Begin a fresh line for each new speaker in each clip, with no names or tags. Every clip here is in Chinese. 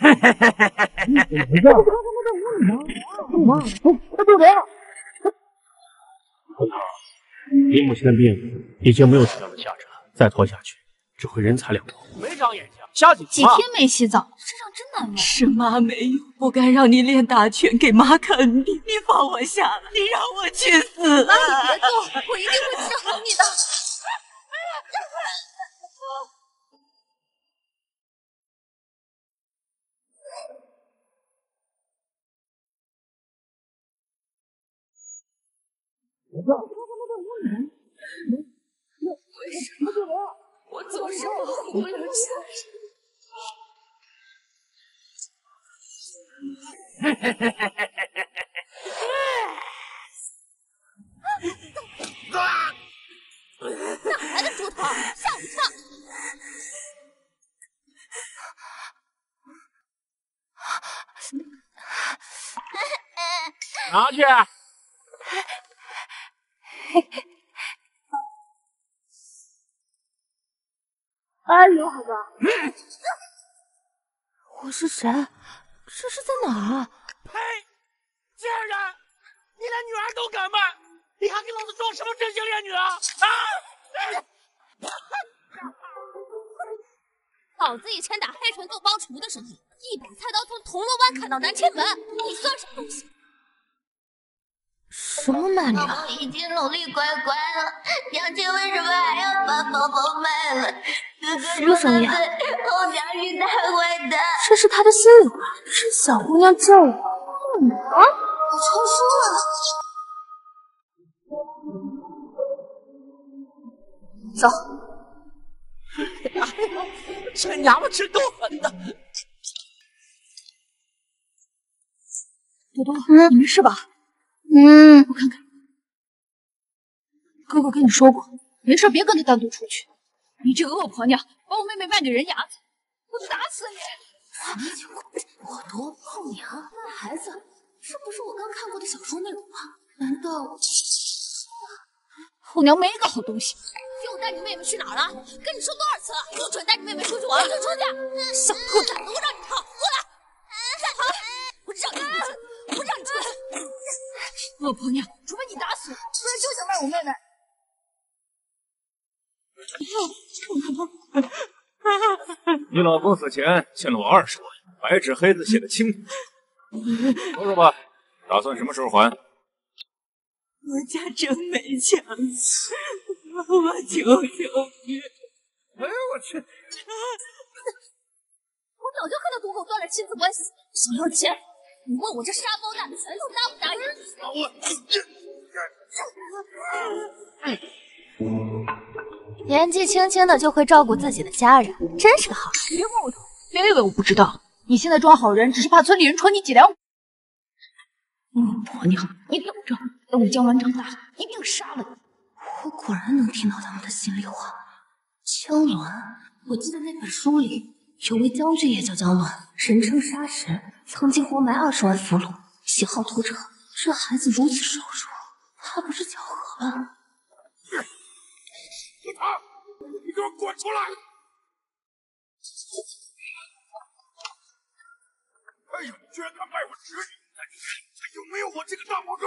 没事。干嘛？快住手！
老头，你母亲的病已经没有治疗的价值了，再拖下去只会人财两空。没长眼睛，瞎几
几天没洗澡，身上真难闻。是妈没有，不该让你练大拳给妈看病。你放我下来，你让我去死！
妈，你别动，我一定会治好你的。
为
什么我总是保护不了家人？
嘿嘿嘿嘿嘿嘿
哪来的猪头？吓我一跳！
拿去。
哎呦，好吧。
我是谁？这是在哪儿？
呸！贱人，你连女儿都敢卖，你还给老子装什么真性恋女啊？啊！
老子以前打黑拳做帮厨的时候，一把菜刀从铜锣湾砍到南天门，你算什么东西？
什么卖娘？
宝宝已经努力乖乖了，娘亲为什么还要把宝宝卖了？哥哥说的对，后娘是大坏蛋。
这是他的心里话，是小姑娘叫我后娘。
我抽书了。
走。
这娘们真够狠的。
朵朵，你没事吧？嗯，我看看。哥哥跟你说过，没事别跟他单独出去。你这个恶婆娘，把我妹妹卖给人牙子，我就打死你！
什么情况？我多后娘卖孩子，这不是我刚看过的小说内容吗？难道
后娘没个好东西？
又带你妹妹去哪儿了？跟你说多少次了，不准带你妹妹出去玩，就出去！小兔崽子，我让你跑，过来！再跑，我让你出去！我让你出去！
恶婆娘，除非你打死我，不然就想卖我妹妹。
你老公死前欠了我二十万，白纸黑字写的清楚。说说吧，打算什么时候还？
我家真没钱了，我求求你！
哎呦我去！
我早就和他赌狗断了亲子关系，想要钱，你问我这沙包大的拳头答不答应？
我年纪轻轻的就会照顾自己的家人，真是个好人。别冒头，别以为我不知道，你现在装好人，只是怕村里人传你几两。恶婆娘，你等着，等我江鸾长大，一定杀了你！
我果然能听到他们的心里话。江鸾，我记得那本书里有位将军也叫江鸾，人称沙神，曾经活埋二十万俘虏，喜好屠城。这孩子如此瘦弱，怕不是巧合吧？
我他，你给我滚出来！哎呦，居然敢卖我侄女！还有没有我这个大宝哥？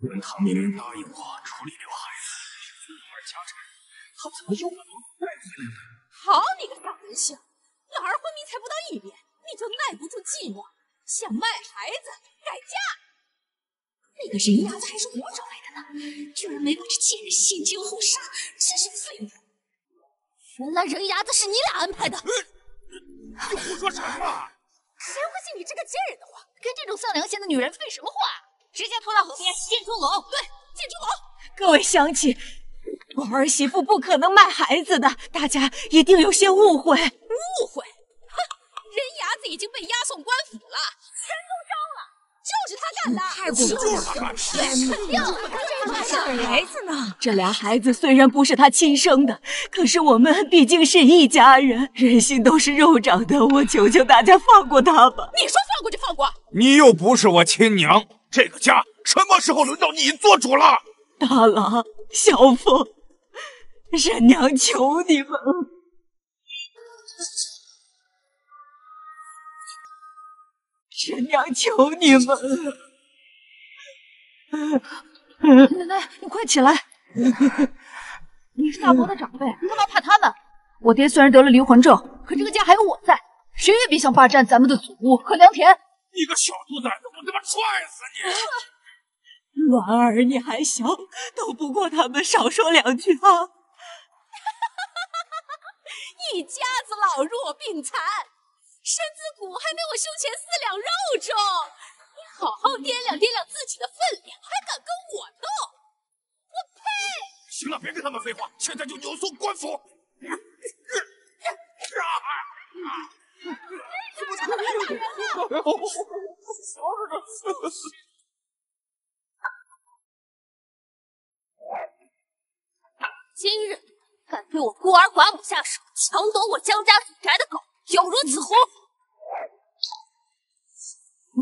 原唐明明答应我处理掉孩子，分儿家产，他怎么又把我带回来了？
好你个大人性！你儿昏迷才不到一年，你就耐不住寂寞，想卖孩子改嫁？那个人牙子还是我找来的呢，居然没把这贱人先奸后杀，真是废物！原来人牙子是你俩安排的！
你胡说什么？
谁会信你这个贱人的话？跟这种丧良心的女人废什么话？直接拖到河边进猪笼。对，进猪笼。
各位乡亲，我儿媳妇不可能卖孩子的，大家一定有些误会。
误会？哼，人牙子已经被押送官府了，全都招了，就是他干的。
太过分了！
肯定
这孩子呢？这俩孩子虽然不是他亲生的，可是我们毕竟是一家人，人心都是肉长的。我求求大家放过他吧！
你说放过就放过？
你又不是我亲娘，这个家什么时候轮到你做主了？
大郎、小凤，人娘求你们！婶娘求你们了！
奶奶，你快起来！你是大伯的长辈，你干嘛怕他们？我爹虽然得了离魂症，可这个家还有我在，谁也别想霸占咱们的祖屋和良田。
你个小兔崽子，我他妈踹死你！
鸾儿，你还小，斗不过他们，少说两句啊！
一家子老弱病残，身子骨还没我胸前四两肉重。你好好掂量掂量自己的分量，还敢跟我斗？我呸！
行了，别跟他们废话，现在就扭送官府。
今日敢对我孤儿寡母下手，抢夺我江家祖宅的狗，有如此祸！哎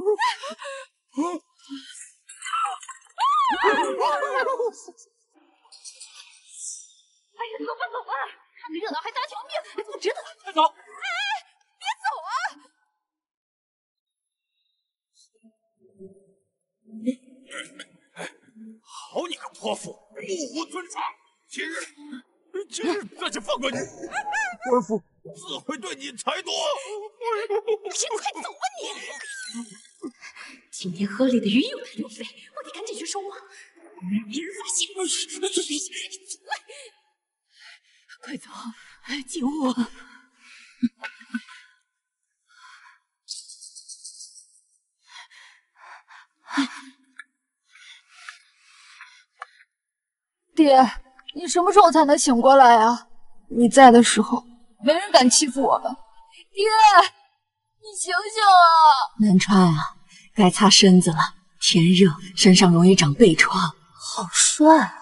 呀，走吧走吧，看个热闹还搭条命，不值得！
快走！
哎哎，别走啊！
好你个泼妇，目无尊长！今日，今日暂且放过你，官府自会对你裁夺。
你快走吧你！今天河里的鱼又来乱飞，我得赶紧去收网，不能让别人发现。
快走，救我！
爹，你什么时候才能醒过来啊？你在的时候，没人敢欺负我们。爹，你醒醒啊！
南川啊，该擦身子了，天热，身上容易长背疮。
好帅啊！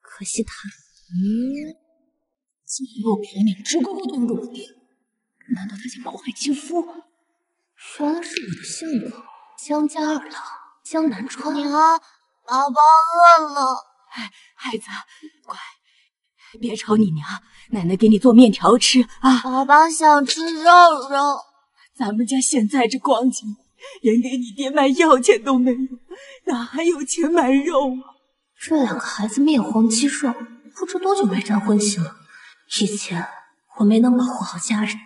可惜他，嗯，竟然露给了你，直勾勾盯着我爹。难道他想谋害亲夫？原来是我的相公江家二郎江南川。
娘，宝宝饿了。
孩子，乖，别吵你娘，奶奶给你做面条吃啊。
爸爸想吃肉肉。
咱们家现在这光景，连给你爹买药钱都没有，哪还有钱买肉啊？
这两个孩子面黄肌瘦，不知多久没沾荤腥了。以前我没能保护好家人，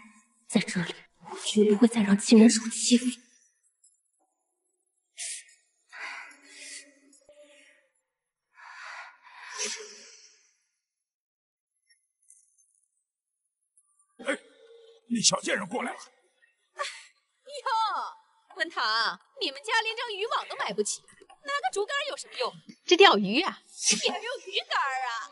在这里我绝不会再让亲人受欺负。
那小贱人过来了。
哟，文堂，你们家连张渔网都买不起，拿个竹竿有什么用？这钓鱼啊，也还用鱼竿啊！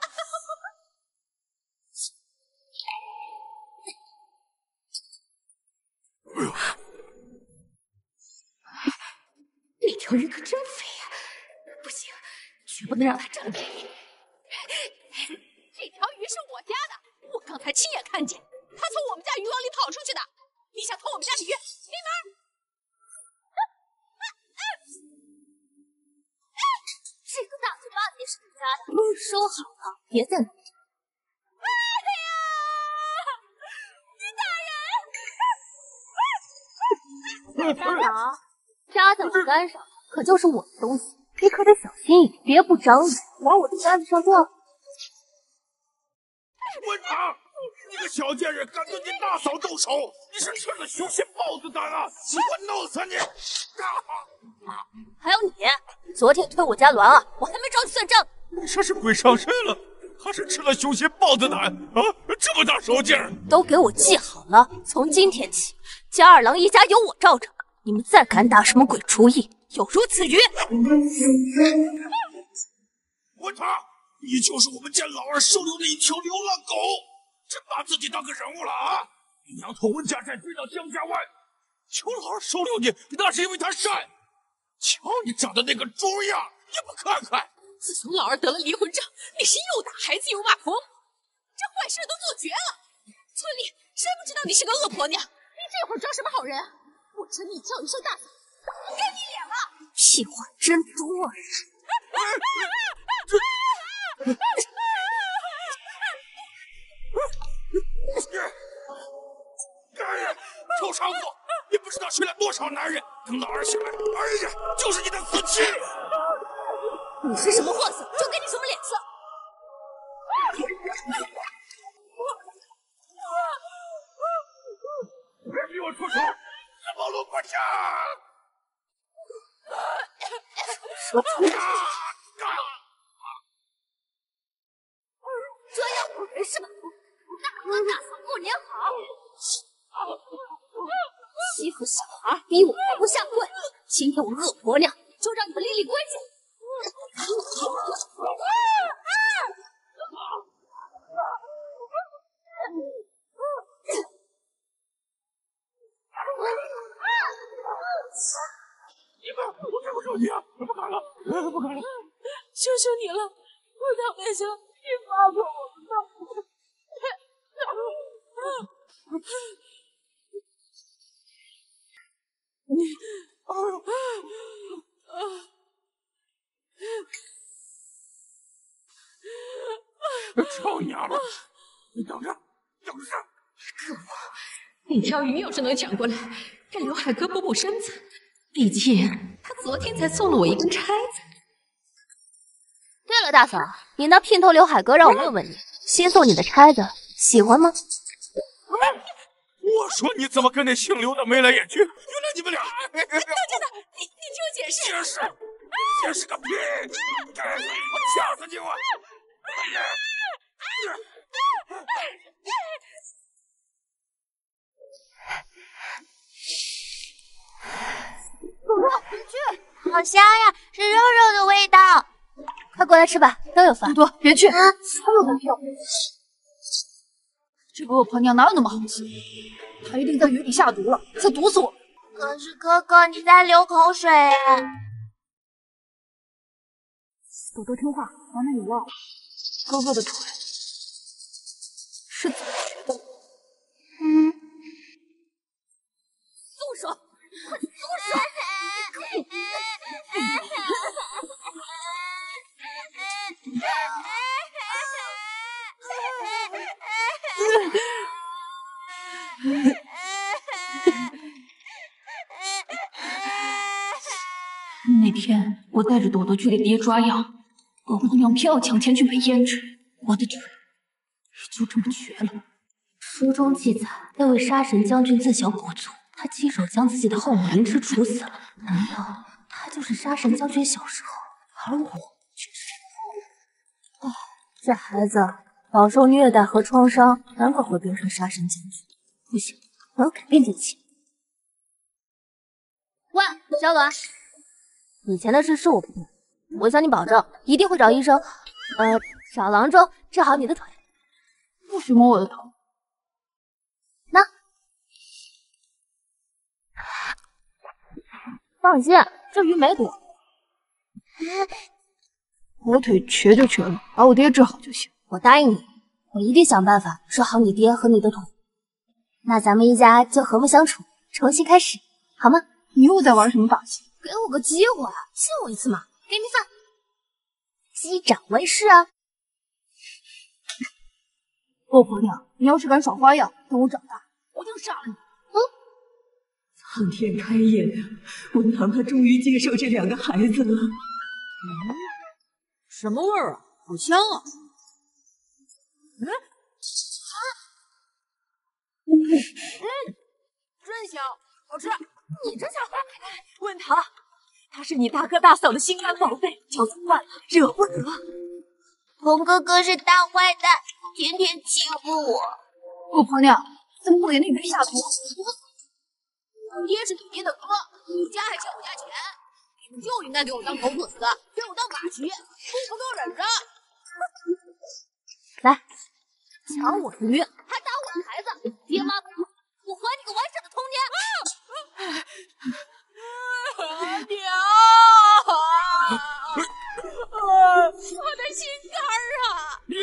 哎呦，
那条鱼可真肥呀、不行，绝不能让它占了便宜。这条鱼是我家的，我刚才亲眼看见，它从我们家渔网里跑出去的。你想偷我们家的鱼，闭门！这个大嘴巴子也是你家的，收好了，别再闹着。哎呀，于大人！家长，扎在我杆上可就是我的东西，你可得小心一点，别不长眼，往我的杆子上撞。
文长，你个小贱人，敢对你大嫂动手，你是吃了雄心豹子胆啊！我弄死你！
还有你，昨天推我家栾儿，我还没找你算账。
你这是鬼上身了，还是吃了雄心豹子胆啊？这么大手劲儿！
都给我记好了，从今天起，家二郎一家有我罩着，你们再敢打什么鬼主意，有如此鱼！
文堂，你就是我们家老二收留的一条流浪狗，真把自己当个人物了啊！你娘从温家寨追到江家湾，求老二收留你，那是因为他善。瞧你长得那个猪样，你不看看？
自从老二得了离婚症，你是又打孩子又骂婆婆，这坏事都做绝了。村里谁不知道你是个恶婆娘？你这会儿装什么好人？我这你叫一声大嫂，不给你脸了！屁话真多啊！
臭娼妇，你不知道娶了多少男人？等老二醒来，儿家就是你的死期。
你是什么货色，就给你什么脸色。
别逼我出手！自暴露国家！
说出来。
这样唬人是吧？大哥大嫂过年好！欺负小孩，逼我活不下跪。今天我恶婆娘就让你们立立规矩。
你们，我再不救你啊！不敢了，不敢了！
求求你了，我当面向你发过我的。你，
臭娘们！你等着，等着！
可恶！那条鱼要是能抢过来，给刘海哥补补身子。毕竟他昨天才送了我一根钗子。
对了，大嫂，你那姘头刘海哥让我问问你，新送你的钗子喜欢吗？
我说你怎么跟那姓刘的眉来眼去？原来你们俩……
等等等，你你听我解释。
解释？解释个屁！我掐死你！我！
狗狗，别去！好香呀，是肉肉的味道。快过来吃。吧，都有饭。
多多，别去！他又在骗我。这个恶婆娘哪有那么好心？她一定在鱼里下毒了，在毒死我。
可是哥哥，你在流口水。
朵朵听话，完了你忘了，哥哥的腿是怎么学的？
嗯。
松手！快松手！
那天我带着朵朵去给爹抓药，恶婆娘偏要抢钱去买胭脂，我的腿就这么瘸了。
书中记载，那位杀神将军自小鼓足，他亲手将自己的后母凌迟处死了。难道他就是杀神将军小时候，而我却是后母？唉，这孩子饱受虐待和创伤，难怪会变成杀神将军。不行，我要改变自己。喂，小暖，以前的事是我不对，我向你保证，一定会找医生，呃，找郎中治好你的腿。
不许摸我的头！
那放心，这鱼没毒。
我腿瘸就瘸了，把我爹治好就行。
我答应你，我一定想办法治好你爹和你的腿。那咱们一家就和睦相处，重新开始，好吗？
你又在玩什么把戏？
给我个机会，信我一次嘛！给你饭，击掌为誓啊！
恶婆娘，你要是敢耍花样，等我长大，我定杀了你！
嗯，
苍天开眼啊！我娘她终于接受这两个孩子了。
嗯，什么味儿啊？好香啊！嗯，啊，
嗯，真香，好吃。
你这小孩，
问他，他是你大哥大嫂的心肝宝贝，叫做惯了惹不得。
红哥哥是大坏蛋，天天欺负我。
我婆娘，怎么会给那鱼下毒？
我爹是你爹的哥，你家还欠我家钱，你们就应该给我当狗腿子，给我当马骑，不服给我忍着。
来，抢我的鱼，还
打我的孩子，爹妈不，我还你个完整的童年。
娘，我的心肝啊！
你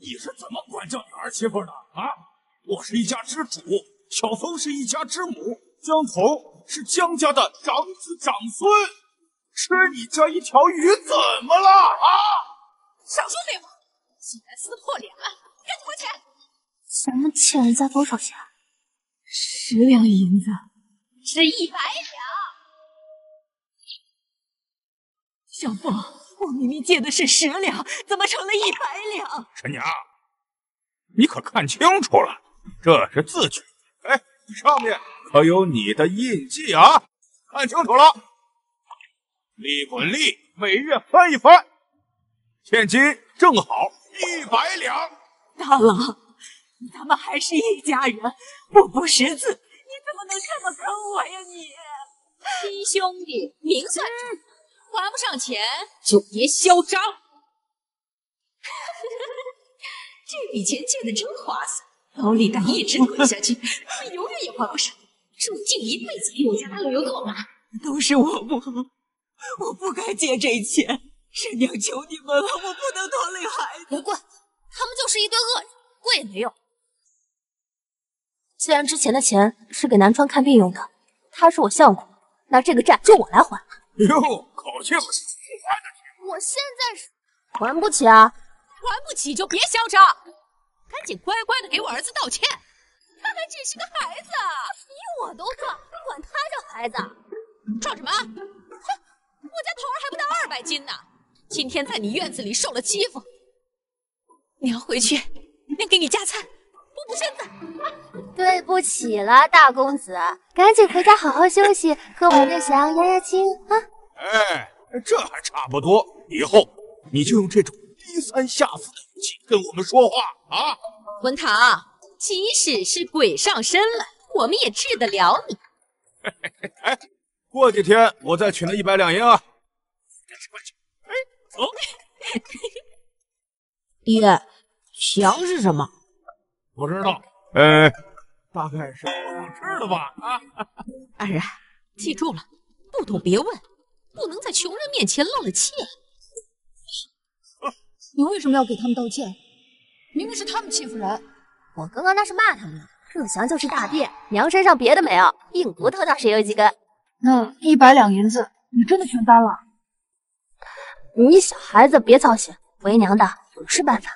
你是怎么管教你儿媳妇的啊？我是一家之主，小峰是一家之母，江童是江家的长子长孙，吃你这一条鱼怎么了啊？
少说废话！既然撕破脸了，赶紧还钱！
咱们欠人家多少钱？
十两银子，
是一百两。
小凤，我明明借的是十两，怎么成了一百两？
陈娘，你可看清楚了，这是字据，哎，上面可有你的印记啊！看清楚了，利滚利，每月翻一番，现金正好一百两。
大郎，咱们还是一家人，我不识字，你怎么能这么坑我呀你？
亲兄弟明算账，还不上钱就别嚣张。这笔钱借的真划算，老李敢一直滚下去，他们永远也还不上。注定一辈子给我家的刘做马，
都是我不好，我不该借这钱。师娘求你们了，我不能拖累孩子。
别滚！他们就是一堆恶人，跪也没用。既然之前的钱是给南川看病用的，他是我相公，那这个债就我来还。
哟，口气不行，不还得起？
我现在是还不起啊！
还不起就别嚣张，赶紧乖乖的给我儿子道歉。他还只是个孩子，
比我都壮，管他叫孩子？
壮什么？哼！我家头儿还不到二百斤呢。今天在你院子里受了欺负，娘回去，娘给你加餐，补补身子。
对不起了，大公子，赶紧回家好好休息，喝碗热翔压压惊啊！
哎，这还差不多，以后你就用这种低三下四的语气跟我们说话啊！
文堂。即使是鬼上身了，我们也治得了你。
哎，过几天我再取那一百两银啊！赶紧过去。哎，走。
爹，翔是什么？
不知道。呃，大概是好吃的吧？啊！
安然，记住了，不懂别问，不能在穷人面前露了怯。
你为什么要给他们道歉？明明是他们欺负人。
我刚刚那是骂他们，热翔就是大便，娘身上别的没有，硬骨头倒是有几根。
那一百两银子，你真的全担了？
你小孩子别操心，为娘的有是办法。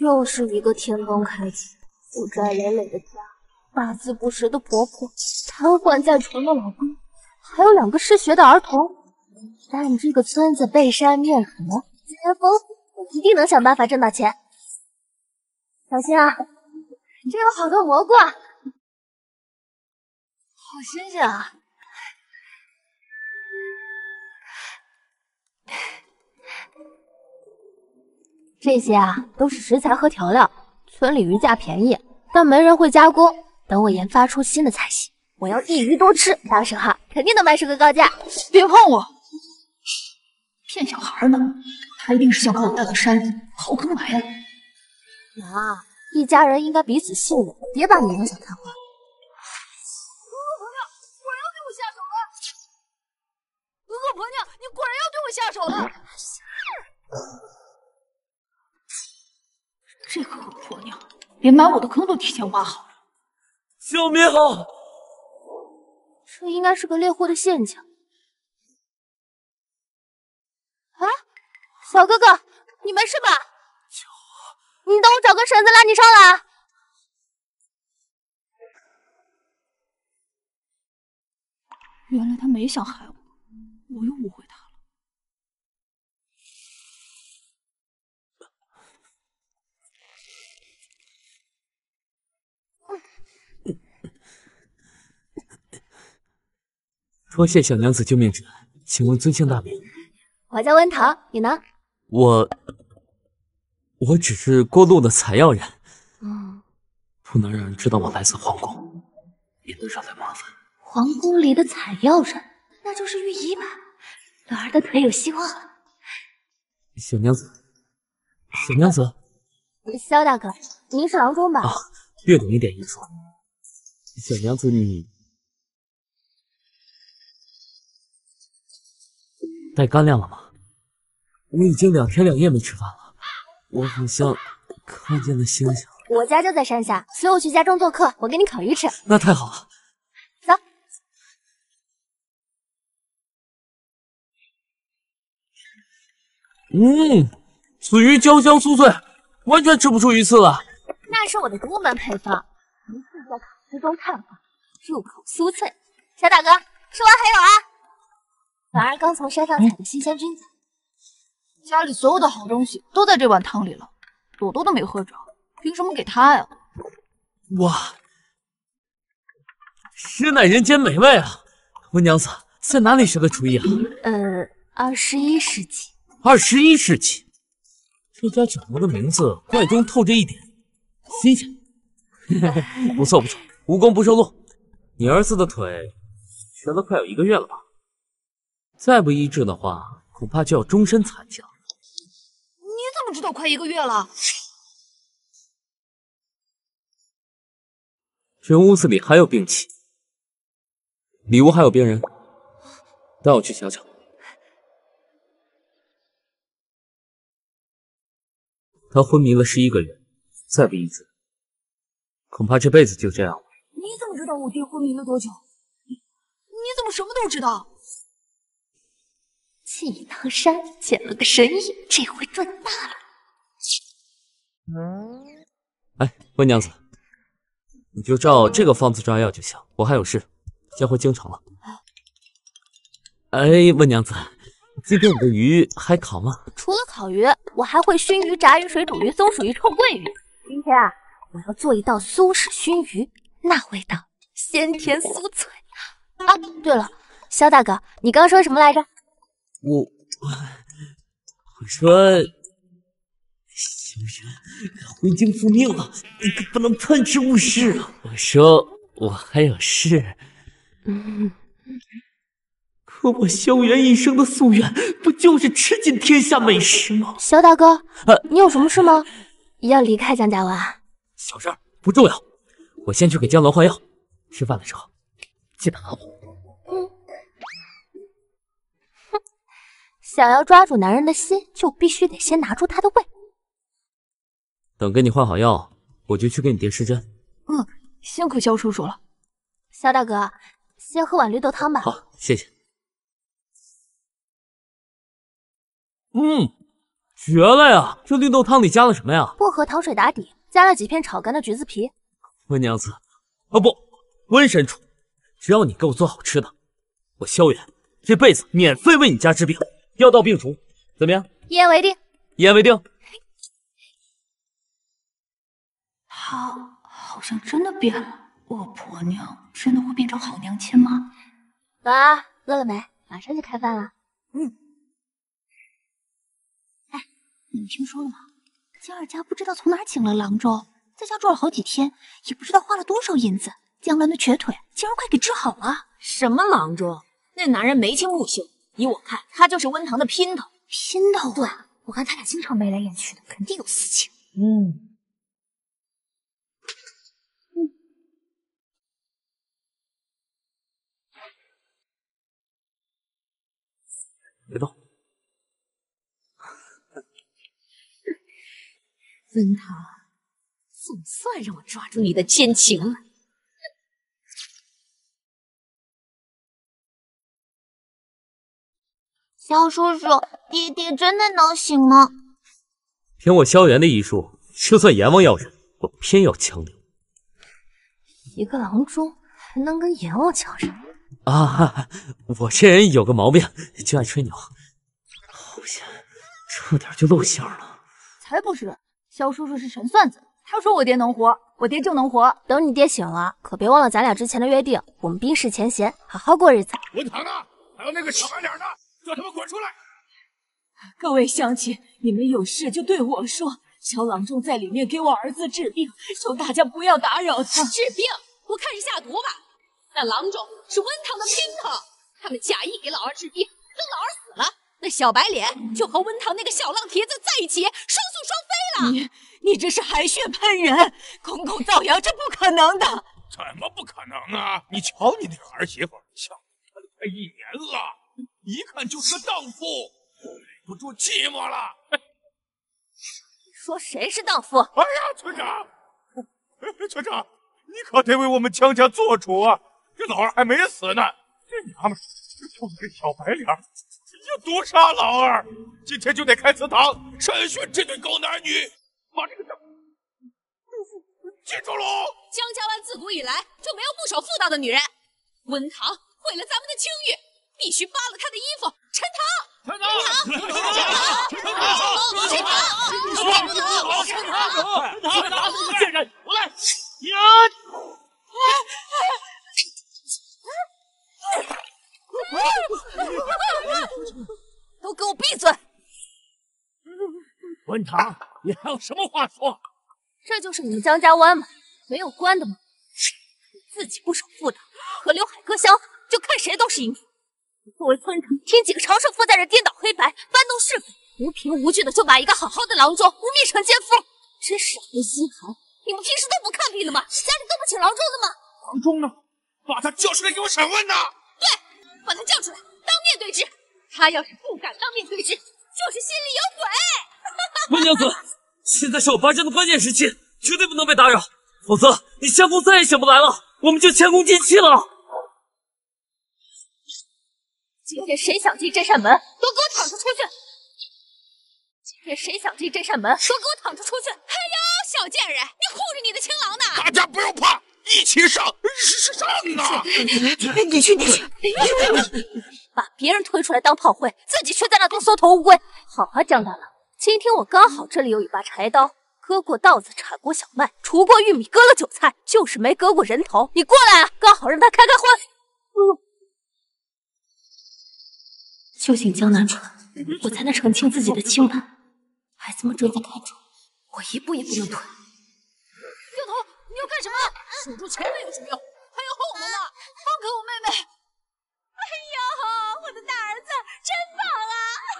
又是一个天崩开启、负债累累的家，八字不识的婆婆，瘫痪在床的老公，还有两个失学的儿童，但这个村子背山面河，资源丰富。一定能想办法挣到钱，小心啊！这有好多蘑菇，好新鲜啊！这些啊都是食材和调料，村里鱼价便宜，但没人会加工。等我研发出新的菜系，我要一鱼多吃，到时候肯定能卖出个高价。
别碰我！骗小孩呢。他一定是想把我带到山里刨坑埋了。
娘，一家人应该彼此信任，别把你娘想太坏。
恶婆娘果然要对我下手了！恶婆娘，你果然要对我下手了！这个恶婆娘连埋我的坑都提前挖好了。
救命啊！
这应该是个猎户的陷阱。啊小哥哥，你没事吧？救我！你等我找根绳子拉你上来。
原来他没想害我，我又误会
多谢小娘子救命之恩，请问尊姓大名？
我叫温桃，你呢？
我，我只是过路的采药人，
嗯，
不能让人知道我来自皇宫，免得惹来麻烦。
皇宫里的采药人，那就是御医吧？乐儿的腿有希望了。
小娘子，小娘子，
萧大哥，您是郎中吧？
啊，略懂一点医术。小娘子，你带干粮了吗？我已经两天两夜没吃饭了，我好像看见了星星。
我家就在山下，随我去家中做客，我给你烤鱼吃。
那太好了，
走。
嗯，此鱼焦香酥脆，完全吃不出鱼刺了。
那是我的独门配方，鱼刺在烤制中碳化，入口酥脆。小大哥，吃完还有啊？婉儿刚从山上采的新鲜菌子，
家里所有的好东西都在这碗汤里了，朵朵都没喝着，凭什么给她呀？
哇，实乃人间美味啊！温娘子在哪里学的厨艺啊？
呃，二十一世纪。
二十一世纪，这家酒楼的名字怪中透着一点新鲜。不错不错，无功不受禄。你儿子的腿瘸了快有一个月了吧？再不医治的话，恐怕就要终身残疾了。
你怎么知道快一个月了？
这屋子里还有病气，里屋还有病人，带我去瞧瞧。他昏迷了十一个月，再不医治，恐怕这辈子就这样了。
你怎么知道我爹昏迷了多久？你你怎么什么都知道？
气汤山捡了个神医，这回赚大了。
哎，温娘子，你就照这个方子抓药就行。我还有事，先回京城了。哎，温娘子，今天你的鱼还烤吗？
除了烤鱼，我还会熏鱼、炸鱼、水煮鱼、松鼠鱼、臭鳜鱼。今天啊，我要做一道苏式熏鱼，那味道鲜甜酥脆。啊，对了，肖大哥，你刚说什么来着？
我我说，小人回京复命了，你可不能贪吃误事啊！我说我还有事，
嗯，
可我萧元一生的夙愿不就是吃尽天下美食吗？
萧大哥，
呃
你有什么事吗？要离开江家湾？
小事儿不重要，我先去给江龙换药。吃饭的时候记得喊我。
想要抓住男人的心，就必须得先拿住他的胃。
等给你换好药，我就去给你爹施针。
嗯，辛苦肖叔叔了。
肖大哥，先喝碗绿豆汤吧。
好，谢谢。嗯，绝了呀！这绿豆汤里加了什么呀？
薄荷糖水打底，加了几片炒干的橘子皮。
温娘子，哦不，温神厨，只要你给我做好吃的，我萧远这辈子免费为你家治病，药到病除，怎么样？
一言为定。
一言为定。
他好像真的变了。我婆娘真的会变成好娘亲吗？
婉儿，饿了没？马上就开饭了。
嗯。哎，你们听说了吗？江二家不知道从哪儿请了郎中，在家住了好几天，也不知道花了多少银子，江兰的瘸腿竟然快给治好了。
什么郎中？那男人眉清目秀，以我看，他就是温堂的姘头。
姘头？
对，我看他俩经常眉来眼去的，肯定有私情。
嗯。
别动。
温堂，总算让我抓住你的奸情了。
萧叔叔，爹爹真的能醒吗？
凭我萧炎的医术，就算阎王要人，我偏要强留。
一个郎中还能跟阎王抢人？
啊，我这人有个毛病，就爱吹牛。好险，差点就露馅了。
才不是，萧叔叔是神算子，他说我爹能活，我爹就能活。
等你爹醒了，可别忘了咱俩之前的约定，我们冰释前嫌，好好过日子。
文堂呢？还有那个小白脸呢？叫他们滚出来！
各位乡亲，你们有事就对我说。小郎中在里面给我儿子治病，求大家不要打扰他。
治病？我看是下毒吧。那郎中是温堂的姘头，他们假意给老二治病，等老二死了，那小白脸就和温堂那个小浪蹄子在一起，双宿双飞了。
你你这是海血喷人，公公造谣，这不可能的。
怎么不可能啊？你瞧你那个儿媳妇，想她快一年了，一看就是个荡妇，耐不住寂寞了。
说谁是荡妇？
哎呀，村长，村长，你可得为我们江家做主啊！这老二还没死呢，这娘们就是个小白脸，要毒杀老二，今天就得开祠堂审讯这对狗男女，把这个荡记住喽！
江家湾自古以来就没有不守妇道的女人。温堂毁了咱们的清誉，必须扒了他的衣服。陈塘，陈塘，陈塘，陈塘，陈塘，
陈塘，陈塘，陈塘，贱人，我来！呀！
都给我闭嘴！
温堂，你还有什么话说？
这就是你们江家湾吗？没有官的吗？你自己不守妇道，和刘海哥相好，就看谁都是淫妇。你作为村长，听几个长寿妇在这颠倒黑白，搬弄是非，无凭无据的就把一个好好的郎中污蔑成奸夫，真是让人心寒。你们平时都不看病的吗？家里都不请郎中的吗？
郎中呢？把他叫出来给我审问呐！
对，把他叫出来，当面对质。他要是不敢当面对质，就是心里有鬼。
温娘子，现在是我拔针的关键时期，绝对不能被打扰，否则你相公再也醒不来了，我们就前功尽弃了。
今天谁想进这扇门，都给我躺着出去！今天谁想进这扇门，都给我躺着出去！
哎呦，小贱人，你护着你的情郎呢！
大家不用怕，一起上，上啊！
你去，你去，
把别人推出来当炮灰，自己却在那当缩头乌龟。好啊，江大郎，今天我刚好这里有一把柴刀，割过稻子，铲过小麦，除过玉米，割了韭菜，就是没割过人头。你过来啊，刚好让他开开荤。嗯，就姓江南春，我才能澄清自己的清白。孩子们正在看着，我一步也不能退。
六头，你要干什么？守住前面有什么用？还有后门呢！放开我妹妹！
哎呦，我的大儿子真棒啊！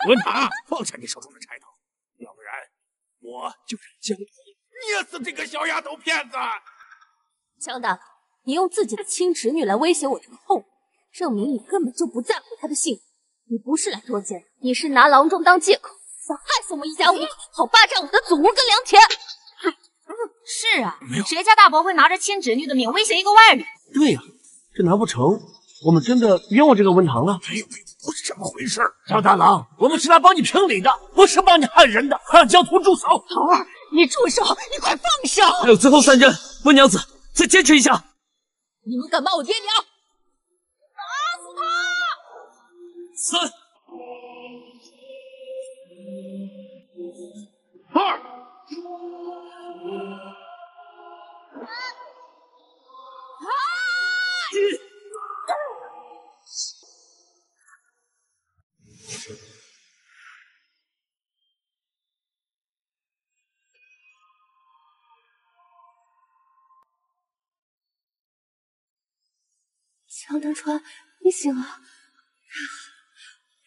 文堂，放下你手中的柴刀，要不然我就让江头捏死这个小丫头片子！
江大佬，你用自己的亲侄女来威胁我这个后母，证明你根本就不在乎她的性命。你不是来捉奸，你是拿郎中当借口，想害死我们一家五口，好霸占我们的祖屋跟良田。
是啊，
没有
谁家大伯会拿着亲侄女的命威胁一个外人？
对呀、这难不成我们真的冤枉这个温堂了？
没有，没有，不是这么回事。
张大郎，我们是来帮你评理的，不是帮你害人的，快让江图住手！
桃儿，你住手！你快放手！
还有最后三针，温娘子，再坚持一下。
你们敢骂我爹娘？
三
二，
江南川，你醒了，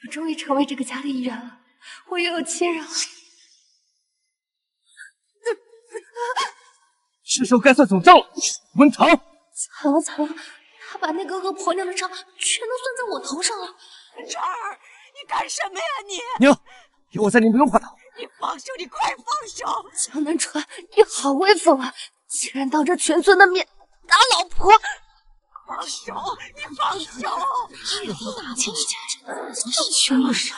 我终于成为这个家的一员了，我又有亲人了。
是时候该算总账了，温堂。
惨了惨了，他把那个恶婆娘的账全都算在我头上了。
川儿，你干什么呀你？
娘，有我在，你不用怕他。
你放手！你快放手！
江南川，你好威风啊！竟然当着全村的面打老婆！
放手！你放手！
大清的家人，凶手！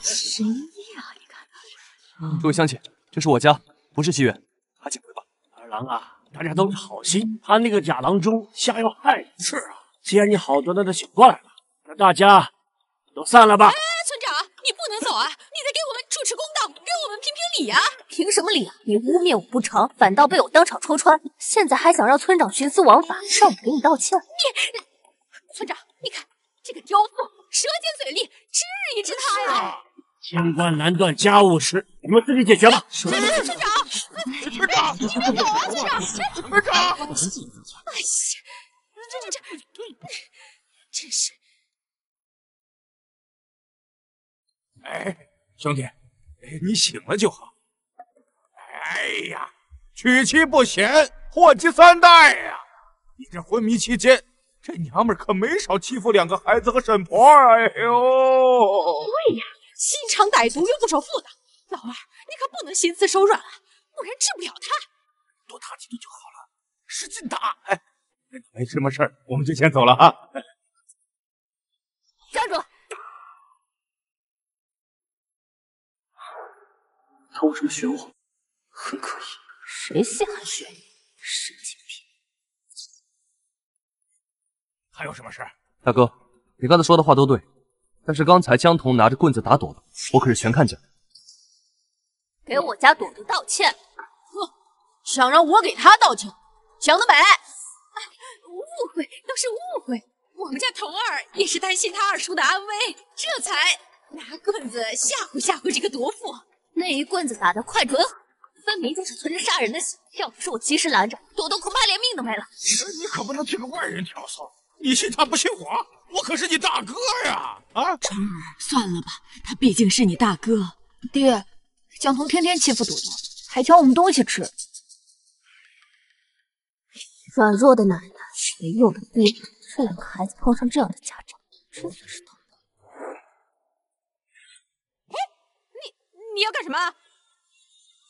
神医啊！你看，
各位乡亲，这是我家，不是戏院，还请回吧。
二郎啊，大家都是好心，他那个假郎中下药害人。是啊，既然你好端端的醒过来了，那大家都散了吧。
啊！你得给我们主持公道，给我们评评理啊！
凭什么理啊？你污蔑我不成，反倒被我当场戳穿，现在还想让村长徇私枉法，让我给你道歉？
你村长，你看这个刁妇，舌尖嘴利，治一治她呀！
清官难断家务事，你们自己解决吧。
村长，村长，
村长，
你们走啊，村长！
村长，
哎呀，这这这，真是。
哎，兄弟，哎，你醒了就好。哎呀，娶妻不贤，祸及三代呀！你这昏迷期间，这娘们可没少欺负两个孩子和沈婆儿。哎呦，
对呀，心肠歹毒又不守妇道，老二，你可不能心慈手软啊，不然治不了他。
多打几顿就好了，使劲打。哎，没什么事儿，我们就先走了啊。
站住！
偷什么玄武？很可疑。
谁稀罕选你？神经病！
还有什么事？
大哥，你刚才说的话都对，但是刚才江童拿着棍子打朵朵，我可是全看见了。
给我家朵朵道歉！
哼，想让我给他道歉，想得美！
误会都是误会，我们家童儿也是担心他二叔的安危，这才拿棍子吓唬吓唬这个夺妇。
那一棍子打得快准狠，分明就是存着杀人的心。要不是我及时拦着，朵朵恐怕连命都没了。
你可不能替个外人挑唆，你信他不信我，我可是你大哥呀！啊，
春儿，算了吧，他毕竟是你大哥。
爹，江童天天欺负朵朵，还抢我们东西吃。软弱的奶奶，没用的爹，这两个孩子碰上这样的家长，真的是头
哎，你你要干什么？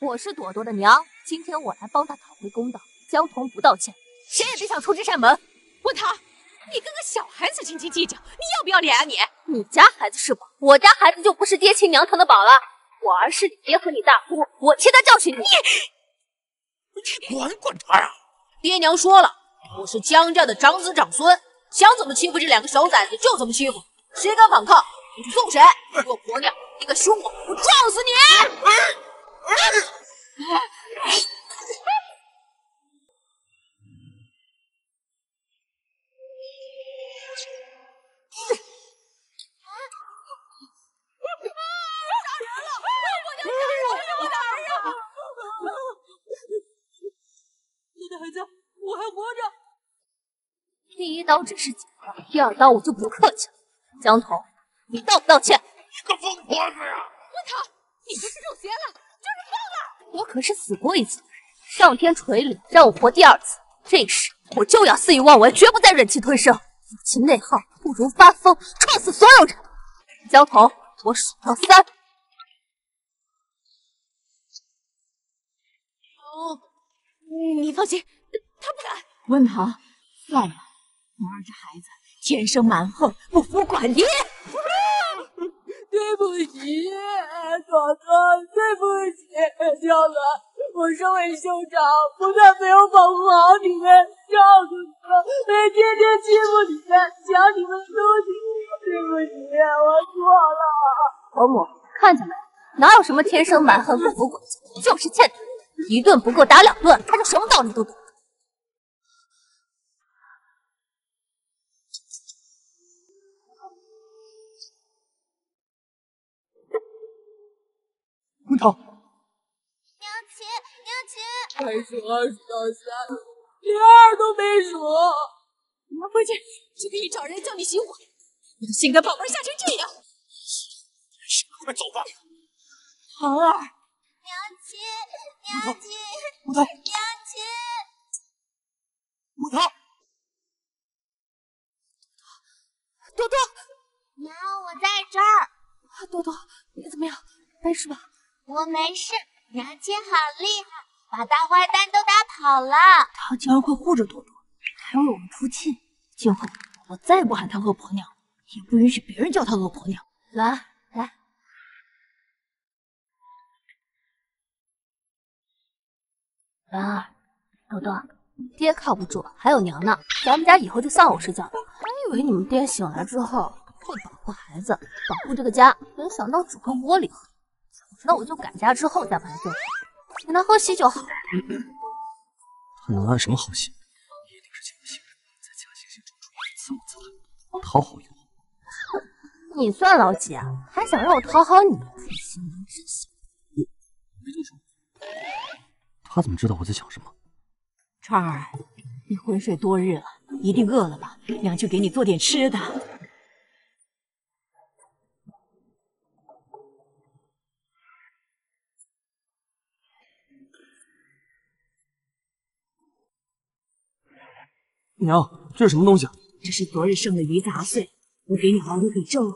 我是朵朵的娘，今天我来帮她讨回公道。江童不道歉，谁也别想出这扇门。
问他，你跟个小孩子斤斤计较，你要不要脸啊你？
你家孩子是宝，我家孩子就不是爹亲娘疼的宝了。我儿是你爹和你大姑，我替他教训你。
你管管他呀！
爹娘说了，我是江家的长子长孙，想怎么欺负这两个小崽子就怎么欺负，谁敢反抗，我就送谁。我婆娘，你敢凶我，我撞死你！
孩子，我还活着。
第一刀只是剪刀，第二刀我就不客气了。江童，你道不道歉？
你个疯婆子呀！
问他，你不是中邪了，就是疯
了。我可是死过一次的人，上天垂怜，让我活第二次。这时我就要肆意妄为，绝不再忍气吞声。与其内耗，不如发疯，撞死所有人。江童，我数到三。
哦。你放心，他不敢。
温堂，算了，我儿这孩子天生蛮横，不服管爹。对不起，朵朵，对不起，小子，我身为兄长，不但没有保护好你们，照顾你们，还天天欺负你们，抢你们东西。对不起，我错了。
伯母，看见没？哪有什么天生蛮横不服管教，就是欠打。一顿不够打两顿，他就什么道理都懂。
娘亲，娘亲，
还数二数到三，连二都没数。
娘回去就给你找人叫你醒我。你的心肝宝贝吓成这样，
快走吧，
堂儿。
娘亲，娘亲，
木头，
娘亲，
木头，
多多，
娘，我在这儿。
多多，你怎么样？没事吧？
我没事，娘亲好厉害，把大坏蛋都打跑了。
他竟然会护着朵朵，还为我们出气。今后我再也不喊他恶婆娘，也不允许别人叫他恶婆娘。
来来。兰儿，朵朵，爹靠不住，还有娘呢。咱们家以后就丧偶睡觉了。还以为你们爹醒来之后会保护孩子，保护这个家，没想到只会窝里横。那我就改嫁之后再把他救回来，请他喝喜酒好。
他能安什么好心？一定是见了新人，在假惺惺装出一副自我姿态，讨好于我。
你算老几啊？还想让我讨好你？心灵之心。
没动手。他怎么知道我在想什么？
川儿，你昏睡多日了，一定饿了吧？娘去给你做点吃的。
娘，这是什么东西？
这是昨日剩的鱼杂碎，我给你熬了个粥。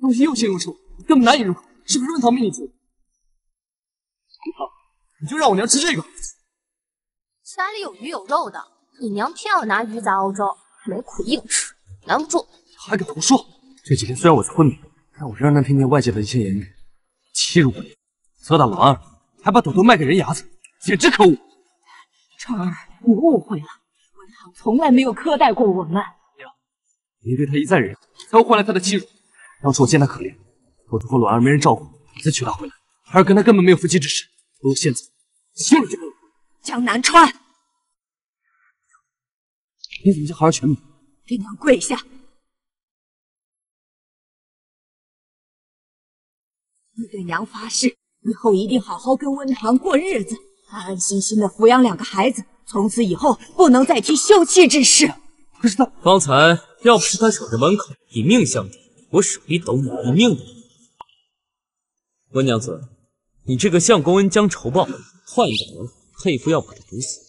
东西又腥又臭，根本难以入口，是不是润堂命你煮？好，你就让我娘吃这个。
家里有鱼有肉的，你娘偏要拿鱼杂熬粥，没苦硬吃，拦不住。
还敢胡说！这几天虽然我在昏迷，但我仍然能听见外界的一些言语，欺辱我娘，责打老二，还把朵朵卖给人牙子，简直可恶！
成儿，你误会了，温堂从来没有苛待过我们。
娘，您对他一再忍让，才会换来他的欺辱。当初我见他可怜，朵朵和卵儿没人。照顾，才娶她回来。孩儿跟他根本没有夫妻之实，不如现在休了这个。
江南川，
你怎么叫孩儿全名？
给娘跪下！你对娘发誓，以后一定好好跟温堂过日子，安安心心的抚养两个孩子，从此以后不能再提休妻之事。
可是他
方才要不是他守着门口以命相抵，我手里抖你一命的。温娘子，你这个相公恩将仇报，换一个人，佩服要把他毒死。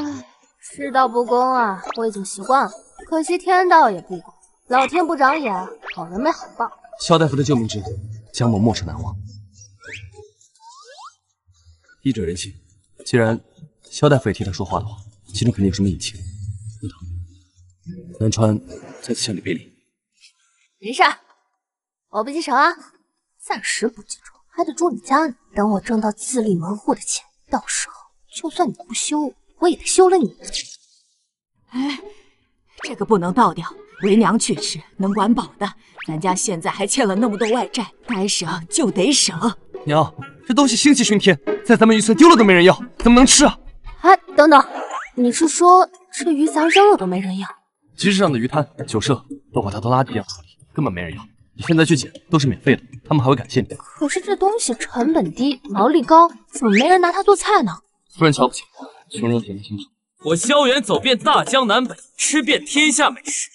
唉，世道不公啊，我已经习惯了。可惜天道也不公，老天不长眼，好人没好报。
萧大夫的救命之恩，江某莫齿难忘。医者仁心，既然萧大夫也替他说话的话，其中肯定有什么隐情。温堂，南川再次向你赔礼。
没事，我不记仇啊，暂时不记仇，还得住你家呢。等我挣到自立门户的钱，到时候就算你不休，我也得休了你。
哎，这个不能倒掉。为娘去吃，能管饱的。咱家现在还欠了那么多外债，该省就得省。
娘，这东西腥气熏天，在咱们渔村丢了都没人要，怎么能吃啊？
哎，等等，你是说这鱼杂扔了都没人要？
集市上的鱼摊、酒社都把它当垃圾一样处理，根本没人要。你现在去捡都是免费的，他们还会感谢你。
可是这东西成本低，毛利高，怎么没人拿它做菜呢？
夫人瞧不起我，穷人谁不清楚？
我萧远走遍大江南北，吃遍天下美食。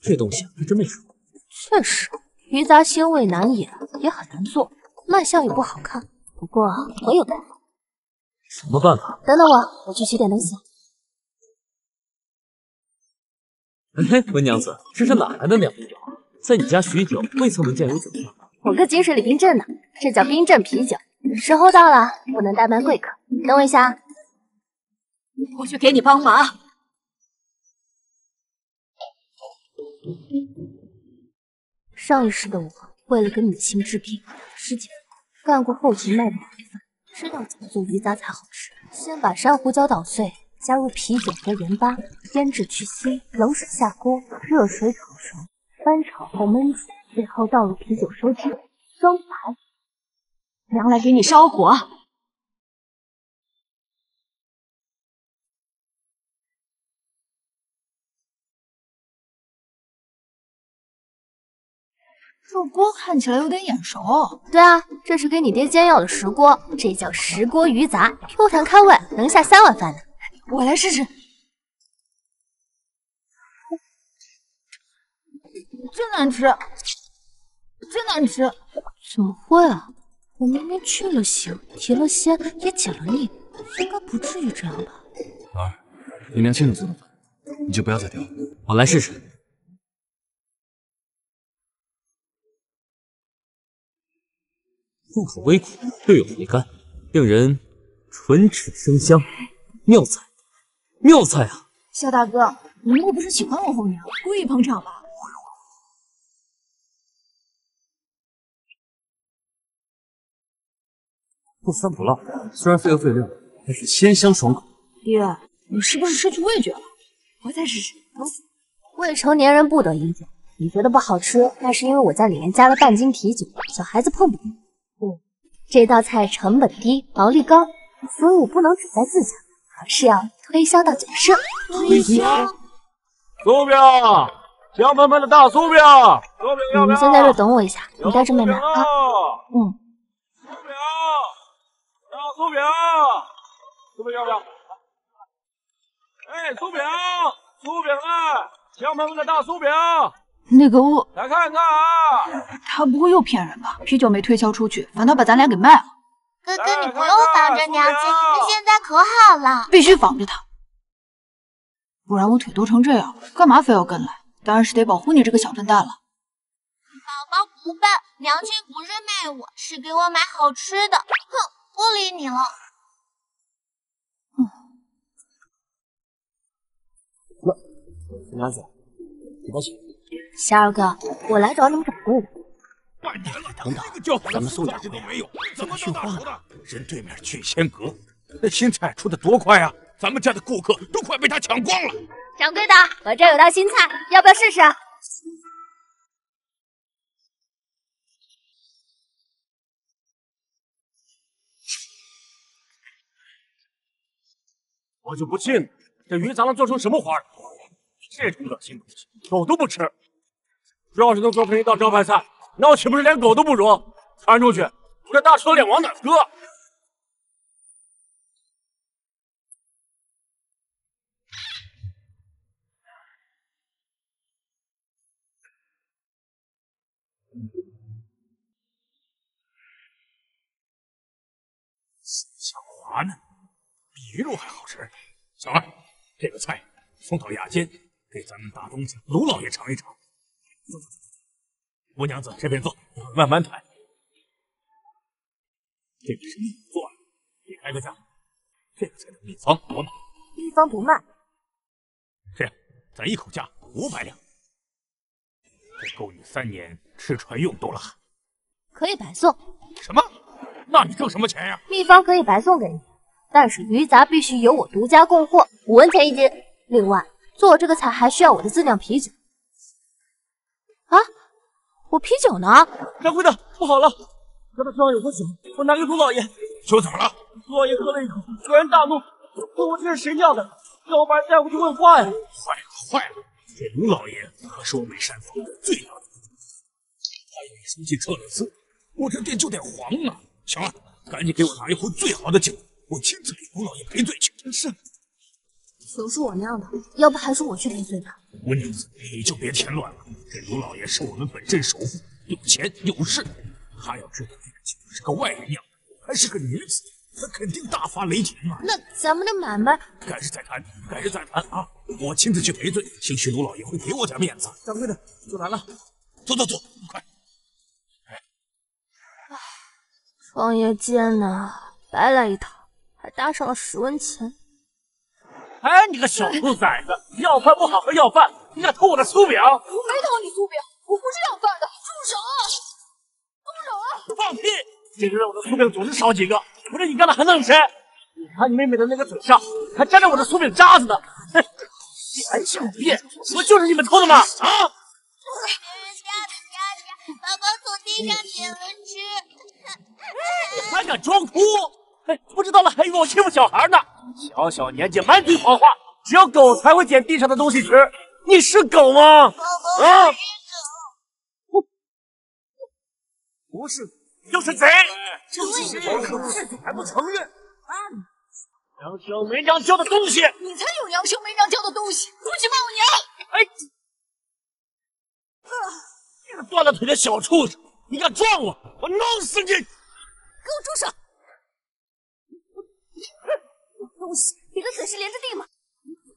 这东西还真没吃过。
确实，鱼杂腥味难掩，也很难做，卖相也不好看。不过我有办法。
什么办法？
等等我，我去取点东西。
哎，温娘子，这是哪来的两瓶酒？在你家许久，未曾闻见有酒香。
我搁井水里冰镇的，这叫冰镇啤酒。时候到了，不能怠慢贵客。等我一下，
我去给你帮忙。
上一世的我，为了给母亲治病，十几干过后勤卖的麻烦，知道怎么做鱼杂才好吃。先把珊瑚礁捣碎，加入啤酒和盐巴，腌制去腥，冷水下锅，热水炒熟，翻炒后焖煮，最后倒入啤酒收汁，装盘。
娘来给你烧火。
这锅看起来有点眼熟。
对啊，这是给你爹煎药的石锅，这叫石锅鱼杂，Q 弹开胃，能下三碗饭呢。
我来试试。真难吃，真难吃！
怎么会啊？我明明去了腥，提了鲜，也解了腻，应该不至于这样吧？
儿，你娘亲手做的饭，你就不要再挑了。
我来试试。入口微苦，略有回甘，令人唇齿生香，妙菜，妙菜啊！
萧大哥，你莫不是喜欢我后娘，故意捧场吧？
不酸不辣，虽然费油费料，但是鲜香爽口。
爹，你是不是失去味觉了？
我再试试。
未成年人不得饮酒，你觉得不好吃，那是因为我在里面加了半斤啤酒，小孩子碰不得。不，这道菜成本低，毛利高，所以我不能只在自家，而是要推销到酒社。
推销？
酥饼，香喷喷的大酥饼，酥饼要不要？
你们先在这等我一下，你带着妹妹啊。嗯。
酥饼，大酥饼，酥饼要不要？哎，酥饼，酥饼啊，香喷喷的大酥饼。
那个我
来看看啊，
他不会又骗人吧？啤酒没推销出去，反倒把咱俩给卖了。
哥哥，你不用防着娘亲，她现在可好了。
必须防着她，不然我腿都成这样了，干嘛非要跟来？当然是得保护你这个小笨蛋了。
宝宝不笨，娘亲不是卖我，是给我买好吃的。哼，不理你了。
嗯，
娘子，你抱歉。
霞二哥，我来找你们掌柜的。
半年了，
等等咱们宋
算
掌柜
没有，怎么
这个训话
当大厨的？人对面聚仙阁，那新菜出的多快啊！咱们家的顾客都快被他抢光了。
掌柜的，我这有道新菜，要不要试试？
我就不信，这鱼咱能做成什么花样？这种恶心东西，狗都不吃。要是能做成一道招牌菜，那我岂不是连狗都不如？传出去，我这大厨脸往哪搁？
小滑呢，比鱼肉还好吃。小二，这个菜送到雅间，给咱们大东家卢老爷尝一尝。坐坐坐，吴娘子这边坐，慢慢谈。这个是秘做的，你开个价。这个菜的秘方我买，
一方不卖，
这样咱一口价五百两，这够你三年吃穿用度了。
可以白送。
什么？那你挣什么钱呀？
秘方可以白送给你，但是鱼杂必须由我独家供货，五文钱一斤。另外，做这个菜还需要我的自酿啤酒。啊，我啤酒呢？
掌柜的，不好了！刚才桌上有壶酒，我拿给卢老爷，
酒怎么了？
卢老爷喝了一口，突然大怒，问我这是谁酿的，让我把人带回去问话呀！
坏了坏了！这卢老爷可是我美山坊最大的股东，他一生气撤了资，我这店就得黄了。行了，赶紧给我拿一壶最好的酒，我亲自给卢老爷赔罪去。
是，
酒是我酿的，要不还是我去赔罪吧。
温娘子，你就别添乱了。这卢老爷是我们本镇首富，有钱有势，他要知道这个酒是个外人酿的，还是个女子，他肯定大发雷霆啊！
那咱们的买卖，
改日再谈，改日再谈啊！我亲自去赔罪，兴许卢老爷会给我点面子。
掌柜的，酒来了，
走走走，快！
创业艰难，白来一趟，还搭上了十文钱。
哎，你个小兔崽子，要饭不好好要饭，你敢偷我的酥饼？
我没偷你酥饼，我不是要饭的，住手啊！住手啊！
放屁！这个月我的酥饼总是少几个，不是你干的还能是谁？你看你妹妹的那个嘴上，还沾着我的酥饼渣子呢！哼，还狡辩，不就是你们偷的吗？啊！
别人家的渣渣，宝宝从地上捡了吃。
还敢装哭？哎，不知道了还以为我欺负小孩呢。小小年纪满嘴谎话，只有狗才会捡地上的东西吃。你是狗吗？啊
是
不是，就是贼！就是狗还不承认？娘教没娘教的东西！
你才有娘生没娘教的东西，不许骂我娘！
哎，你个断了腿的小畜生，你敢撞我，我弄死你！
给我住手！东西，你的嘴是连着地吗？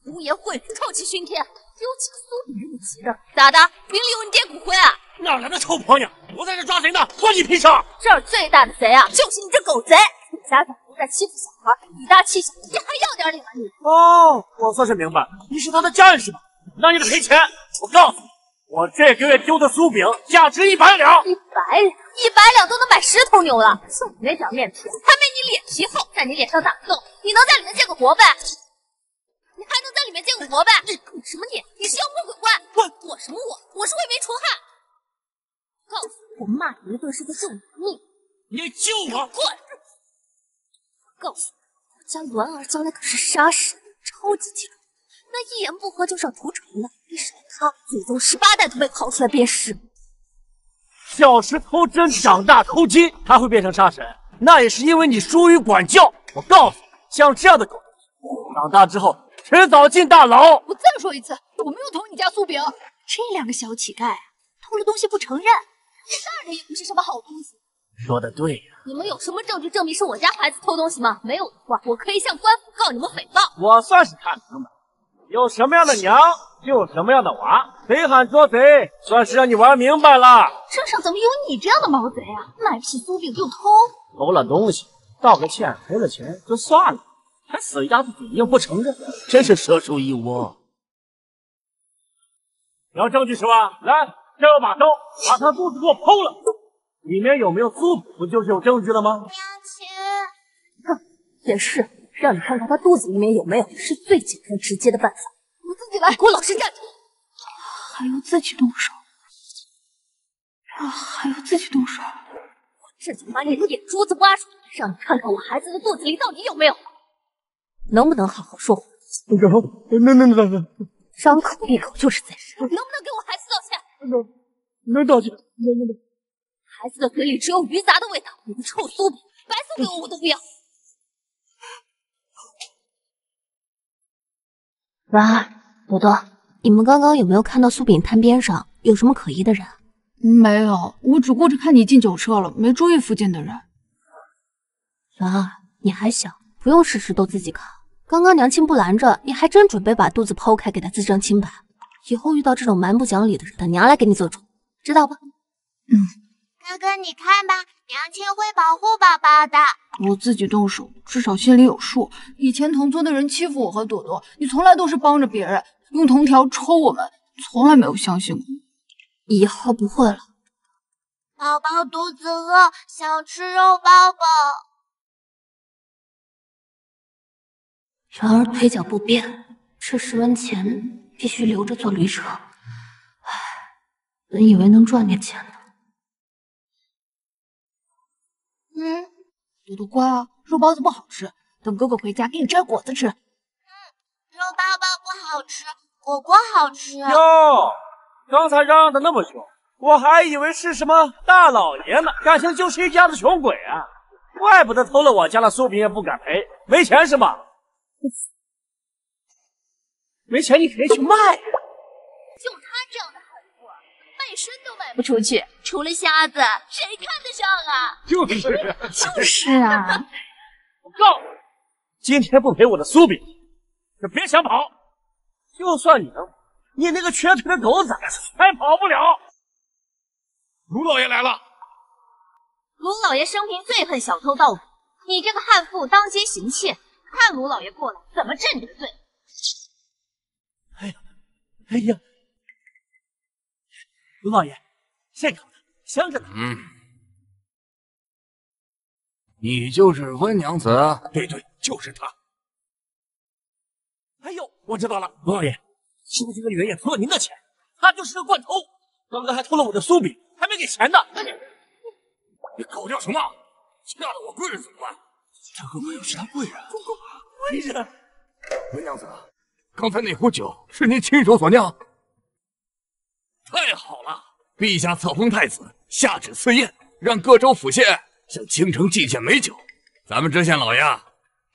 污言秽语，臭气熏天，丢几个酥饼你急的？咋的？明里有你爹骨灰啊？
哪来的臭婆娘？我在这抓贼呢，关你屁事！
这儿最大的贼啊，
就是你这狗贼！
你家长不再欺负小孩，以大欺小，你还要点脸吗你？
哦，我算是明白，你是他的战士吧？那你得赔钱。我告诉你，我这个月丢的酥饼价值一百两。
一百两，一百两都能买十头牛了。就你那点面皮，还没你脸皮厚，在你脸上打个洞，你能在里面见个活呗？你还能在里面见个活呗？你什么你？你是妖魔鬼怪？我我什么我？我是为民除害。告诉你，我骂你一顿是在救你的命。
你救我！
滚！告诉你，我家栾儿将来可是杀神，超级强，那一言不合就上屠城了。你少他，祖宗十八代都被刨出来鞭尸。
小时偷针，长大偷金，他会变成杀神，那也是因为你疏于管教。我告诉你，像这样的狗，长大之后迟早进大牢。
我再说一次，我没有偷你家酥饼。
这两个小乞丐偷了东西不承认，
大人也不是什么好东西。
说的对呀、
你们有什么证据证明是我家孩子偷东西吗？没有的话，我可以向官府告你们诽谤。
我算是看明白，有什么样的娘就有什么样的娃。贼喊捉贼，算是让你玩明白了。
镇上怎么有你这样的毛贼啊？买不起酥饼就偷，
偷了东西，道个歉，赔了钱就算了，还死鸭子嘴硬不承认，真是蛇鼠一窝。要证据是吧？来，这有把刀，把他肚子给我剖了。里面有没有酥饼，不就是有证据了吗？
娘亲，
哼，也是，让你看看他肚子里面有没有，是最简单直接的办法。我自己来，给我老实站着。
还要自己动手？啊，还要自己动手？
我这就把你的眼珠子挖出来，让你看看我孩子的肚子里到底有没有。能不能好好说话？
能能能能能
张口闭口就是在神，能不能给我孩子道歉？
能能道歉，能能能。
孩子的嘴里只有鱼杂的味道，你个臭苏饼，白送给我我都不要。婉儿，朵朵，你们刚刚有没有看到酥饼摊边上有什么可疑的人？
没有，我只顾着看你进酒车了，没注意附近的人。
婉儿，你还小，不用事事都自己扛。刚刚娘亲不拦着，你还真准备把肚子剖开给他自证清白。以后遇到这种蛮不讲理的人，等娘来给你做主，知道吧？
嗯。
哥哥，你看吧，娘亲会保护宝宝的。
我自己动手，至少心里有数。以前同村的人欺负我和朵朵，你从来都是帮着别人，用藤条抽我们，从来没有相信过。
以后不会了。
宝宝肚子饿，想吃肉包包。
然而腿脚不便，这十文钱必须留着做驴车。唉，本以为能赚点钱
嗯，
朵朵乖啊，肉包子不好吃，等哥哥回家给你摘果子吃。
嗯，肉包包不好吃，果果好吃。
哟，刚才嚷嚷的那么凶，我还以为是什么大老爷呢，感情就是一家子穷鬼啊！怪不得偷了我家的酥饼也不敢赔，没钱是吗？没钱你可以去卖呀。
就他这样的悍妇，卖身都卖不出去，除了瞎子谁看得上啊？
就是
就是啊！
我告诉你，今天不赔我的酥饼，就别想跑。就算你能，你那个瘸腿的狗崽子还跑不了。
卢老爷来了。
卢老爷生平最恨小偷盗匪，你这个悍妇当街行窃，看卢老爷过来怎么治你的罪。
哎呀，哎呀，卢老爷，现烤的，香着呢。
嗯，你就是温娘子？
对对，就是她。哎呦，我知道了，卢老爷，是不是这个女人也偷了您的钱？她就是个惯偷，刚刚还偷了我的酥饼，还没给钱呢。
你搞掉什么？吓得我贵人怎么办？
这会不会又是他贵人？贵人，
温娘子，刚才那壶酒是您亲手所酿？太好了！陛下册封太子，下旨赐宴，让各州府县向京城进献美酒。咱们知县老爷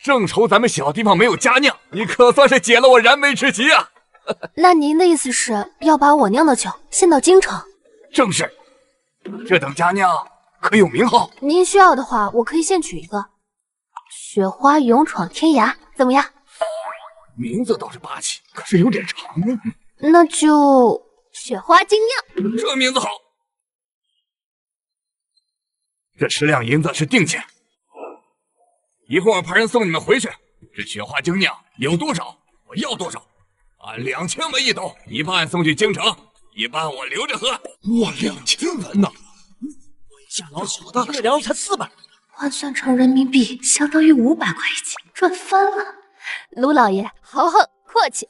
正愁咱们小地方没有佳酿，你可算是解了我燃眉之急啊！
那您的意思是要把我酿的酒献到京城？
正是，这等佳酿可有名号？
您需要的话，我可以献取一个。雪花勇闯天涯，怎么样？
名字倒是霸气，可是有点长啊。
那就雪花精酿。
这名字好。这十两银子是定钱，一会儿派人送你们回去。这雪花精酿有多少，我要多少，按两千文一斗，一半送去京城，一半我留着喝。
哇，两千文呐！下老小的，这粮食才四百，
换算成人民币相当于五百块一斤，赚翻了。卢老爷豪横阔气，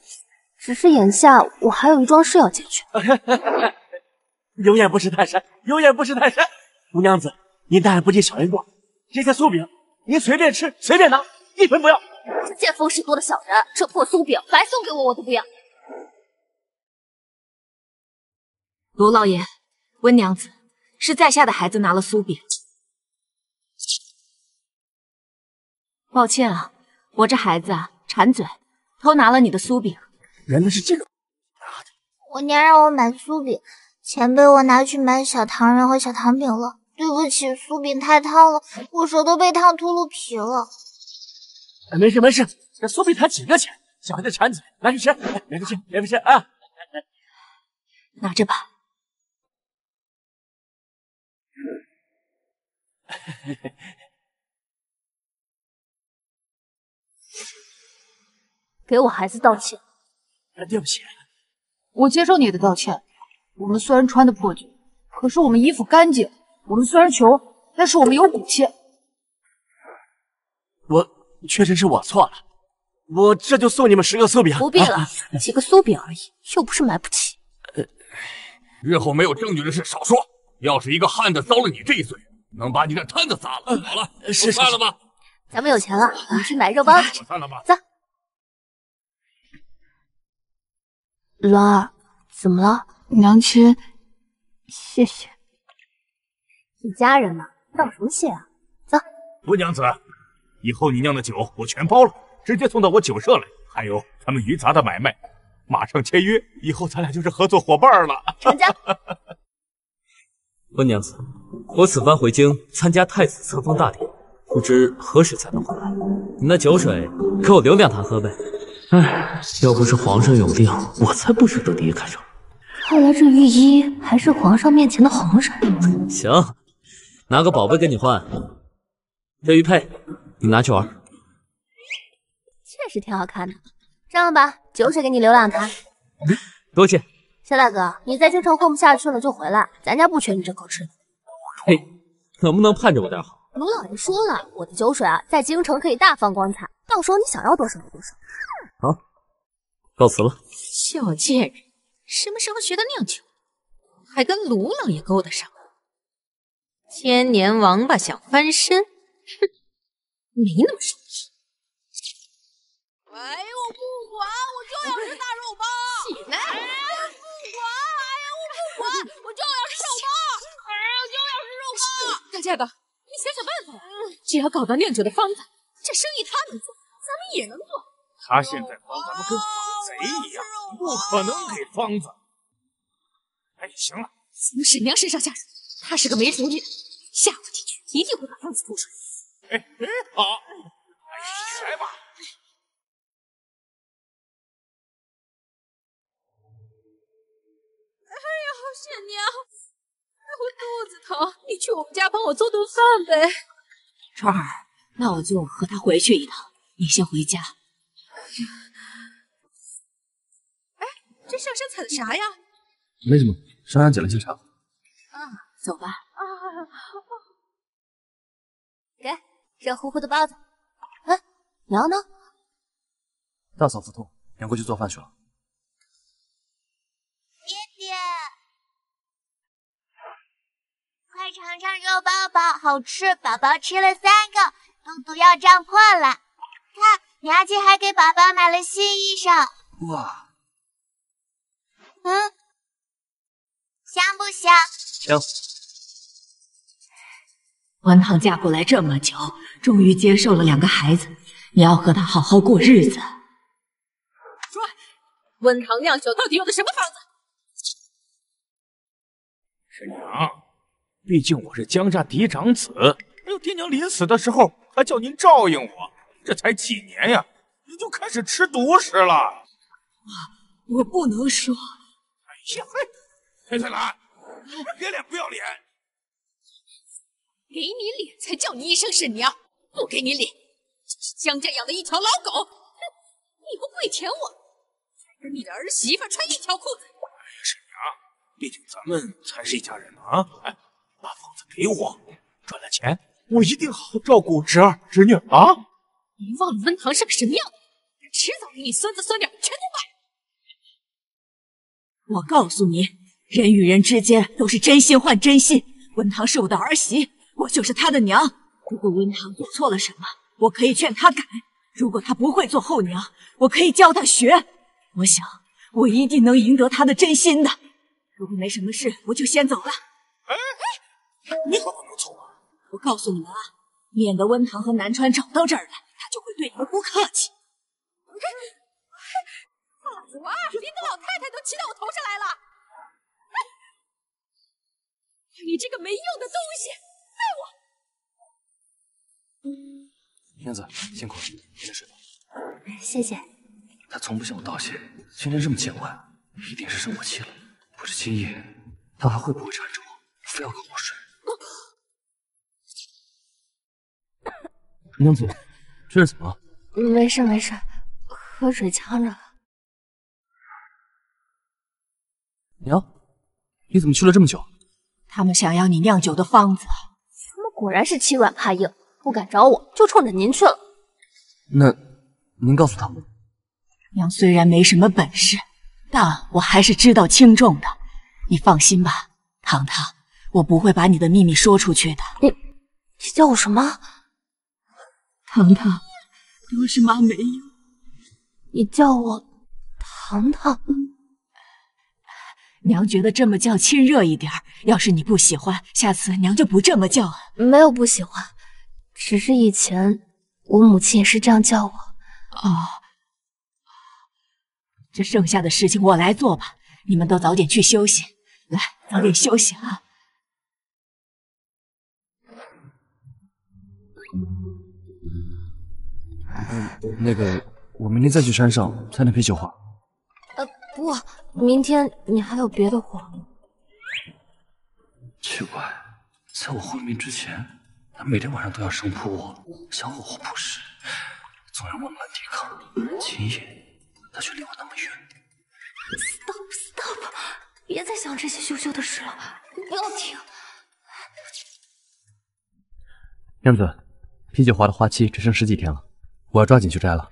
只是眼下我还有一桩事要解决。
有眼不识泰山，有眼不识泰山。吴娘子，您大人不计小人过，这些酥饼您随便吃，随便拿，一分不要。
这见风使舵的小人，这破酥饼白送给我，我都不要。
卢老爷，温娘子。是在下的孩子拿了酥饼，抱歉啊，我这孩子啊馋嘴，偷拿了你的酥饼。
原来是这个，
我娘让我买酥饼，钱被我拿去买小糖人和小糖饼了。对不起，酥饼太烫了，我手都被烫秃噜皮了。
没事没事，这酥饼才几个钱，小孩子馋嘴，拿去吃，没事没事啊，
拿着吧。给我孩子道歉。
对不起，
我接受你的道歉。我们虽然穿的破旧，可是我们衣服干净，
我们虽然穷，但是我们有骨气。
我确实是我错了，我这就送你们十个酥饼。
不必了，几个酥饼而已，又不是买不起。
日后没有证据的事少说。要是一个汉子遭了你这一罪，能把你这摊子砸了。好了，
是
散了吧。
咱们有钱了，我们去买肉包子。
散了吧。
走。伦儿，怎么了？
娘亲，谢谢。
一家人嘛，道什么谢啊？走。
温娘子，以后你酿的酒我全包了，直接送到我酒社来。还有咱们鱼杂的买卖，马上签约，以后咱俩就是合作伙伴了。
成交。
温娘子，我此番回京参加太子册封大典，不知何时才能回来。你那酒水给我留两坛喝呗。唉，要不是皇上有令，我才不舍得离开这儿。
看来这御医还是皇上面前的红人。
行，拿个宝贝跟你换。这玉佩，你拿去玩。
确实挺好看的。这样吧，酒水给你留两坛。
多谢。
肖大哥，你在京城混不下去了就回来，咱家不缺你这口吃的。
嘿，能不能盼着我点好？
卢老爷说了，我的酒水啊，在京城可以大放光彩，到时候你想要多少有多少。
好，告辞了。
小贱人，什么时候学的酿酒，还跟卢老爷勾搭上了？千年王八想翻身，哼，没那么容易。
哎，我不管，我就要吃大肉包。
起来。
我不管，我就要吃肉包，哎呀，我就要吃肉包！
大家的，你想想办法呀！只要搞到酿酒的方子，这生意他能做，咱们也能做。
他现在帮咱们跟反贼一样，不可能给方子。哎，行了，
从沈娘身上下手，她是个没主意的，吓唬进去一定会把方子吐出
来。哎哎，好，哎，来吧。
沈娘，我肚子疼，你去我们家帮我做顿饭呗。
川儿，那我就和他回去一趟，你先回家。
哎，这上山采的啥呀？
没什么，上山捡了些茶。
啊，走吧。啊，
给热乎乎的包子。哎，娘呢？
大嫂腹痛，娘过去做饭去了。
爹爹。快尝尝肉包包，好吃！宝宝吃了三个，肚肚要胀破了。看，娘亲还给宝宝买了新衣裳。
哇！
嗯，香不香？
香。
温堂嫁过来这么久，终于接受了两个孩子，你要和他好好过日子。
说，温堂酿酒到底用的什么方子？
沈娘。毕竟我是江家嫡长子，还有爹娘临死的时候还叫您照应我，这才几年呀，你就开始吃独食了？
我我不能说。
哎呀，翠翠兰，别脸不要脸！
给你脸才叫你一声婶娘，不给你脸就是江家养的一条老狗。哼，你不跪舔我，跟你的儿媳妇穿一条裤子。
婶娘，毕竟咱们才是一家人呢啊！哎。把房子给我，赚了钱我一定好好照顾侄儿侄女啊！
你忘了温堂是个什么样的？迟早给你孙子孙女全都卖
我告诉你，人与人之间都是真心换真心。温堂是我的儿媳，我就是她的娘。如果温堂做错了什么，我可以劝他改；如果他不会做后娘，我可以教他学。我想，我一定能赢得他的真心的。如果没什么事，我就先走了。
哎。你可不能走啊！
我告诉你们啊，免得温堂和南川找到这儿来，就会对你们不客气。
我连个老太太都骑到我头上来了！你这个没用的东西，
放我！燕子辛苦了，你先睡吧。
谢谢。
他从不向我道谢，今天这么见外，一定是生我气了。不知今夜他还会不会缠着我，非要跟我睡？娘子，这是怎么了？
没事没事，喝水呛着了。
娘，你怎么去了这么久？
他们想要你酿酒的方子。
他们果然是欺软怕硬，不敢找我，就冲着您去了。
那您告诉他们，
娘虽然没什么本事，但我还是知道轻重的。你放心吧，糖糖，我不会把你的秘密说出去的。
你，你叫我什么？
糖糖，都是妈没有。
你叫我糖糖。
娘觉得这么叫亲热一点要是你不喜欢，下次娘就不这么叫。
没有不喜欢，只是以前我母亲也是这样叫我。
哦，这剩下的事情我来做吧。你们都早点去休息，来，早点休息啊。
嗯，那个，我明天再去山上采点啤酒花。
呃，不，明天你还有别的活。
奇怪，在我昏迷之前，他每天晚上都要生扑我，想我活不食。总让我们抵抗，今夜他却离我那么远。
Stop Stop，别再想这些羞羞的事了，不要听。
娘子，啤酒花的花期只剩十几天了，我要抓紧去摘了。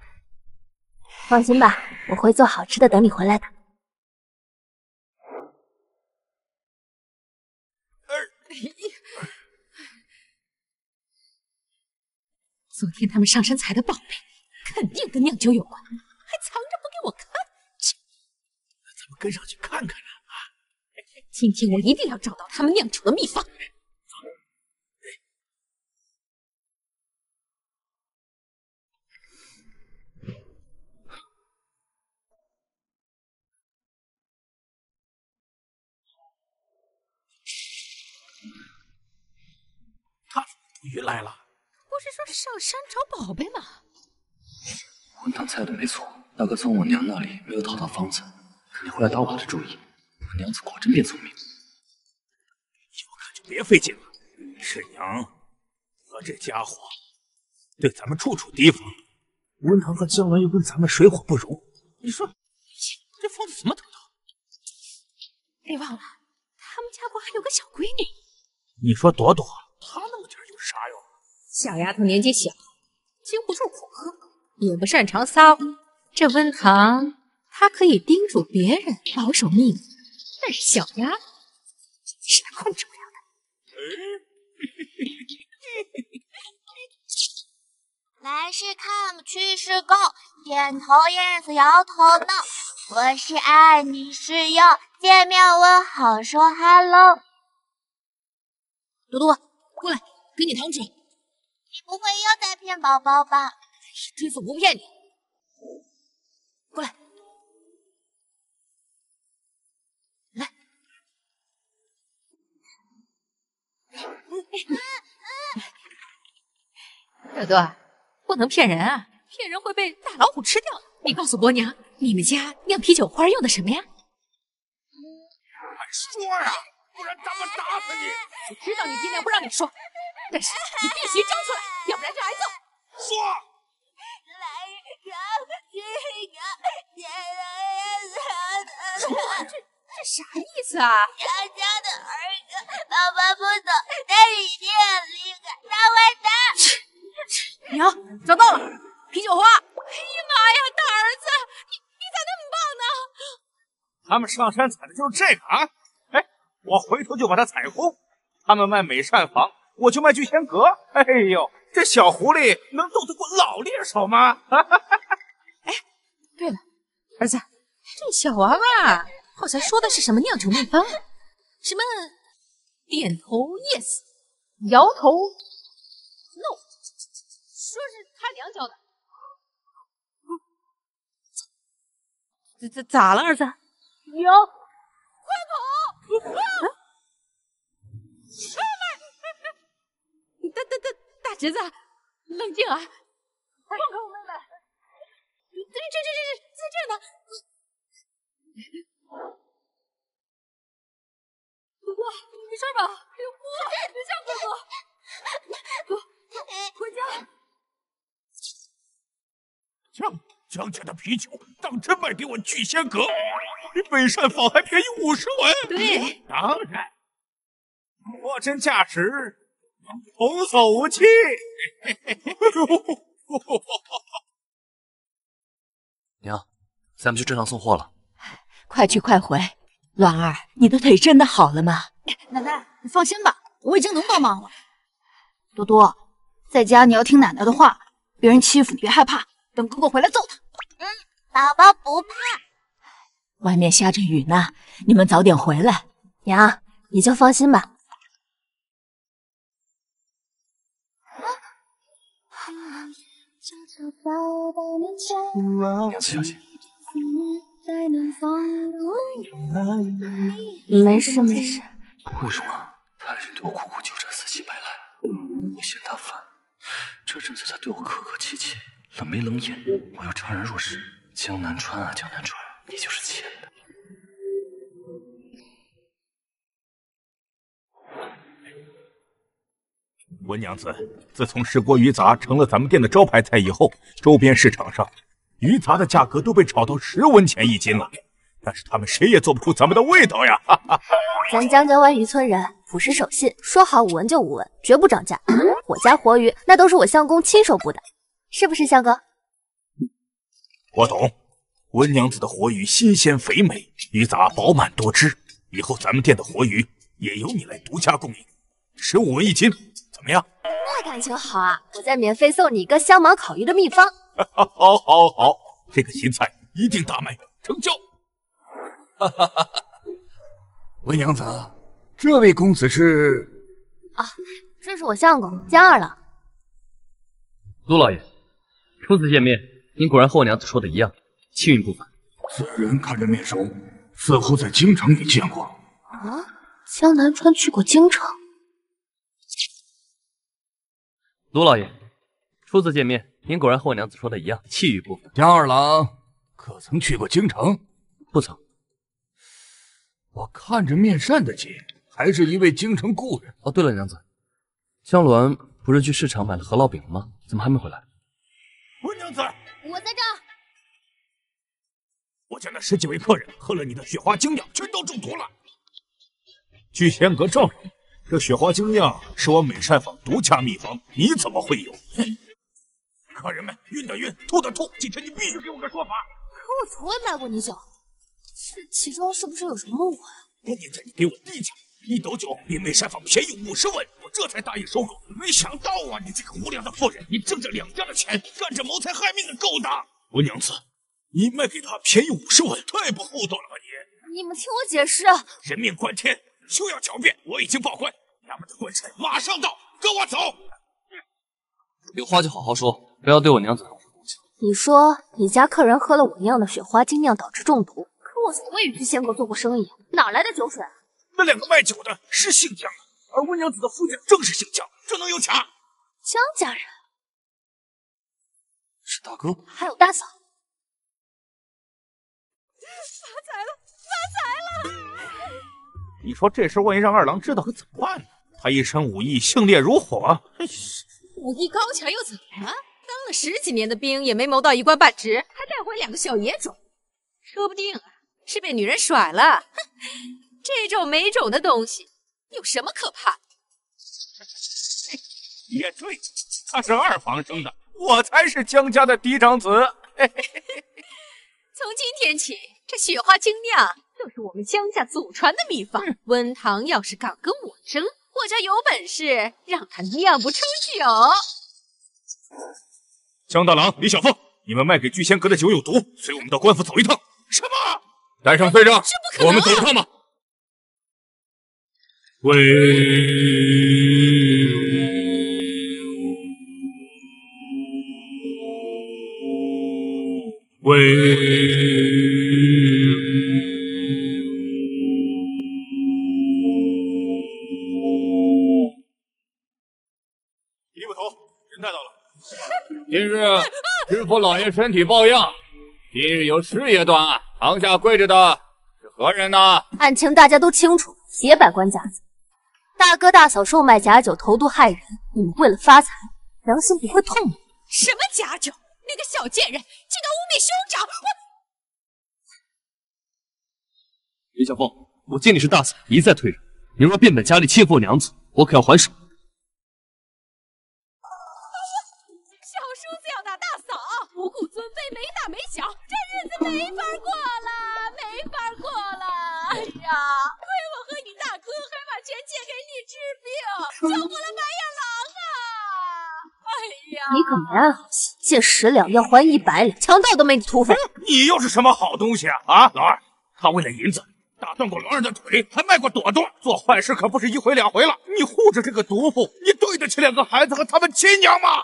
放心吧，我会做好吃的等你回来的。
昨天他们上山采的宝贝，肯定跟酿酒有关，还藏着不给我看。
咱们跟上去看看呢！啊，
今天我一定要找到他们酿酒的秘方。
来了。
不是说上山找宝贝吗？
文堂猜的没错，大哥从我娘那里没有讨到方子，肯定会来打我的主意。我娘子果真变聪明，
要看就别费劲了。沈阳和这家伙对咱们处处提防，文堂和江兰又跟咱们水火不容。你说这方子怎么得到？
别忘了，他们家不还有个小闺女？
你说朵朵，她那么点有啥用？
小丫头年纪小，经不住苦喝，也不擅长撒谎。这温堂，她可以叮嘱别人保守秘密，但是小丫头是他控制不了的。
来是 come，去是 go，点头 yes，摇头 no。我是爱，你是要，见面问好说 hello。
多多，过来，给你糖吃。
你不会又在骗宝宝吧？
这次不骗你。过来，来。多多，不能骗人啊！骗人会被大老虎吃掉的。你告诉伯娘，你们家酿啤酒花用的什么呀？
快说呀，不然咱们打死你！
我知道你爹娘不让你说，但是你必须交出来，要不然就挨揍。
说。
来人，这个
这这啥意思啊？
娘家的儿子，爸爸不懂，但是一定要离开，他会打。
娘，找到了啤酒花！哎呀妈呀，大儿子，你你咋那么棒呢？
他们上山采的就是这个啊！哎，我回头就把它采空。他们卖美膳房，我就卖聚仙阁。哎呦，这小狐狸能斗得过老猎手吗？
哎，对了，儿子，这小娃娃好像说的是什么酿酒秘方？什么点头 yes，摇头 no，说是他娘教的。这这咋了，儿子？
娘，
快跑！啊！大大大大侄子，冷静啊！
放开我妹妹！
这这这这这在这儿呢！哥哥，没事吧？哎呦，不，别吓哥哥！哥，回家。
江江家的啤酒当真卖给我聚仙阁，比北膳坊还便宜五十文。
对，
当然。货真价实，童叟无欺。
娘，咱们去镇上送货了。
快去快回。卵儿，你的腿真的好了吗？奶奶，你放心吧，我已经能帮忙了。多多，在家你要听奶奶的话，别人欺负你别害怕，等哥哥回来揍他。
嗯，宝宝不怕。
外面下着雨呢，你们早点回来。
娘，你就放心吧。
娘子小姐，
没事没事。
为什么他一直对我苦苦纠缠，死乞白赖？我嫌他烦，这阵子他对我客客气气，冷眉冷眼，我又怅然若失。江南川啊江南川，你就是欠的。
温娘子，自从石锅鱼杂成了咱们店的招牌菜以后，周边市场上鱼杂的价格都被炒到十文钱一斤了。但是他们谁也做不出咱们的味道呀！哈 哈
咱江江湾渔村人朴实守信，说好五文就五文，绝不涨价。我家活鱼那都是我相公亲手捕的，是不是相哥？
我懂，温娘子的活鱼新鲜肥美，鱼杂饱满多汁。以后咱们店的活鱼也由你来独家供应，十五文一斤，怎么样？
那感情好啊！我再免费送你一个香茅烤鱼的秘方。
好，好，好，这个新菜一定大卖，成交。
哈哈哈！温娘子，这位公子是？
啊，这是我相公江二郎。
陆老爷，初次见面，您果然和我娘子说的一样，气运不凡。
此人看着面熟，似乎在京城也见过。
啊，江南川去过京城。
陆老爷，初次见面，您果然和我娘子说的一样，气宇不凡。
江二郎可曾去过京城？
不曾。
我看着面善的紧，还是一位京城故人。
哦，对了，娘子，江鸾不是去市场买了河烙饼了吗？怎么还没回来？
温娘子，
我在这儿。
我家那十几位客人喝了你的雪花精酿，全都中毒了。据仙阁证人，这雪花精酿是我美膳坊独家秘方，你怎么会有？哼！客人们晕的晕，吐的吐，今天你必须给我个说法。
可我从未卖过你酒。这其中是不是有什么误会？
关键在你给我低价，一斗酒比美膳坊便宜五十文，我这才答应收购。没想到啊，你这个无良的妇人，你挣着两家的钱，干着谋财害命的勾当！我娘子，你卖给他便宜五十文，太不厚道了吧
你！你们听我解释。
人命关天，休要狡辩！我已经报官，衙门的官差马上到，跟我走。
有话就好好说，不要对我娘子动手动脚。
你说你家客人喝了我酿的雪花精酿导致中毒？可我从未与仙阁做过生意，哪来的酒水？
那两个卖酒的是姓江的，而温娘子的夫君正是姓江，这能有假？
江家人
是大哥，
还有大嫂。
发财了，发财了！
你说这事万一让二郎知道可怎么办呢？他一身武艺，性烈如火，
武艺高强又怎么了？当了十几年的兵，也没谋到一官半职，还带回两个小野种，说不定啊。是被女人甩了，哼！这种没种的东西有什么可怕？
也对，他是二房生的，我才是江家的嫡长子。
从今天起，这雪花精酿就是我们江家祖传的秘方。温堂要是敢跟我争，我家有本事让他酿不出酒。
江大郎、李小凤，你们卖给聚仙阁的酒有毒，随我们到官府走一趟。什么？带上队长，我们走一趟吧。喂喂，
知府老爷身体抱恙，今日有事业断案。堂下跪着的是何人呢？
案情大家都清楚，别摆官架子。大哥大嫂售卖假酒投毒害人，你们为了发财，良心不会痛吗？
什么假酒？那个小贱人竟敢污蔑兄长！我
李小凤，我见你是大嫂，一再退让，
你若变本加厉欺负我娘子，我可要还手。
没法过了，没法过了。哎呀，亏我和你大哥还把钱借给你治病，救活了白眼狼啊！哎呀，
你可没安好心，借十两要还一百两，强盗都没你土匪。
你又是什么好东西啊？啊，老二，他为了银子打断过狼人的腿，还卖过朵朵，做坏事可不是一回两回了。你护着这个毒妇，你对得起两个孩子和他们亲娘吗？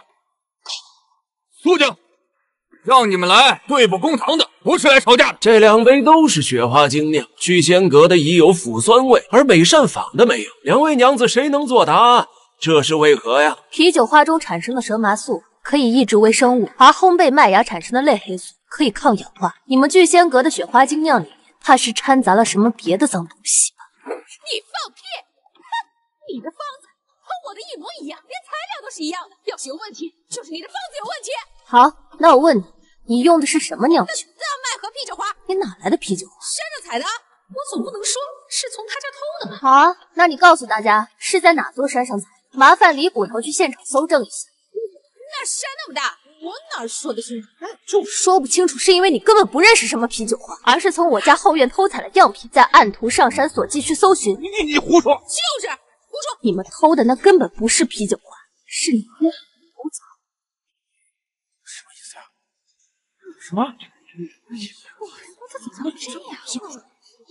苏家，让你们来对簿公堂的，不是来吵架的。
这两杯都是雪花精酿，聚仙阁的已有腐酸味，而美善坊的没有。两位娘子谁能作答？这是为何呀？
啤酒花中产生的蛇麻素可以抑制微生物，而烘焙麦芽产生的类黑素可以抗氧化。你们聚仙阁的雪花精酿里面，怕是掺杂了什么别的脏东西吧？
你放屁！哼，你的方子和我的一模一样，连材料都是一样的。要是有问题，就是你的方子有问题。
好，那我问你，你用的是什么酿酒？
大麦和啤酒花。
你哪来的啤酒花？
山上采的。我总不能说是从他家偷的吧？
好啊，那你告诉大家是在哪座山上采？麻烦李捕头去现场搜证一下。
那山那么大，我哪说得清楚？
就说不清楚，是因为你根本不认识什么啤酒花，而是从我家后院偷采了样品，在按图上山所继续搜寻。
你你你胡说！
就是胡说！
你们偷的那根本不是啤酒花，是你喝的头草。
什么意思呀？什么？
这怎么能这样？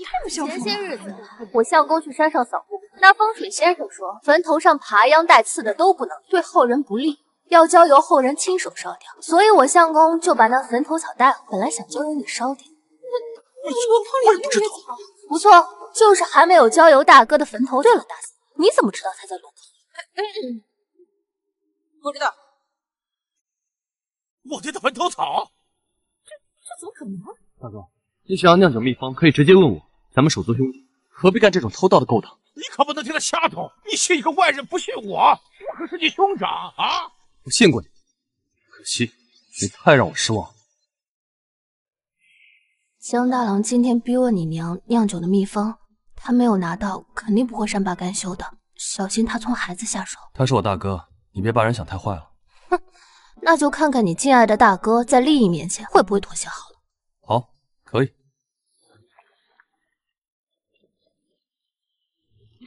太不孝
前些日子，我相公去山上扫墓，那风水先生说，坟头上爬秧带刺的都不能，对后人不利，要交由后人亲手烧掉。所以我相公就把那坟头草带回，本来想交由你烧掉。
我也不知道。
不错，就是还没有交由大哥的坟头。对了，大嫂，你怎么知道他在路口？
不知道。
我爹的坟头草？
怎么可能？
大哥，你想要酿酒秘方，可以直接问我。咱们手足兄弟，何必干这种偷盗的勾当？
你可不能听他瞎捅！你信一个外人，不信我，我可是你兄长啊！
我信过你，可惜你太让我失望了。
江大郎今天逼问你娘酿酒的秘方，他没有拿到，肯定不会善罢甘休的。小心他从孩子下手。
他是我大哥，你别把人想太坏了。
哼，那就看看你敬爱的大哥在利益面前会不会妥协好了。
好，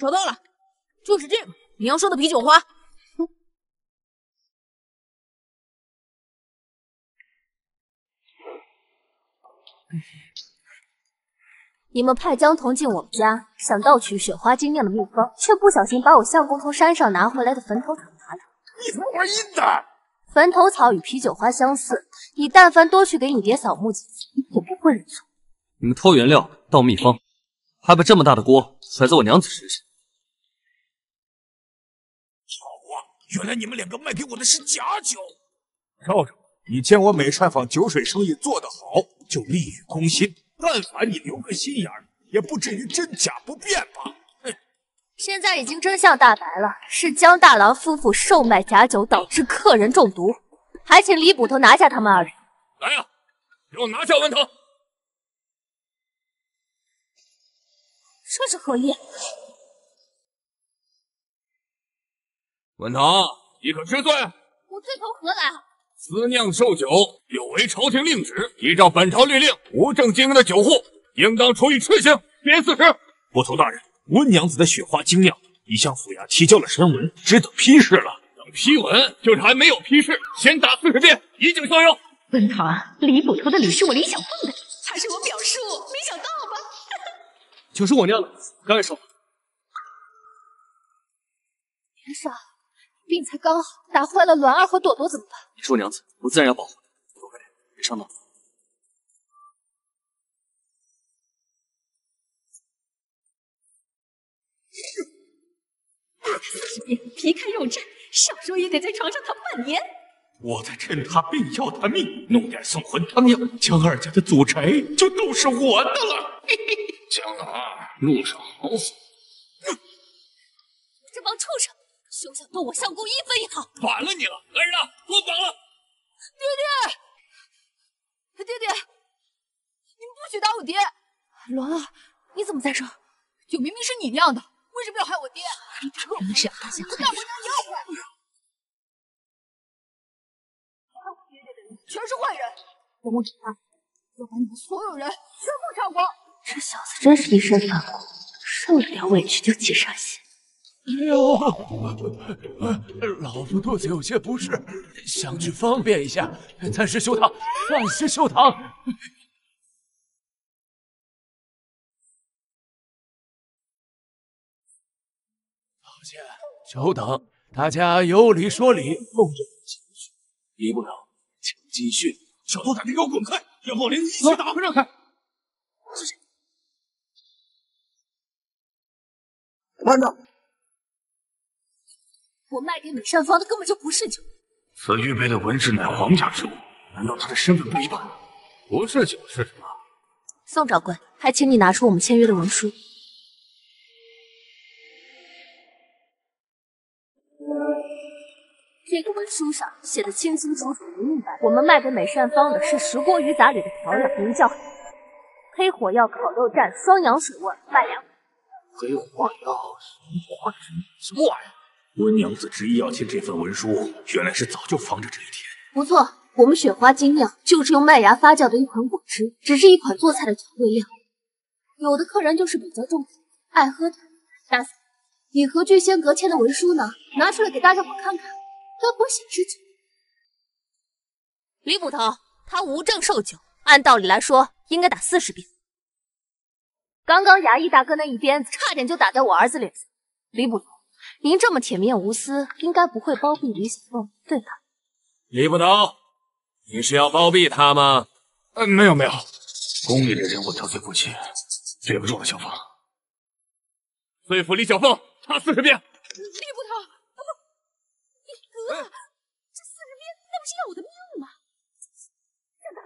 找到了，就是这个你要说的啤酒花。
你们派江童进我们家，想盗取雪花精酿的秘方，却不小心把我相公从山上拿回来的坟头草拿了。
你他妈玩阴的！
坟头草与啤酒花相似，你但凡多去给你爹扫墓几次，你也不会认错。
你们偷原料、盗秘方，还把这么大的锅甩在我娘子身上。
好啊，原来你们两个卖给我的是假酒。少主，你见我美善坊酒水生意做得好，就利欲攻心。但凡你留个心眼儿，也不至于真假不辨吧？哼！
现在已经真相大白了，是江大郎夫妇售卖假酒，导致客人中毒，还请李捕头拿下他们二人。
来呀，给我拿下文腾！
这是何意？
文堂，你可知罪？
我罪从何来？
私酿售酒，有违朝廷令旨。依照本朝律令，无证经营的酒户，应当处以笞刑，鞭四十。
捕头大人，温娘子的雪花精酿已向府衙提交了申文，只等批示了。
等批文，就是还没有批示，先打四十鞭，以儆效尤。
文堂，李捕头的礼是我李小凤的，还是我表叔，没想到吧？
酒是我酿的，赶紧收。
年少。病才刚好打坏了鸾儿和朵朵怎么办？
你是我娘子我自然要保护你别上当
大可不皮开肉绽少说也得在床上躺半年。
我再趁他病要他命弄点送魂汤药江二家的祖宅就都是我的了。
江老二路上好
这帮畜生休想动我相公一分一毫！
反了你了！来人啊，给我绑了！
爹爹，爹爹，你们不许打我爹！鸾儿，你怎么在这？酒明明是你酿的，为什么要害我爹？
你这人是要大家害
大伯娘妖怪，爹爹的人全是坏人，等我长大，要把你们所有人全部杀光！
这小子真是一身反骨，受了点委屈就急上心。
哎呦，老夫肚子有些不适，想去方便一下，暂时休堂，暂时休堂。抱歉，久等，大家有理说理，控制情绪。李不能，请继续。
小兔崽子，给我滚开！要不我连你一起打！
让开！
慢着！
我卖给美善坊的根本就不是酒，
此玉杯的纹饰乃皇家之物，难道他的身份不一般？
不是酒是什么？
宋掌柜，还请你拿出我们签约的文书。这个文书上写的清清楚楚、明明白白，我们卖给美善坊的是石锅鱼杂里的调料，名叫黑火药烤肉蘸双氧水味麦芽。
黑火药，什么玩意儿？温娘子执意要签这份文书，原来是早就防着这一天。
不错，我们雪花精酿就是用麦芽发酵的一款果汁，只是一款做菜的调味料。有的客人就是比较重口，爱喝的。大嫂，你和聚仙阁签的文书呢？拿出来给大家伙看看。要不显之酒。
李捕头，他无证售酒，按道理来说应该打四十鞭。
刚刚衙役大哥那一鞭子，差点就打在我儿子脸上。李捕头，您这么铁面无私，应该不会包庇李小凤，对吧？
李捕头，你是要包庇他吗？
呃，没有没有，宫里的人我得罪不起，对不住了，小凤。
对付李小凤，差四十鞭。
李捕头，啊不，哥，这四十鞭那不是要我的命吗？大哥，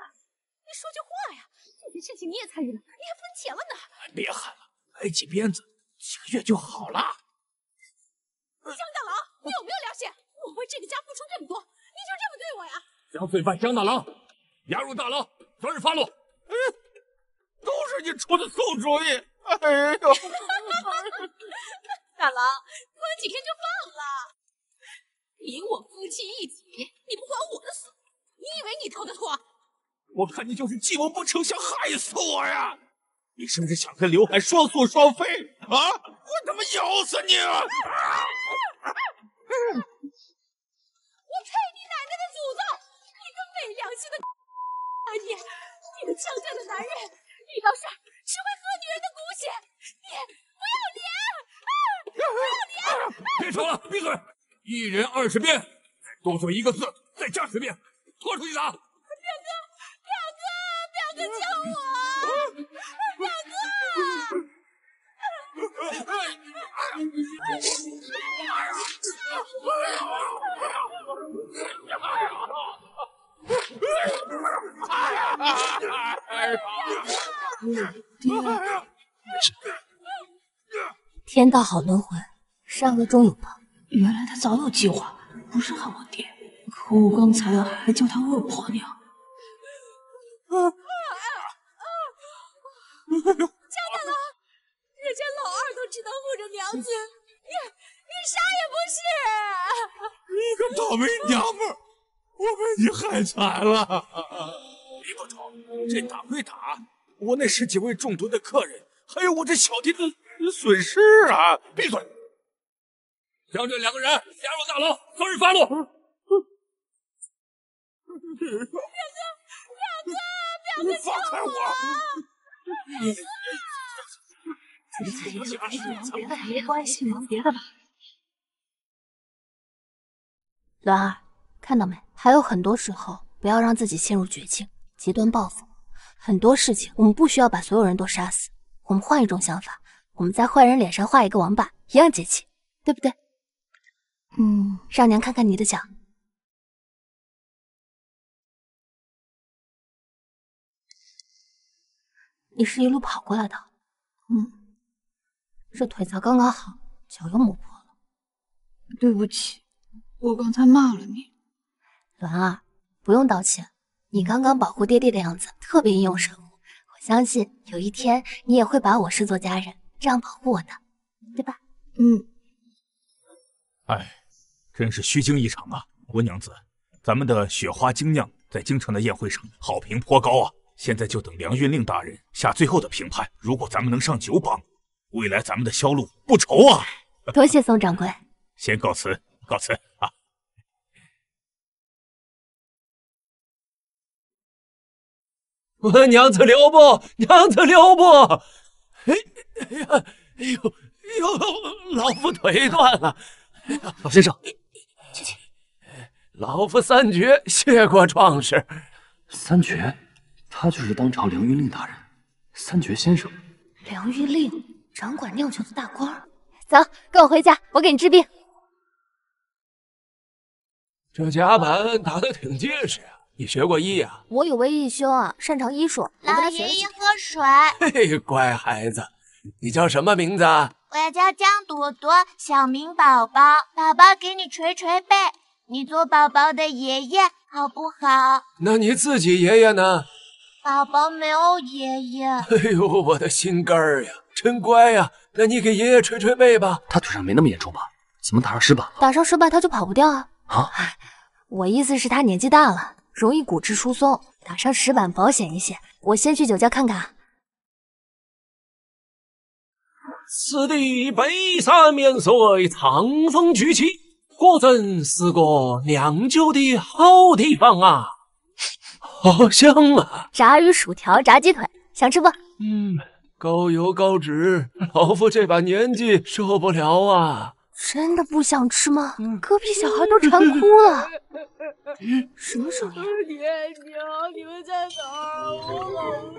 你说句话呀！这件事情你也参与了，你还分钱了呢。
别喊了，挨几鞭子，几个月就好了。
江大郎，你有没有良心？我为这个家付出这么多，你就这么对我呀？
将罪犯江大郎押入大牢，择日发落。
嗯，都是你出的馊主意。哎呦，
大郎，关几天就放了。你我夫妻一体，你不还我的死，你以为你逃得脱？
我看你就是计谋不成，想害死我呀！你是不是想跟刘海双宿双飞啊？我他妈咬死你！啊！
我呸你奶奶的祖宗！你个没良心的啊你！你个强悍的男人，遇到事儿只会喝女人的骨血，你不要脸！啊！不要脸！
别吵了，闭嘴！一人二十鞭，多说一个字，再加十鞭，拖出去打！
表哥，表哥，表哥救我！表哥！
天道好轮回，善恶终有报。
原来他早有计划，不是害我爹，可我刚才还叫他恶婆娘。
江大郎，人家老知道护着娘子，你你啥也不是。
你个倒霉娘们儿，我被你害惨了。李捕头，这打归打，我那十几位中毒的客人，还有我这小弟的损失啊！
闭嘴！将这两个人押入大牢，择日发落。
表哥，表哥，表哥
放开我！
别的没关系，忙别的吧。鸾儿，看到没？还有很多时候，不要让自己陷入绝境，极端报复。很多事情，我们不需要把所有人都杀死，我们换一种想法，我们在坏人脸上画一个王八，一样解气，对不对？嗯，让娘看看你的脚。你是一路跑过来的，嗯，这腿才刚刚好，脚又磨破了。
对不起，我刚才骂了你。
鸾儿，不用道歉，你刚刚保护爹爹的样子特别英勇神武，我相信有一天你也会把我视作家人，这样保护我的，对吧？
嗯。
哎，真是虚惊一场啊，温娘子，咱们的雪花精酿在京城的宴会上好评颇高啊。现在就等梁运令大人下最后的评判。如果咱们能上九榜，未来咱们的销路不愁啊！
多谢宋掌柜，
先告辞，告辞啊！
我娘子留步，娘子留步！哎哎呀，哎呦哎呦，老夫腿断了！
老先生，
去去，老夫三绝，谢过壮士。
三绝。他就是当朝梁云令大人，三绝先生。
梁云令掌管酿酒的大官，走，跟我回家，我给你治病。
这甲板打得挺结实啊！你学过医呀？
我有位义兄啊，擅长医术。
老爷爷喝水。
嘿，乖孩子，你叫什么名字？
我叫江朵朵，小名宝宝。宝宝给你捶捶背，你做宝宝的爷爷好不好？
那你自己爷爷呢？
宝宝没有爷爷。
哎呦，我的心肝儿呀，真乖呀！那你给爷爷捶捶背吧。
他腿上没那么严重吧？怎么打上石板了？
打上石板他就跑不掉啊！
啊！
我意思是，他年纪大了，容易骨质疏松，打上石板保险一些。我先去酒窖看看。
此地北山面水，长风聚气，果真是个酿酒的好地方啊！好香啊！
炸鱼薯条、炸鸡腿，想吃不？
嗯，高油高脂，老夫这把年纪受不了啊！
真的不想吃吗？隔壁小孩都馋哭了。什么声音？
爹娘，你们在哪儿？我好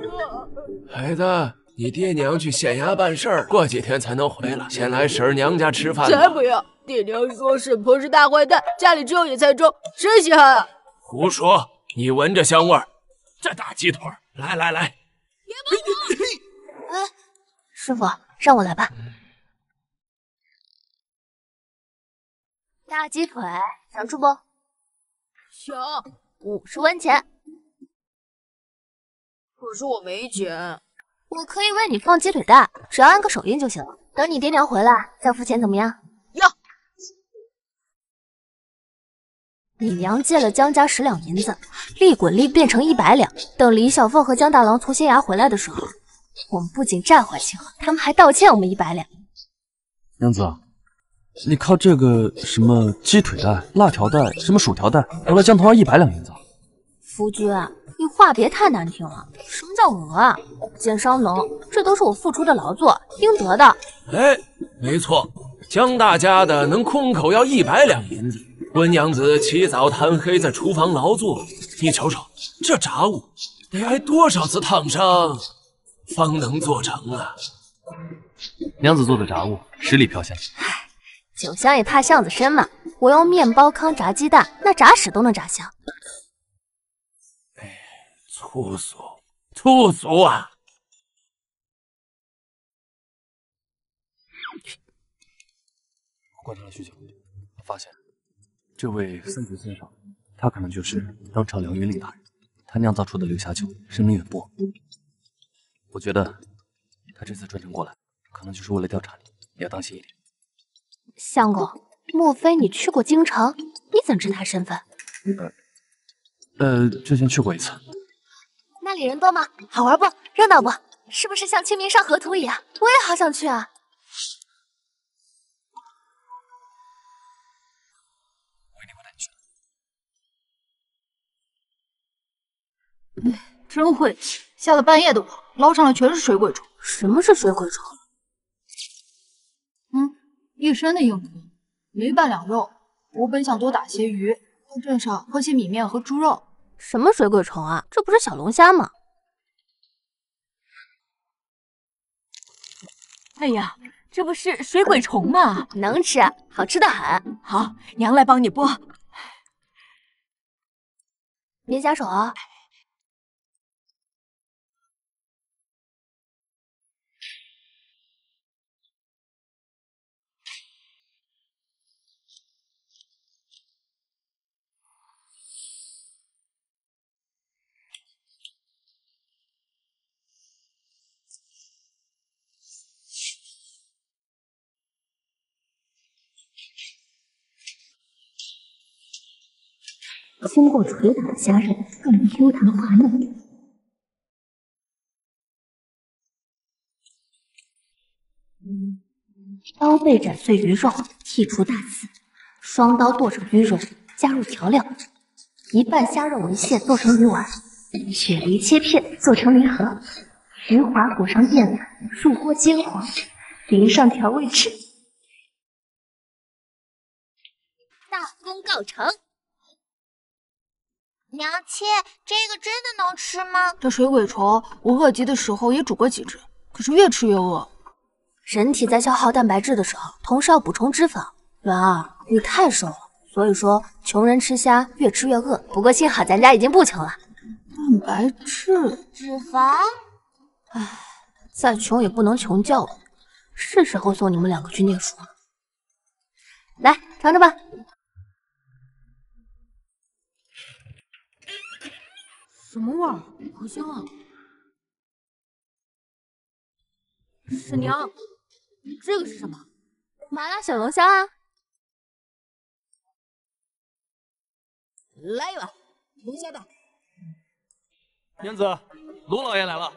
饿。
孩子，你爹娘去县衙办事儿，过几天才能回来。先来婶娘家吃饭。
才不要！爹娘说沈婆是大坏蛋，家里只有野菜粥，谁稀罕啊？
胡说！你闻着香味儿，这大鸡腿，来来来，
哎，师傅，让我来吧。大鸡腿想吃不？
想，
五十文钱。
可是我没钱。
我可以为你放鸡腿蛋，只要按个手印就行了。等你爹娘回来再付钱，怎么样？要你娘借了江家十两银子，利滚利变成一百两。等李小凤和江大郎从县衙回来的时候，我们不仅债还清了，他们还倒欠我们一百两。
娘子，你靠这个什么鸡腿蛋、辣条蛋、什么薯条蛋，得了江头儿一百两银子？
夫君，你话别太难听了。什么叫讹啊？奸商农，这都是我付出的劳作，应得的。
哎，没错，江大家的能空口要一百两银子。温娘子起早贪黑在厨房劳作，你瞅瞅这炸物，得挨多少次烫伤方能做成啊？
娘子做的炸物十里飘香。
唉，酒香也怕巷子深嘛。我用面包糠炸鸡蛋，那炸屎都能炸香。
哎，粗俗，粗俗啊！
我观察了许久，发现。这位三绝先生，他可能就是当朝梁云令大人。他酿造出的流霞酒声名远播，我觉得他这次专程过来，可能就是为了调查你，你要当心一点。
相公，莫非你去过京城？你怎知他身份？
呃，之前去过一次。
那里人多吗？好玩不？热闹不？是不是像《清明上河图》一样？我也好想去啊！
真晦气，下了半夜的网，捞上来全是水鬼虫。
什么是水鬼虫？
嗯，一身的硬壳，没半两肉。我本想多打些鱼，到镇上换些米面和猪肉。
什么水鬼虫啊？这不是小龙虾吗？
哎呀，这不是水鬼虫吗？
能吃，好吃的很。
好，娘来帮你剥。
别夹手啊！经过捶打的虾仁更 Q 弹滑嫩。刀背斩碎鱼肉，剔除大刺，双刀剁成鱼蓉，加入调料，一半虾肉为馅做成鱼丸，雪梨切片做成梨核，鱼滑裹上淀粉，入锅煎黄，淋上调味汁，大功告成。
娘亲，这个真的能吃吗？
这水鬼虫，我饿极的时候也煮过几只，可是越吃越饿。
人体在消耗蛋白质的时候，同时要补充脂肪。元儿，你太瘦了，所以说穷人吃虾越吃越饿。不过幸好咱家已经不穷了。
蛋白质、
脂肪，
唉，再穷也不能穷教了。是时候送你们两个去念书了。来，尝尝吧。
什么味儿？好香啊！婶娘，这个是什么？
麻辣小龙虾啊！
来一碗龙虾的。
娘子，卢老爷来了。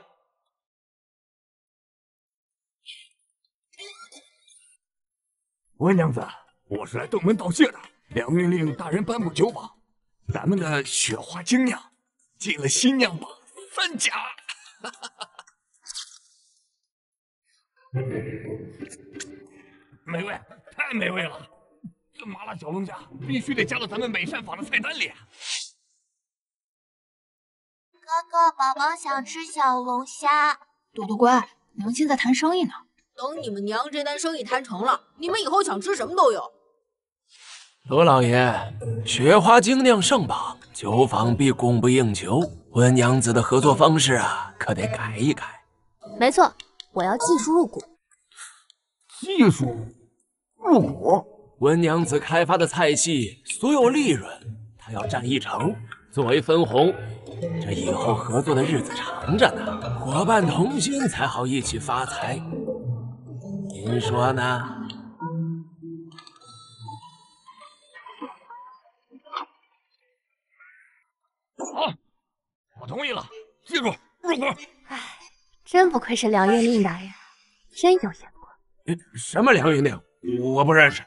温娘子，我是来登门道谢的。梁运令大人颁布酒榜，咱们的雪花精酿进了新娘榜三甲。美味，太美味了！这麻辣小龙虾必须得加到咱们美膳坊的菜单里。
哥哥，宝宝想吃小龙虾。
朵朵乖，娘亲在谈生意呢。
等你们娘这单生意谈成了，你们以后想吃什么都有。
罗老爷，雪花精酿上榜，酒坊必供不应求。温娘子的合作方式啊，可得改一改。
没错，我要技术入股。
技术入股？
温娘子开发的菜系，所有利润她要占一成，作为分红。这以后合作的日子长着呢，伙伴同心才好一起发财。您说呢？
同意了。记住，入股。
唉，真不愧是梁月令大人，真有眼光。
什么梁月令？我不认识。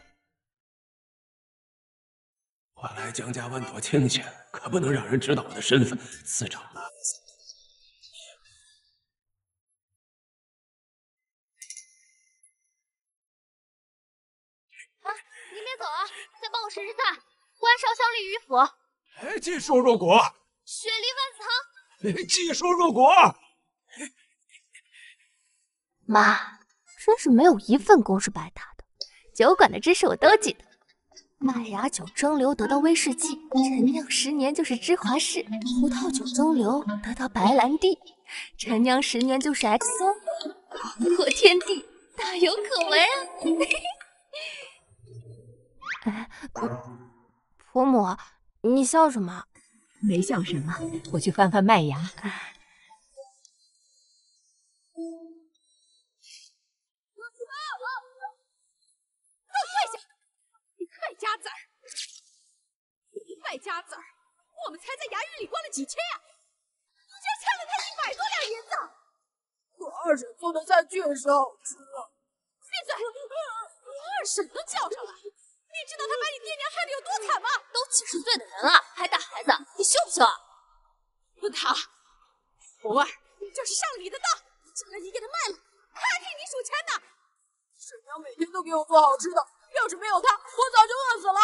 我来江家湾躲清闲，可不能让人知道我的身份。次长。
啊，您别走啊，再帮我试试菜。关烧香立于府。
哎，技术入股。
雪梨万
层。技术入股。
妈，真是没有一份工是白打的。酒馆的知识我都记得。麦芽酒蒸馏得到威士忌，陈酿十年就是芝华士；葡萄酒蒸馏得到白兰地，陈酿十年就是 XO。广阔天地，大有可为啊！哎，婆母，你笑什么？
没笑什么，我去翻翻麦芽。
败家子儿，败家子儿，我们才在衙狱里关了几天呀，你就欠了他一百多两银子！
可二婶做的菜确实好吃。
闭嘴！二婶都叫上来，你知道他把你爹娘害得有多惨吗？
都几十岁的人了，还打孩子，你羞不羞啊？
问他，红儿，你这是上你的当，将来你给他卖了，他还替你数钱呢。
婶娘每天都给我做好吃的。要是没有他，我早就饿死了。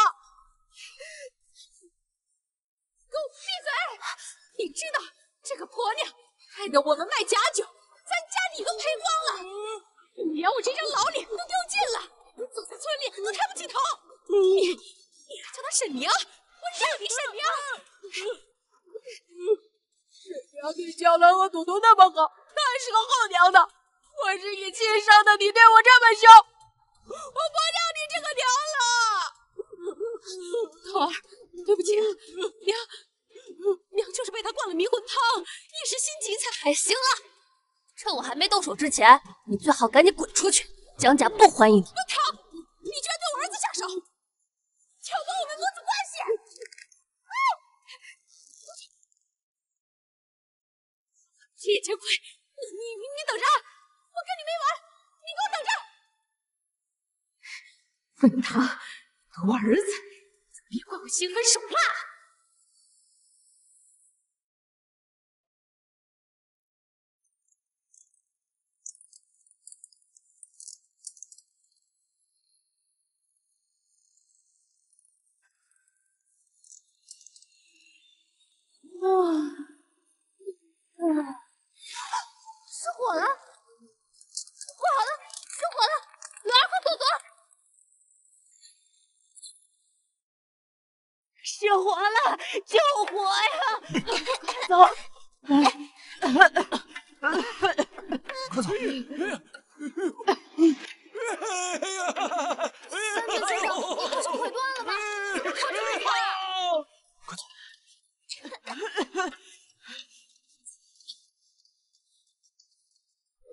给我闭嘴！你知道这个婆娘害得我们卖假酒，咱家你都赔光了。你连我这张老脸都丢尽了，走在村里都抬不起头。你你还叫她沈娘？我让你沈娘！
沈娘对江兰和朵朵那么好，她还是个后娘呢。我是你亲生的，你对我这么凶，我不要你这个娘了。
桃儿，对不起，娘，娘就是被他灌了迷魂汤，一时心急才……
哎，行了，趁我还没动手之前，你最好赶紧滚出去，江家不欢迎你。
温汤，你居然对我儿子下手，挑拨我们母子关系！叶千贵，你你你等着，我跟你没完，你给我等着！温汤，我儿子，别怪我心狠手辣。
失火了！不好了，失火了！女儿，快躲躲！
失火了，救火呀！走，
快走！
三姐先生，你不是腿断了吗？快这么快啊！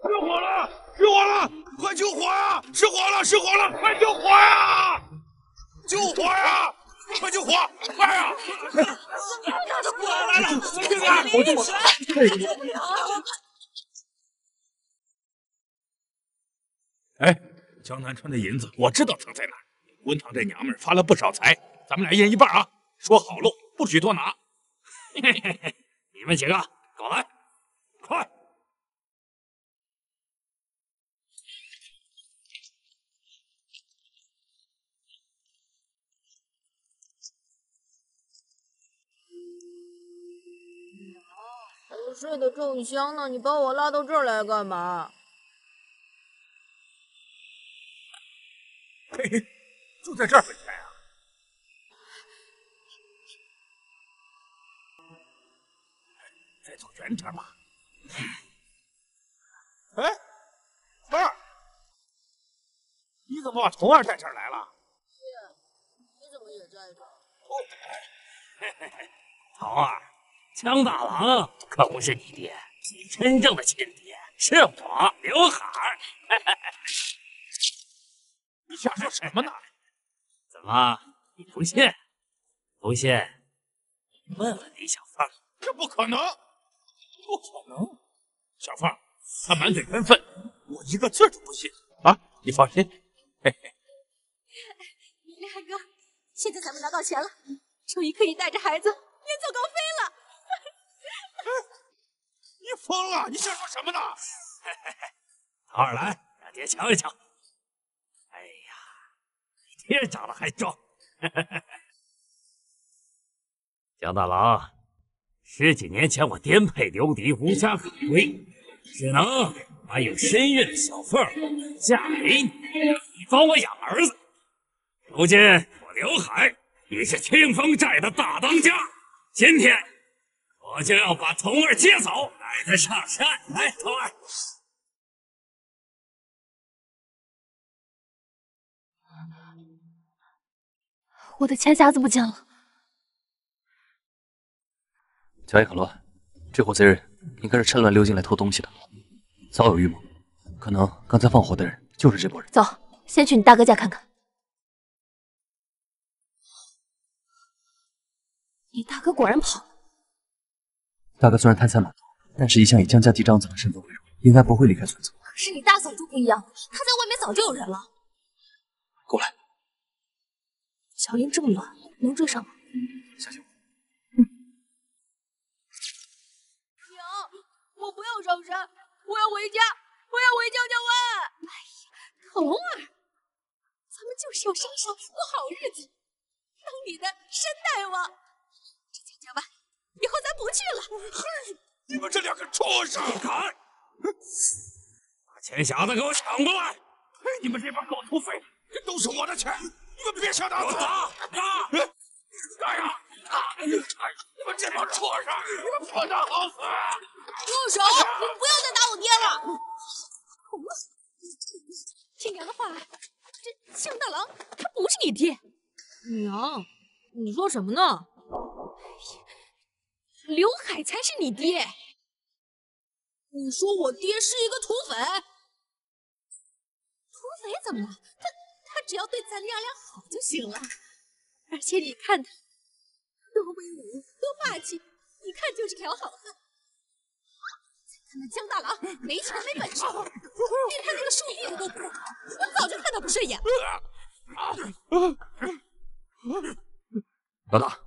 失火了！失火了！快救火呀！失火了！失火了！快救火呀！救火呀！快救火！快呀！火来了！快点！
我救火！
哎，江南川的银子我知道藏在哪儿。温堂这娘们发了不少财，咱们俩一人一半啊！说好喽，不许多拿。嘿嘿嘿嘿，你们几个过来，快！
我睡得正香呢，你把我拉到这儿来干嘛？
嘿嘿，就在这儿分再走远点吧。哎，凤儿，你怎么把童儿带这儿来了？
你怎么也在这儿？
童儿，江大郎可不是你爹，你真正的亲爹是我刘海儿。
你瞎说什么呢？
怎么，你不信？不信？问问李小凤。
这不可能，不可能！小凤，他满嘴喷粪，我一个字都不信啊！你放心，嘿嘿。
厉害哥，现在咱们拿到钱了，终于可以带着孩子远走高飞了。
你疯了？你瞎说什么呢？
桃儿来，让爹瞧一瞧。哎呀，比爹长得还壮。江大郎，十几年前我颠沛流离，无家可归，只能把有身孕的小凤儿嫁给你，你帮我养儿子。如今我刘海已是清风寨的大当家，今天我就要把童儿接走，带他上山。来，童儿。
我的钱匣子不见了。
小野可罗，这伙贼人应该是趁乱溜进来偷东西的，早有预谋，可能刚才放火的人就是这波人。
走，先去你大哥家看看。你大哥果然跑了。
大哥虽然贪财满道，但是一向以江家嫡长子的身份为荣，应该不会离开村子。
可是你大嫂就不一样，她在外面早就有人了。
过来，
小林这么乱，能追上吗？
小心。
娘，我不要上山，我要回家，我要回江家湾。
哎呀，童儿，咱们就是要上山过好日子，当你的山大王。这江家湾以后咱不去了。
嘿，你们这两个畜生！
敢！把钱匣子给我抢过来！
你们这帮狗土匪，这都是我的钱，你们别想打死我！
打
打！打呀！你们这帮畜生，你们不得好死！
住手！你们不要再打我爹了！听娘的话，这江大郎他不是你爹。
娘，你说什么呢？
刘海才是你爹。
你说我爹是一个土匪？
土匪怎么了？他他只要对咱娘俩好就行了。而且你看他多威武，多霸气，一看就是条好汉。再看那江大郎，没钱没本事，连他那个树弟子都不如，我早就看他不顺眼了。
老大，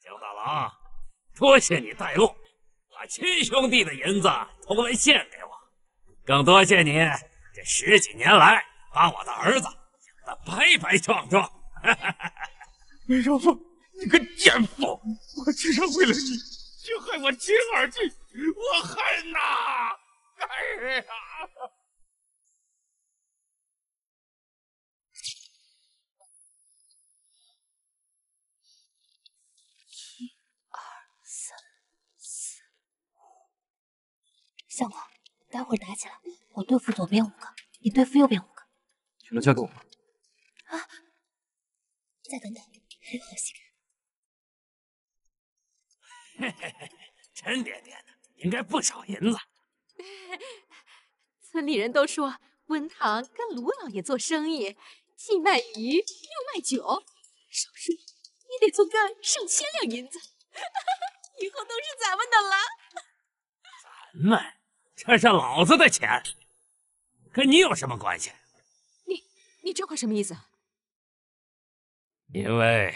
江大郎，多谢你带路，把亲兄弟的银子偷来献给我，更多谢你这十几年来把我的儿子白白壮壮。
梅少峰，你个贱妇！我竟然为了你，去害我亲儿子，我恨呐！哎呀！
相公，待会儿打起来，我对付左边五个，你对付右边五个。
全都交给我吧。
啊！再等等，还有好戏
看。嘿嘿嘿，沉甸甸的，应该不少银子。
村里人都说温堂跟卢老爷做生意，既卖鱼又卖酒，少说也得做个上千两银子，以后都是咱们的了。
咱们？这是老子的钱，跟你有什么关系？
你你这话什么意思？
因为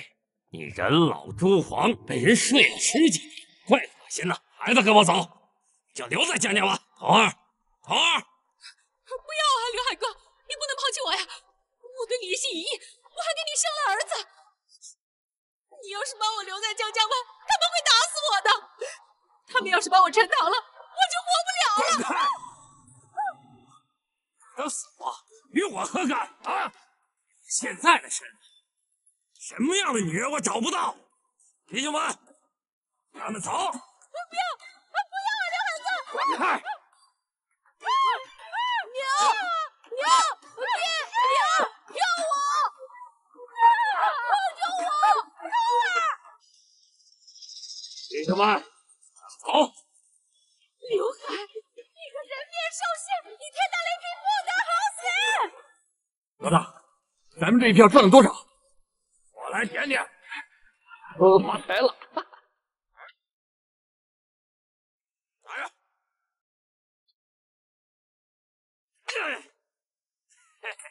你人老珠黄，被人睡了十几年，怪恶心的。孩子跟我走，就留在江家吧。童儿，童儿，
不要啊，刘海哥，你不能抛弃我呀！我对你一心一意，我还给你生了儿子。你要是把我留在江家湾，他们会打死我的。他们要是把我沉塘了，我就活不了了。
要死我，与我何干啊？现在的身份，什么样的女人我找不到？弟兄们，咱们走。
不要，不要啊，刘海哥！
滚开！
娘，娘，爹，娘，救我！救我！救我！
弟兄们，走。
刘海，你个人面兽心，你天打雷劈，不得好死！
老大，咱们这一票赚了多少？
来点点。
我发财了！
来呀！哎，嘿嘿。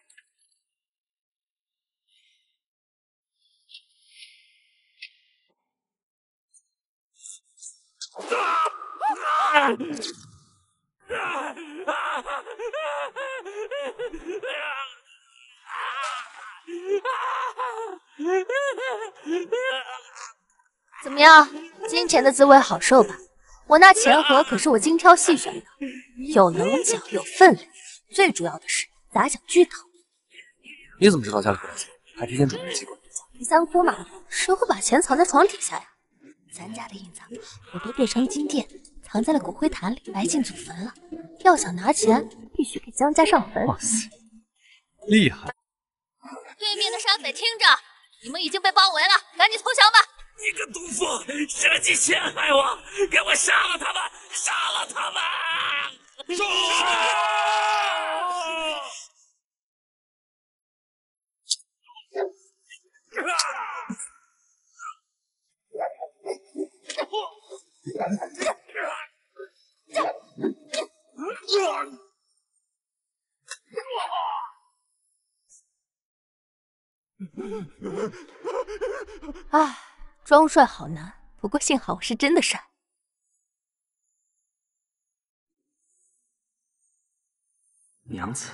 啊啊啊啊啊啊啊！
怎么样，金钱的滋味好受吧？我那钱盒可是我精挑细选的，有棱角，有分量，最主要的是砸响巨头。
你怎么知道家里会有钱？还提前准备了机关？
三姑嘛，谁会把钱藏在床底下呀？咱家的银子我都变成金锭，藏在了骨灰坛里，埋进祖坟了。要想拿钱，必须给江家上坟。
哇塞，厉害！
对面的山匪，听着，你们已经被包围了，赶紧投降吧！
你个毒妇，设计陷害我，给我杀了他们，杀了他们！住！
唉，装帅好难，不过幸好我是真的帅。
娘子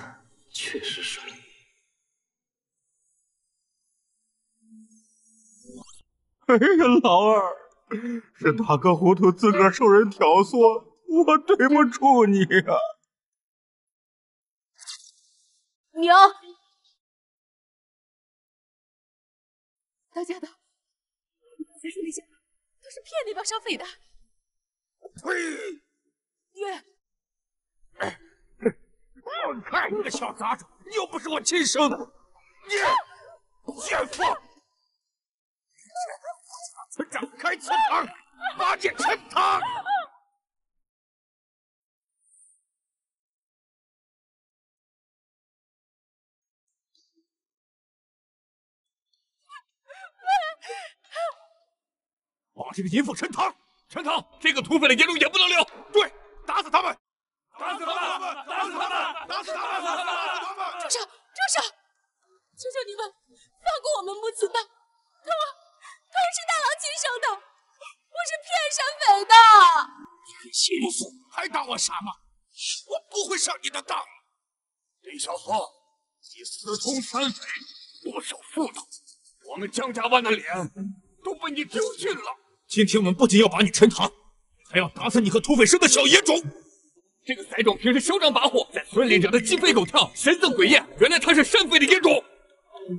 确实帅。
哎呀，老二，
是大哥糊涂，自个儿受人挑唆，我对不住你啊！
娘，当家的，再说那些都是骗那帮商匪的。
呸！
爹，
滚开！你个小杂种，你又不是我亲生的，你贱妇！展开祠堂，八戒沉堂！把这个淫妇陈堂！
陈堂，这个土匪的言论也不能留。
对，打死他们！
打死他们！打死他们！
打死他们！打死他们！
住手！住手！求求你们放过我们母子吧！他他是大郎亲生的，我是骗山匪的。
骗媳妇还当我傻吗？我不会上你的当！李小凤，你私通山匪，不守妇道，我们江家湾的脸都被你丢尽了。今天我们不仅要把你沉塘，还要打死你和土匪生的小野种。
这个崽种平时嚣张跋扈，在村里惹得鸡飞狗跳，神憎鬼厌。原来他是山匪的野种，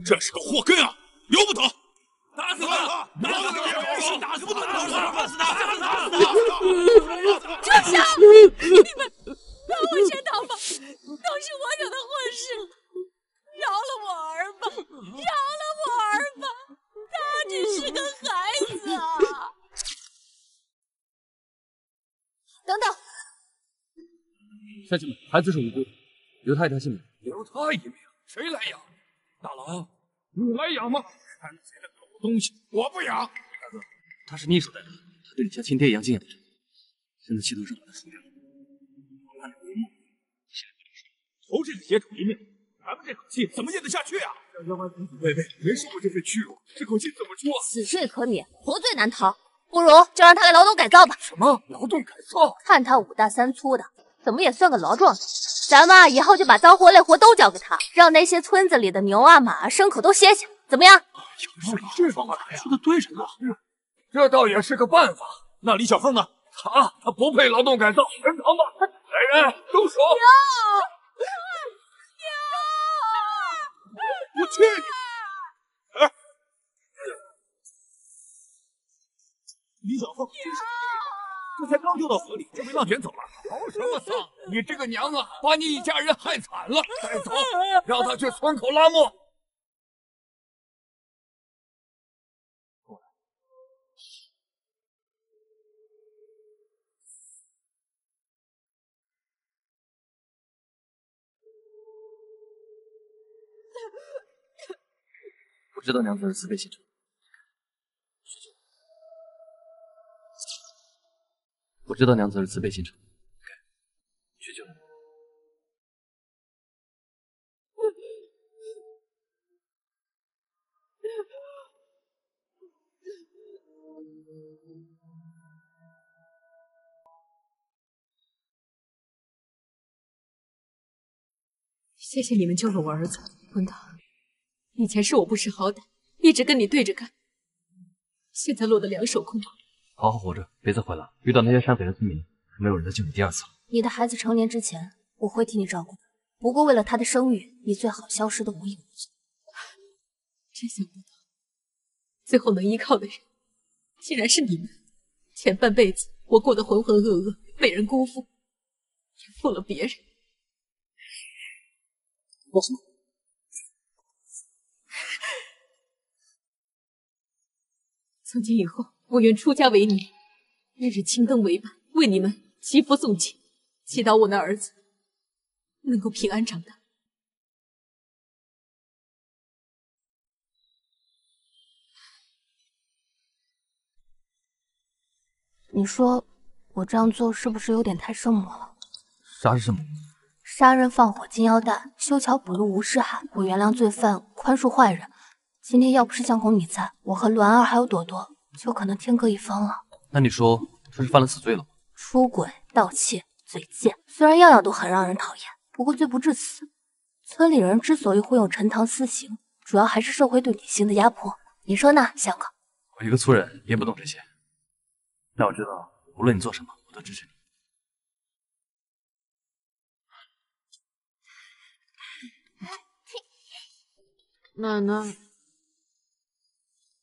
这是个祸根啊！由不得，
打死他！打死他！
打死他！打死他！打死他！
住手！你们让我沉塘吧，都是我惹的祸事，饶了我儿吧，饶了我儿吧，他只是个孩子啊！
等等，
乡亲们，孩子是无辜的，留他一条性命。
留他一命，谁来养？大郎，你来养吗？看贼的狗东西，我不养。
大哥，他是你一手带大的，他对你像亲爹一样敬仰着你，现在气头上把他输掉，我看你
这个野种一命，咱们这口气怎么咽得下去啊？让妖怪公子辈辈没受过这份屈辱，这口气怎么出啊？
死罪可免，活罪难逃，不如就让他来劳动改造吧。
什么劳动改造？
看他五大三粗的，怎么也算个劳状元。咱们啊，以后就把脏活累活都交给他，让那些村子里的牛啊、马啊、牲口都歇歇，怎么样？
有道理，这方法说的对着呢。
这倒也是个办法。
那李小凤呢？
他他不配劳动改造，沉塘吧！来人，动手！
我去你！李小凤，真是这才刚掉到河里，就被浪卷走了。
嚎什么丧？你这个娘啊，把你一家人害惨了！带走，让他去村口拉磨。
我知道娘子是慈悲心肠，我知道娘子是慈悲心肠，去救。
谢谢你们救了我儿子文涛，以前是我不识好歹，一直跟你对着干，现在落得两手空空。
好好活着，别再回来。遇到那些山匪的村民，没有人再救你第二次了。
你的孩子成年之前，我会替你照顾的。不过为了他的声誉，你最好消失的无影无踪。
真想不到，最后能依靠的人，竟然是你们。前半辈子我过得浑浑噩噩，被人辜负，也负了别人。
我？
从今以后，我愿出家为尼，日日青灯为伴，为你们祈福诵经，祈祷我那儿子能够平安长大。
你说我这样做是不是有点太圣母了？
啥是圣母？
杀人放火金腰带，修桥补路无尸骸。我原谅罪犯，宽恕坏人。今天要不是相公你在，我和栾儿还有朵朵就可能天各一方了。
那你说他是犯了死罪了吗？
出轨、盗窃、嘴贱，虽然样样都很让人讨厌，不过罪不至此。村里人之所以会用陈塘私刑，主要还是社会对女性的压迫。你说呢，相公？
我一个粗人也不懂这些。要知道，无论你做什么，我都支持你。
奶奶，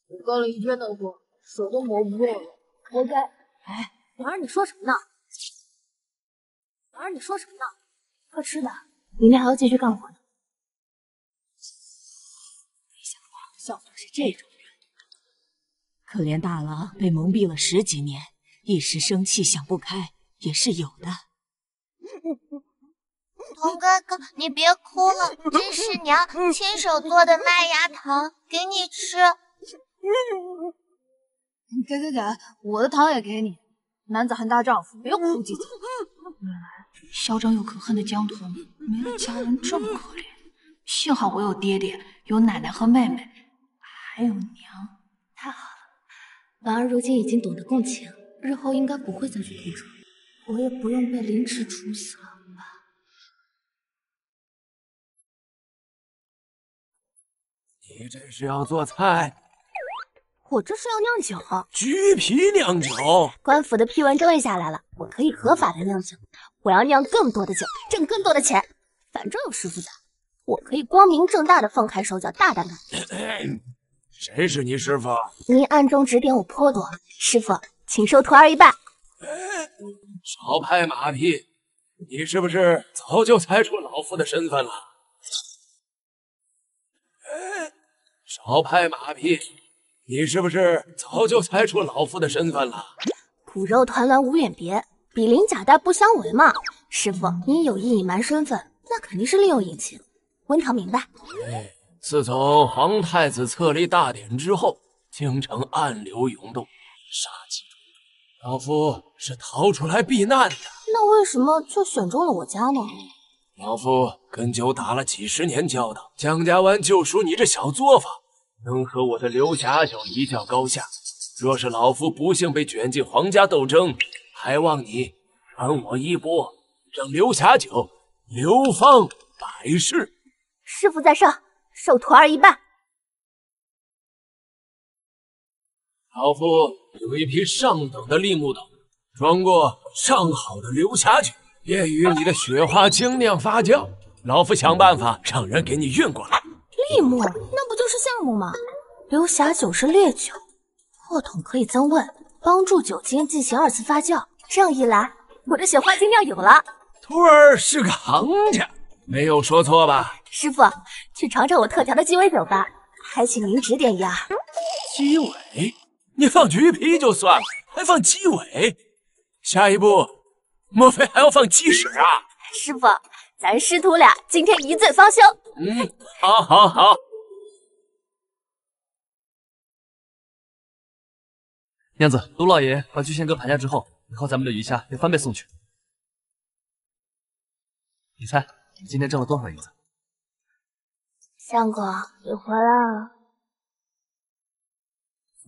我干了一天的活，手都磨破了，活该。
哎，婉儿，你说什么呢？婉儿，你说什么呢？快吃吧，明天还要继续干活呢。
没想到校长是这种人，可怜大郎被蒙蔽了十几年，一时生气想不开也是有的。
童哥哥，你别哭了，这是娘亲手做的麦芽糖，给你吃。
给给给，我的糖也给你。男子汉大丈夫，别哭唧唧。
原来 嚣张又可恨的江童没了家人这么可怜，幸好我有爹爹，有奶奶和妹妹，还有娘，太好了。
婉儿如今已经懂得共情，日后应该不会再去偷吃，我也不用被凌迟处死了吧。
你这是要做菜？
我这是要酿酒，
橘皮酿酒。
官府的批文终于下来了，我可以合法的酿酒。我要酿更多的酒，挣更多的钱。反正有师傅在，我可以光明正大的放开手脚，大胆干。
谁是你师傅？
您暗中指点我颇多，师傅，请收徒儿一半。
少拍马屁！你是不是早就猜出老夫的身份了？少拍马屁！你是不是早就猜出老夫的身份了？
骨肉团栾无远别，比邻假带不相为嘛。师傅，你有意隐瞒身份，那肯定是另有隐情。温堂明白。
哎自从皇太子册立大典之后，京城暗流涌动，杀气重重。老夫是逃出来避难的。
那为什么就选中了我家呢？
老夫跟酒打了几十年交道，江家湾就属你这小作坊，能和我的刘侠酒一较高下。若是老夫不幸被卷进皇家斗争，还望你传我衣钵，让刘侠酒流芳百世。
师傅在上，受徒儿一拜。
老夫有一批上等的栗木斗，装过上好的流霞酒。便于你的雪花精酿发酵，老夫想办法让人给你运过来。
栗木，那不就是项目吗？流霞酒是烈酒，破桶可以增温，帮助酒精进行二次发酵。这样一来，我的雪花精酿有了。
徒儿是个行家，没有说错吧？
师傅，去尝尝我特调的鸡尾酒吧，还请您指点一二。
鸡尾？你放橘皮就算了，还放鸡尾？下一步。莫非还要放鸡屎啊？
师傅，咱师徒俩今天一醉方休。
嗯，好，好，好。
娘子，卢老爷把巨仙阁盘下之后，以后咱们的鱼虾要翻倍送去。你猜，你今天挣了多少银子？
相公，你回来了。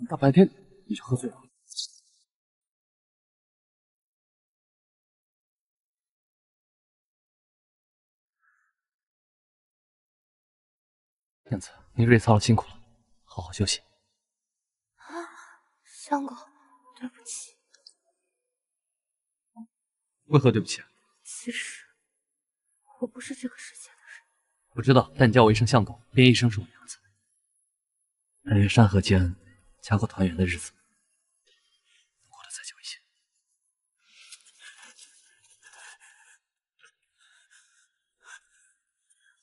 大白天你就喝醉了？娘子，你日夜操劳辛苦了，好好休息。
啊，相公，对不起。
为何对不起？
其实我不是这个世界的人。
我知道，但你叫我一声相公，便一声是我娘子。但愿山河间家国团圆的日子能过得再久一些。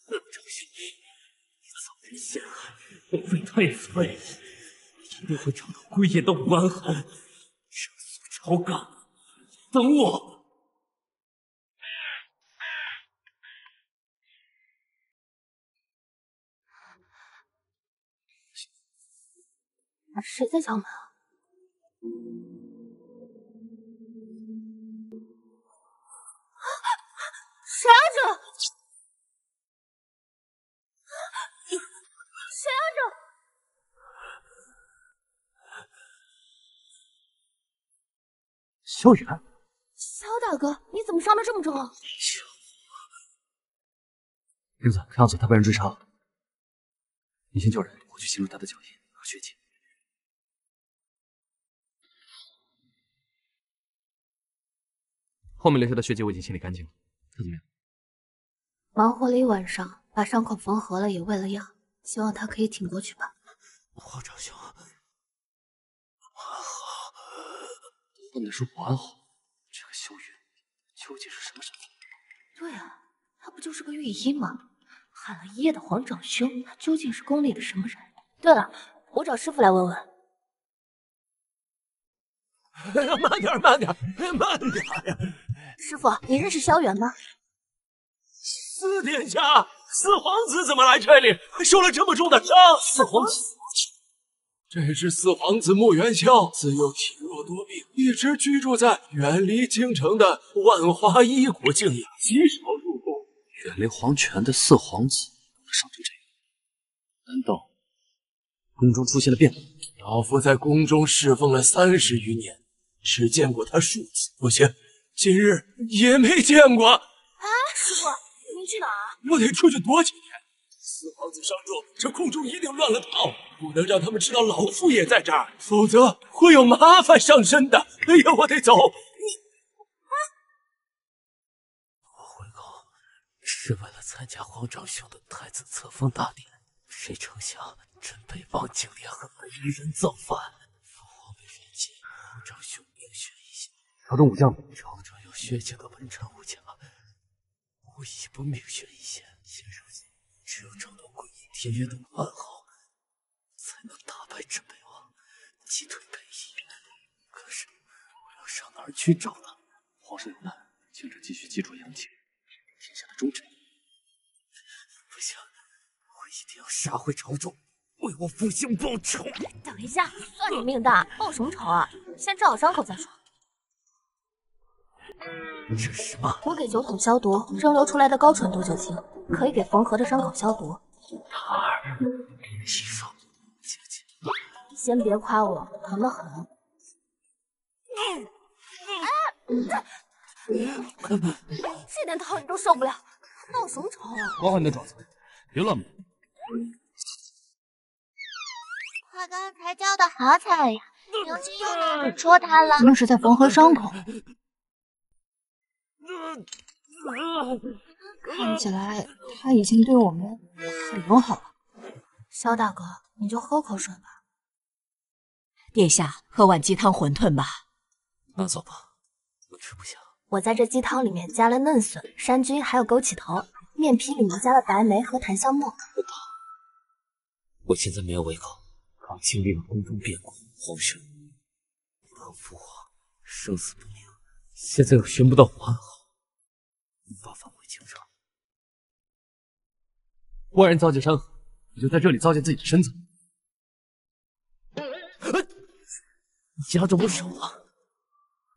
恶正心。遭人陷害，我为太子辈，一定会找到归雁的武安侯，撤诉朝纲。等我。
谁在敲门啊？
萧远，
萧大哥，你怎么伤得这么重？
英子，看样子他被人追杀了，你先救人，我去记录他的脚印和血迹。
后面留下的血迹我已经清理干净了，他怎么样？
忙活了一晚上，把伤口缝合了，也喂了药，希望他可以挺过去吧。
皇长兄，完好，不能说完好，这个萧云究竟是什么身份？
对啊，他不就是个御医吗？喊了一夜的皇长兄，他究竟是宫里的什么人？对了，我找师傅来问问。
慢点，慢点，慢点呀！
师傅，你认识萧元吗？
四殿下，四皇子怎么来这里？还受了这么重的伤？四皇子，这是四皇子穆元宵，自幼体弱多病，一直居住在远离京城的万花一谷静养，极少入宫。
远离皇权的四皇子，伤成这样，难道宫中出现了变故？
老夫在宫中侍奉了三十余年。只见过他数次，不行，今日也没见过。
哎，师傅，您去哪儿？
我得出去躲几天。四皇子伤重，这宫中一定乱了套，不能让他们知道老夫也在这儿，否则会有麻烦上身的。哎呀，我得走。我
回宫是为了参加皇长兄的太子册封大典，谁成想真被王景莲和白衣人造反，父皇被冤 chết，皇长兄。
朝中武将，
朝中有血气的文臣武将，我已不命悬一线。现如今，只有找到归隐天约的暗号，才能打败镇北王，击退北夷。可是，我要上哪儿去找呢？
皇上有难，请着继续记住杨戬，天下的忠臣。
不行，我一定要杀回朝中，为我父兄报仇。
等一下，算你命大，报什么仇啊？先治好伤口再说。
这是什么？
我给酒桶消毒，蒸馏出来的高纯度酒精，可以给缝合的伤口消毒。
塔儿，洗手，姐姐，
先别夸我，疼得很。哎，这点疼你都受不了，报什么仇啊？
管好你的爪子，别乱摸。
他刚才教的好惨呀，刘星又拿着戳他了。
那是在缝合伤口。看起来他已经对我们很友好了。
萧大哥，你就喝口水吧。
殿下，喝碗鸡汤馄饨吧。
那走吧，我吃不下。
我在这鸡汤里面加了嫩笋、山菌，还有枸杞头；面皮里面加了白梅和檀香末。
我现在没有胃口，刚经历了宫中变故，皇兄和父皇生死不明，现在又寻不到完好。无法返回京城。
外人造界伤，你就在这里造界自己的身子。
你夹着我手啊！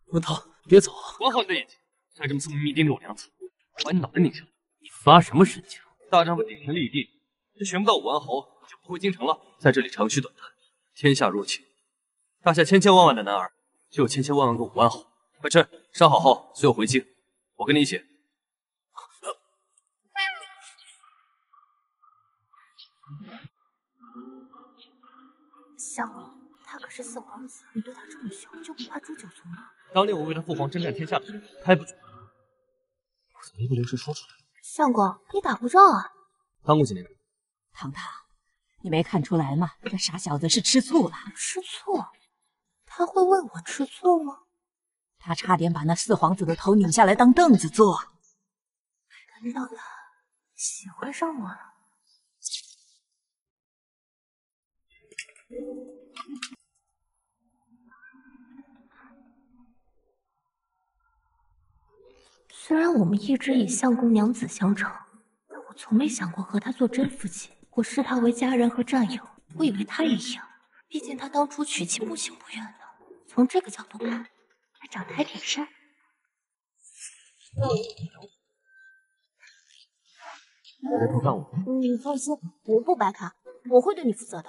文涛，别走啊！
管好你的眼睛，再这么色迷迷盯着我娘子，我把你脑袋拧下来！你发什么神经？大丈夫顶天立地，这寻不到武安侯，就不会京城了。在这里长吁短叹，天下若倾，大夏千千万万的男儿，就有千千万万个武安侯。快吃，伤好后随我回京，我跟你一起。
相公，他可是四皇子，你对他这么凶，就不怕诛九族吗？
当年我为了父皇征战天下他也不准，我怎么一不留神说出来了？
相公，你打过仗啊？
当过几年。
堂堂，你没看出来吗？这傻小子是吃醋了。
吃醋？他会为我吃醋吗？
他差点把那四皇子的头拧下来当凳子坐。
难道他喜欢上我了？虽然我们一直以相公娘子相称，但我从没想过和他做真夫妻。我视他为家人和战友，我以为他也一样。毕竟他当初娶妻不情不愿的，从这个角度看，他长得还挺帅。
别偷看我！
你放心，我不白看，我会对你负责的。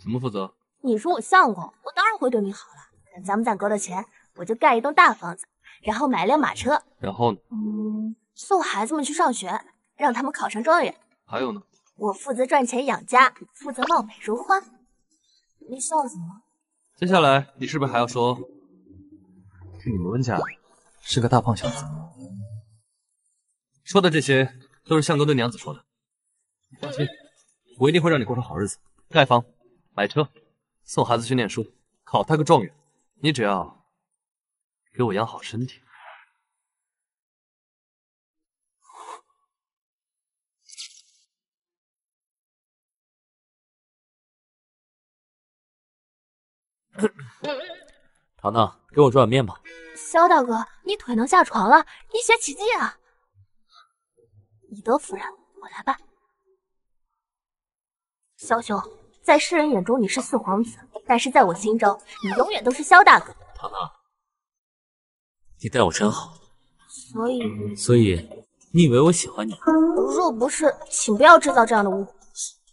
怎么负责？
你说我相公，我当然会对你好了。等咱们攒够了钱，我就盖一栋大房子，然后买辆马车。
然后呢？
嗯，送孩子们去上学，让他们考上状元。
还有呢？
我负责赚钱养家，负责貌美如花。你笑什么？
接下来你是不是还要说，去你们温家
是个大胖小子。说的这些都是相公对娘子说的。你放心，我一定会让你过上好日子，盖房、买车、送孩子去念书、考他个状元。你只要给我养好身体。
糖糖，给我煮碗面吧。
肖大哥，你腿能下床了，医学奇迹啊！以德服人，我来办。萧兄，在世人眼中你是四皇子，但是在我心中，你永远都是萧大哥。
糖糖，你待我真好，
所以，
所以你以为我喜欢你？
若不是，请不要制造这样的误会。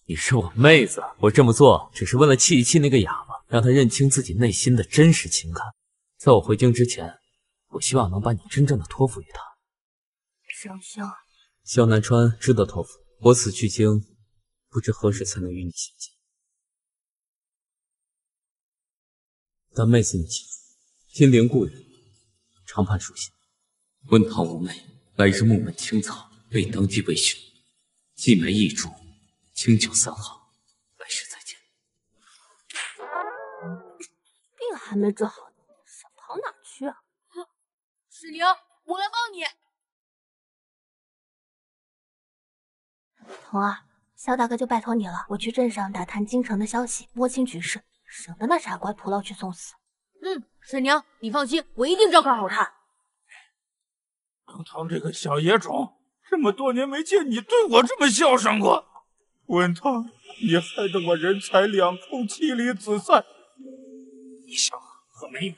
你是我妹子，我这么做只是为了气一气那个哑巴，让他认清自己内心的真实情感。在我回京之前，我希望能把你真正的托付于他。
萧兄，
萧南川值得托付。我此去京，不知何时才能与你相见。但妹子你记住，金陵故人，常盼书信。温堂无妹，来日木门青草，被当即为兄。寄梅一株。清酒三行，来世再见。
病还没治好呢，想跑哪去啊？
史宁，我来帮你。
童儿，萧大哥就拜托你了，我去镇上打探京城的消息，摸清局势，省得那傻瓜徒劳去送死。
嗯，沈娘，你放心，我一定照看好他。
堂堂这个小野种，这么多年没见你对我这么孝顺过。文堂，你害得我人财两空，妻离子散。你想和美美，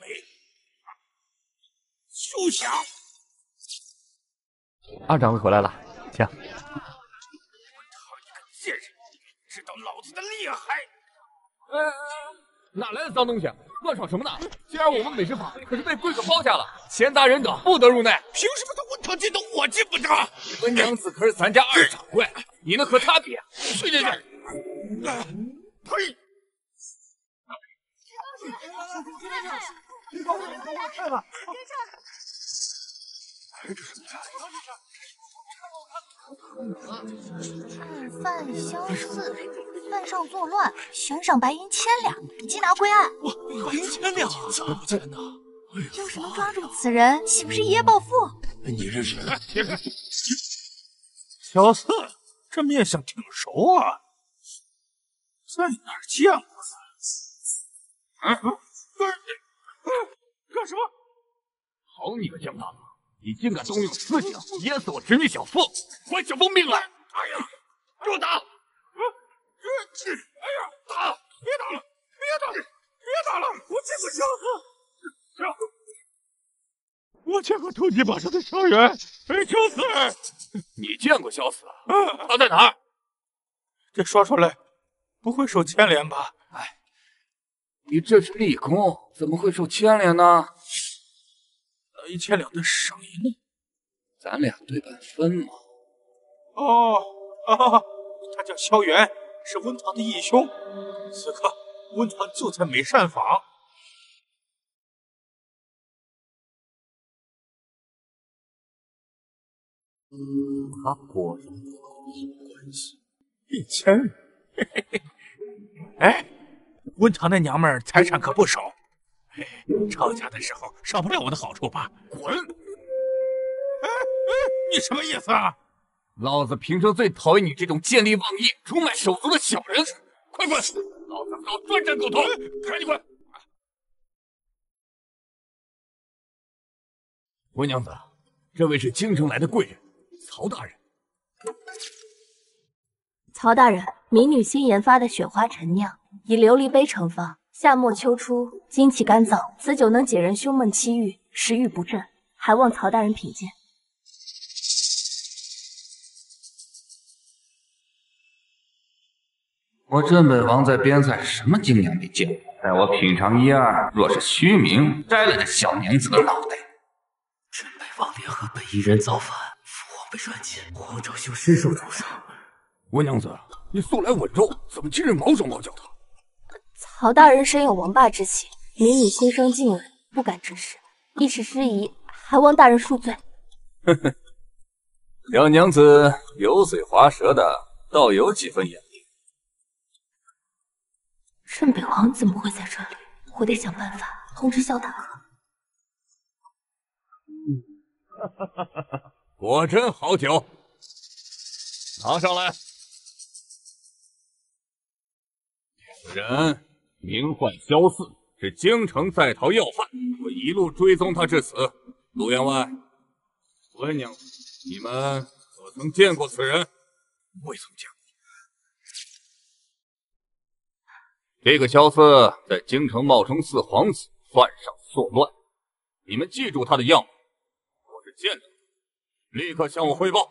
休想！
二掌柜回来了，请。
贱人，知道老子的厉害？
呃，哪来的脏东西？乱闯什么呢？今儿我们美食坊可是被贵客包下了，闲杂人等，不得入内。
凭什么他温堂进的，我进不得？
温娘子可是咱家二掌柜，你能和他比？去去去！
呸！
案犯相似，犯上作乱，悬赏白银千两，缉拿归案。
哇，白银千两，怎么不见呢？
要是能抓住此人，岂不是一夜暴富？
你认识？小四，这面相挺熟啊，在哪儿见过？啊？干干什么？
好你个江大哥，你竟敢动用私刑噎死我侄女小凤，还小凤命来！
哎呀，
给我打！啊，
这，哎呀，打！别打了，别打了，别打了！我见过萧四，萧，我见过偷鸡把上的伤员，哎，萧四，
你见过萧四？嗯，他在哪儿？
这说出来不会受牵连吧？
哎，你这是立功，怎么会受牵连呢？
那一千两的赏银呢？
咱俩对半分嘛。
哦，啊，他叫萧元，是温堂的义兄。此刻温堂就在美善坊。
他果然不好关系。
一千，嘿嘿嘿。哎，温堂那娘们儿财产可不少，吵架的时候少不了我的好处吧？
滚！
哎哎，你什么意思啊？
老子平生最讨厌你这种见利忘义、出卖手足的小人！快滚！老子要专斩狗头！赶紧滚！温娘子，这位是京城来的贵人，曹大人。
曹大人，民女新研发的雪花陈酿，以琉璃杯盛放，夏末秋初，精气干燥，此酒能解人胸闷气郁，食欲不振，还望曹大人品鉴。
我镇北王在边塞什么精酿没见过，待我品尝一二，若是虚名，摘了这小娘子的脑袋。
镇北王联合北夷人造反，父皇被软禁，黄昭秀身受重伤。
温娘子，你素来稳重，怎么今日毛手毛脚的？
曹大人身有王霸之气，民女心生敬畏，不敢直视，一时失仪，还望大人恕罪。
呵呵，两娘子油嘴滑舌的，倒有几分眼力。
镇北王怎么会在这里？我得想办法通知萧大哥。
果真好酒，拿上来。此人名唤萧四，是京城在逃要犯。我一路追踪他至此。陆员外，温娘子，你们可曾见过此人？
未曾见过。
这个萧四在京城冒充四皇子，犯上作乱。你们记住他的样子，我是见到立刻向我汇报。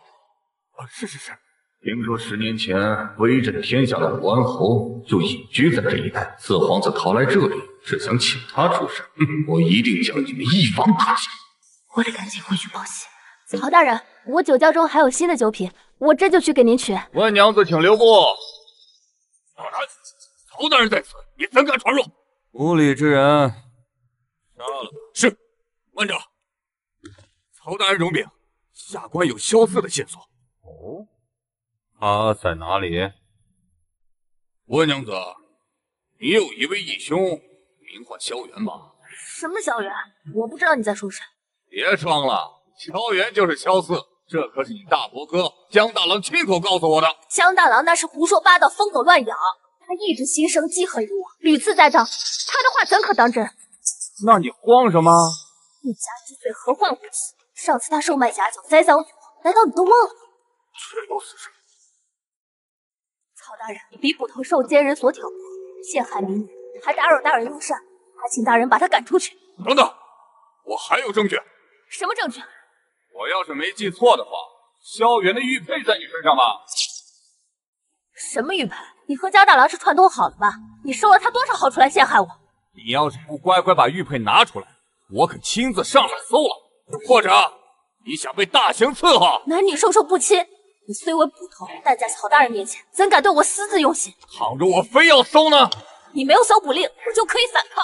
啊，是是是。
听说十年前威震天下的武安侯就隐居在这一带，四皇子逃来这里是想请他出山。我一定将你们一网打尽。
我得赶紧回去报喜。曹大人，我酒窖中还有新的酒品，我这就去给您取。
温娘子，请留步。
曹大人在此，你怎敢闯入？
无礼之人，杀了。
是，慢着。曹大人容禀，下官有萧四的线索。
哦，他在哪里？
温娘子，你有一位义兄，名唤萧元吧？
什么萧元？我不知道你在说谁。
别装了，萧元就是萧四，这可是你大伯哥江大郎亲口告诉我的。
江大郎那是胡说八道，疯狗乱咬。他一直心生记恨于我，屡次栽赃，他的话怎可当真？
那你慌什么？
一家之罪，何患无辞？上次他售卖假酒，栽赃于我，难道你都忘了？
确有此事。
曹大人，你比捕头受奸人所挑拨，陷害民女，还打扰大人用膳，还请大人把他赶出去。
等等，我还有证据。
什么证据？
我要是没记错的话，萧元的玉佩在你身上吧？
什么玉佩？你和江大郎是串通好的吧？你收了他多少好处来陷害我？
你要是不乖乖把玉佩拿出来，我可亲自上来搜了。或者你想被大刑伺候？
男女授受不亲，你虽为捕头，但在曹大人面前怎敢对我私自用刑？
倘若我非要搜呢？
你没有搜捕令，我就可以反抗。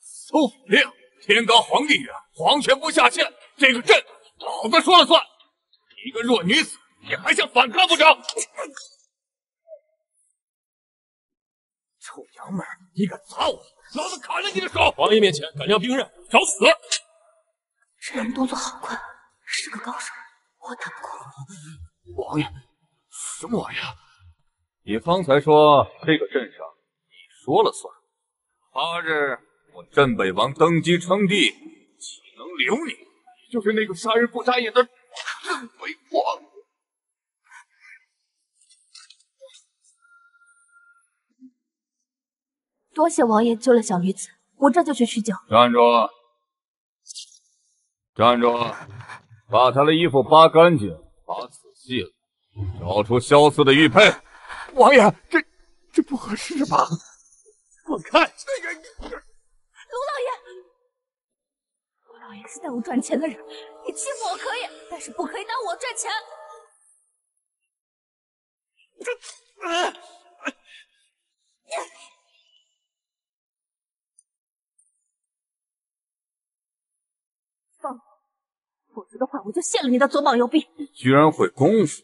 搜捕令？天高皇帝远，皇权不下县，这个朕老子说了算。一个弱女子，你还想反抗不成？
臭娘们，你敢砸我，老子砍了你的手！
王爷面前敢亮兵刃，找死！
这人动作好快，是个高手，我打不过。
王爷，什么玩意？
你方才说这个镇上你说了算，他日我镇北王登基称帝，岂能留你？
你就是那个杀人不眨眼的镇北王。
多谢王爷救了小女子，我这就去取酒。
站住！站住！把他的衣服扒干净，扒仔找出萧四的玉佩。
王爷，这这不合适吧？滚开！
卢老爷，卢老爷是带我赚钱的人，你欺负我可以，但是不可以拿我赚钱。否则的话，我就卸了你的左膀右臂。
你居然会功夫，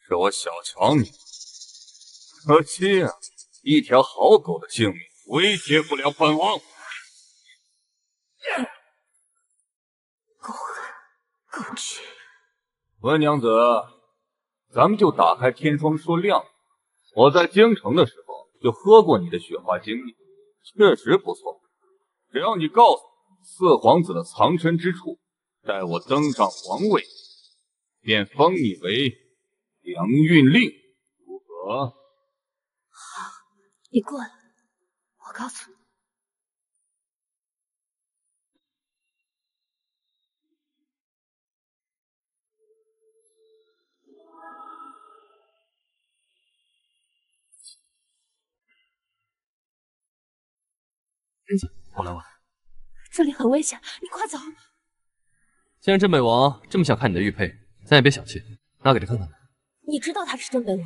是我小瞧你了。可惜啊，一条好狗的性命威胁不了本王。
狗狠，狗绝。
温娘子，咱们就打开天窗说亮。我在京城的时候就喝过你的雪花精液，确实不错。只要你告诉我四皇子的藏身之处，待我登上皇位，便封你为梁运令，如何？
好，你过来，我告诉你。
我来晚。
这里很危险，你快走。
既然镇北王这么想看你的玉佩，咱也别小气，拿给他看看呗。
你知道他是镇北王，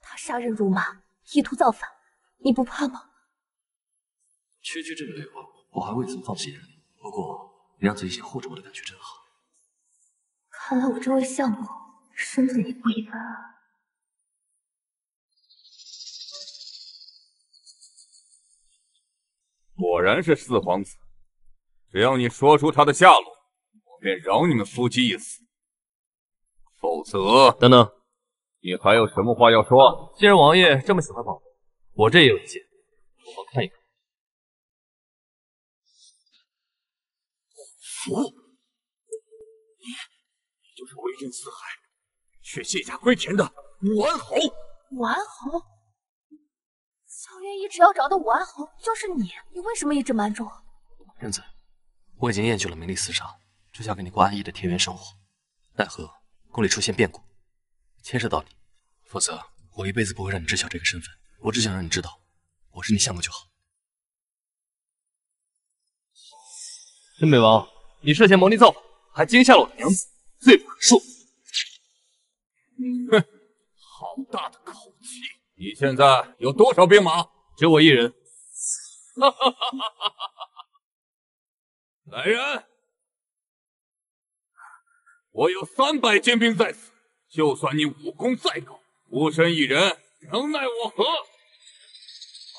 他杀人如麻，意图造反，你不怕吗？
区区镇北王，我还未曾放弃。不过
你让自己先护着我的感觉真好。
看来我这位相公身份也不一般啊。
果然是四皇子，只要你说出他的下落，我便饶你们夫妻一死。否则，
等等，
你还有什么话要说？
既然王爷这么喜欢宝贝，我这也有一件，不妨看一看。
福，你你就是威震四海、却卸甲归田的武安侯。
武安侯，萧渊一直要找的武安侯就是你，你为什么一直瞒着我？
仁子，我已经厌倦了名利厮杀，只想跟你过安逸的田园生活。奈何宫里出现变故，牵涉到你，否则我一辈子不会让你知晓这个身份。我只想让你知道，我是你相公就好。镇北王，你涉嫌谋逆造反，还惊吓了我的娘子，罪不可恕。
哼，好大的口气！你现在有多少兵马？
只我一人。
哈哈哈哈哈！来人，我有三百精兵在此，就算你武功再高，孤身一人，能奈我何？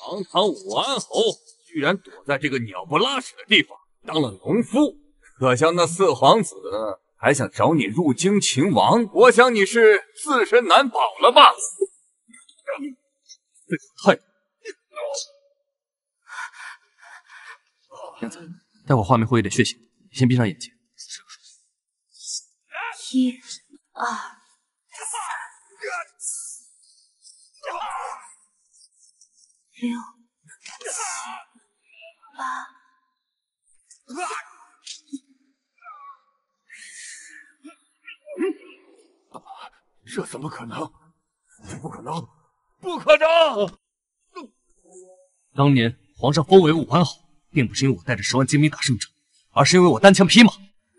堂堂武安侯，居然躲在这个鸟不拉屎的地方当了农夫，可笑那四皇子还想找你入京擒王，我想你是自身难保了吧？
太……娘子，待会画面会有点血腥，你先闭上眼睛。
一、二、三、六、七、八。
这怎么可能？这不可能！
不可能！
当年皇上封为武安侯，并不是因为我带着十万精兵打胜仗，而是因为我单枪匹马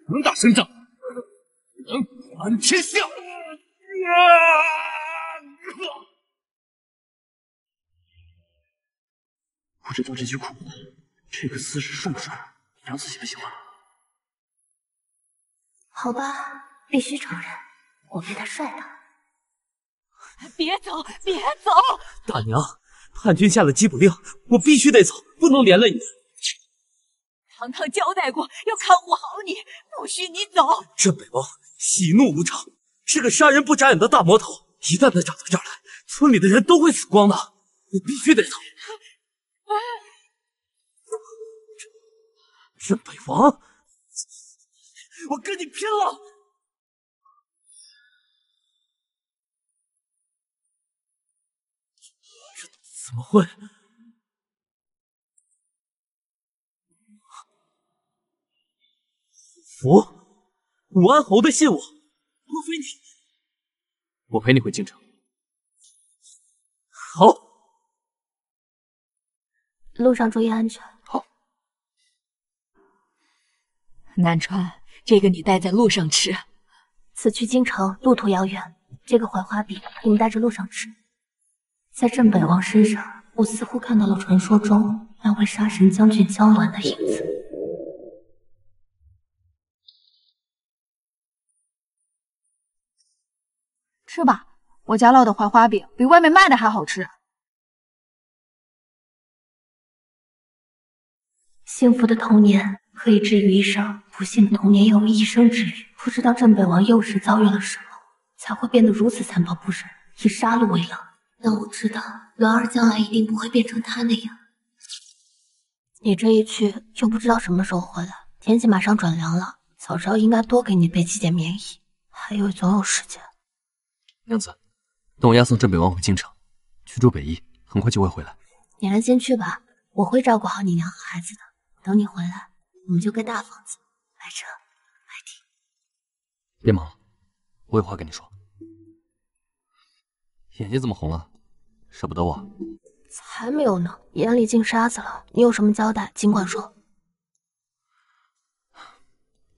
能打胜仗，能管天下。不知道这句苦话，这个姿势帅不帅？娘子喜不喜欢？
好吧，必须承认，我比他帅的。
别走，别走！
大娘，叛军下了缉捕令，我必须得走，不能连累你。
堂堂交代过要看护好你，不许你走。
镇北王喜怒无常，是个杀人不眨眼的大魔头。一旦他找到这儿来，村里的人都会死光的。我必须得走。镇北王，我跟你拼了！怎么会？福，武安侯的信我，莫非你？
我陪你回京城。
好。
路上注意安全。
好。
南川，这个你带在路上吃。
此去京城路途遥远，这个槐花饼你带着路上吃。在镇北王身上，我似乎看到了传说中那位杀神将军江鸾的影子。
吃吧，我家烙的槐花饼比外面卖的还好吃。
幸福的童年可以治愈一生，不幸的童年也有一生治愈。不知道镇北王幼时遭遇了什么，才会变得如此残暴不仁，以杀戮为乐。但我知道，鸾儿将来一定不会变成他那样。你这一去，又不知道什么时候回来。天气马上转凉了，早知道应该多给你备几件棉衣，还以为总有时间。
娘子，等我押送镇北王回京城，去住北翼，很快就会回来。
你安心去吧，我会照顾好你娘和孩子的。等你回来，我们就盖大房子，买车，买地。
别忙了，我有话跟你说。眼睛怎么红了？舍不得我？
才没有呢，眼里进沙子了。你有什么交代，尽管说。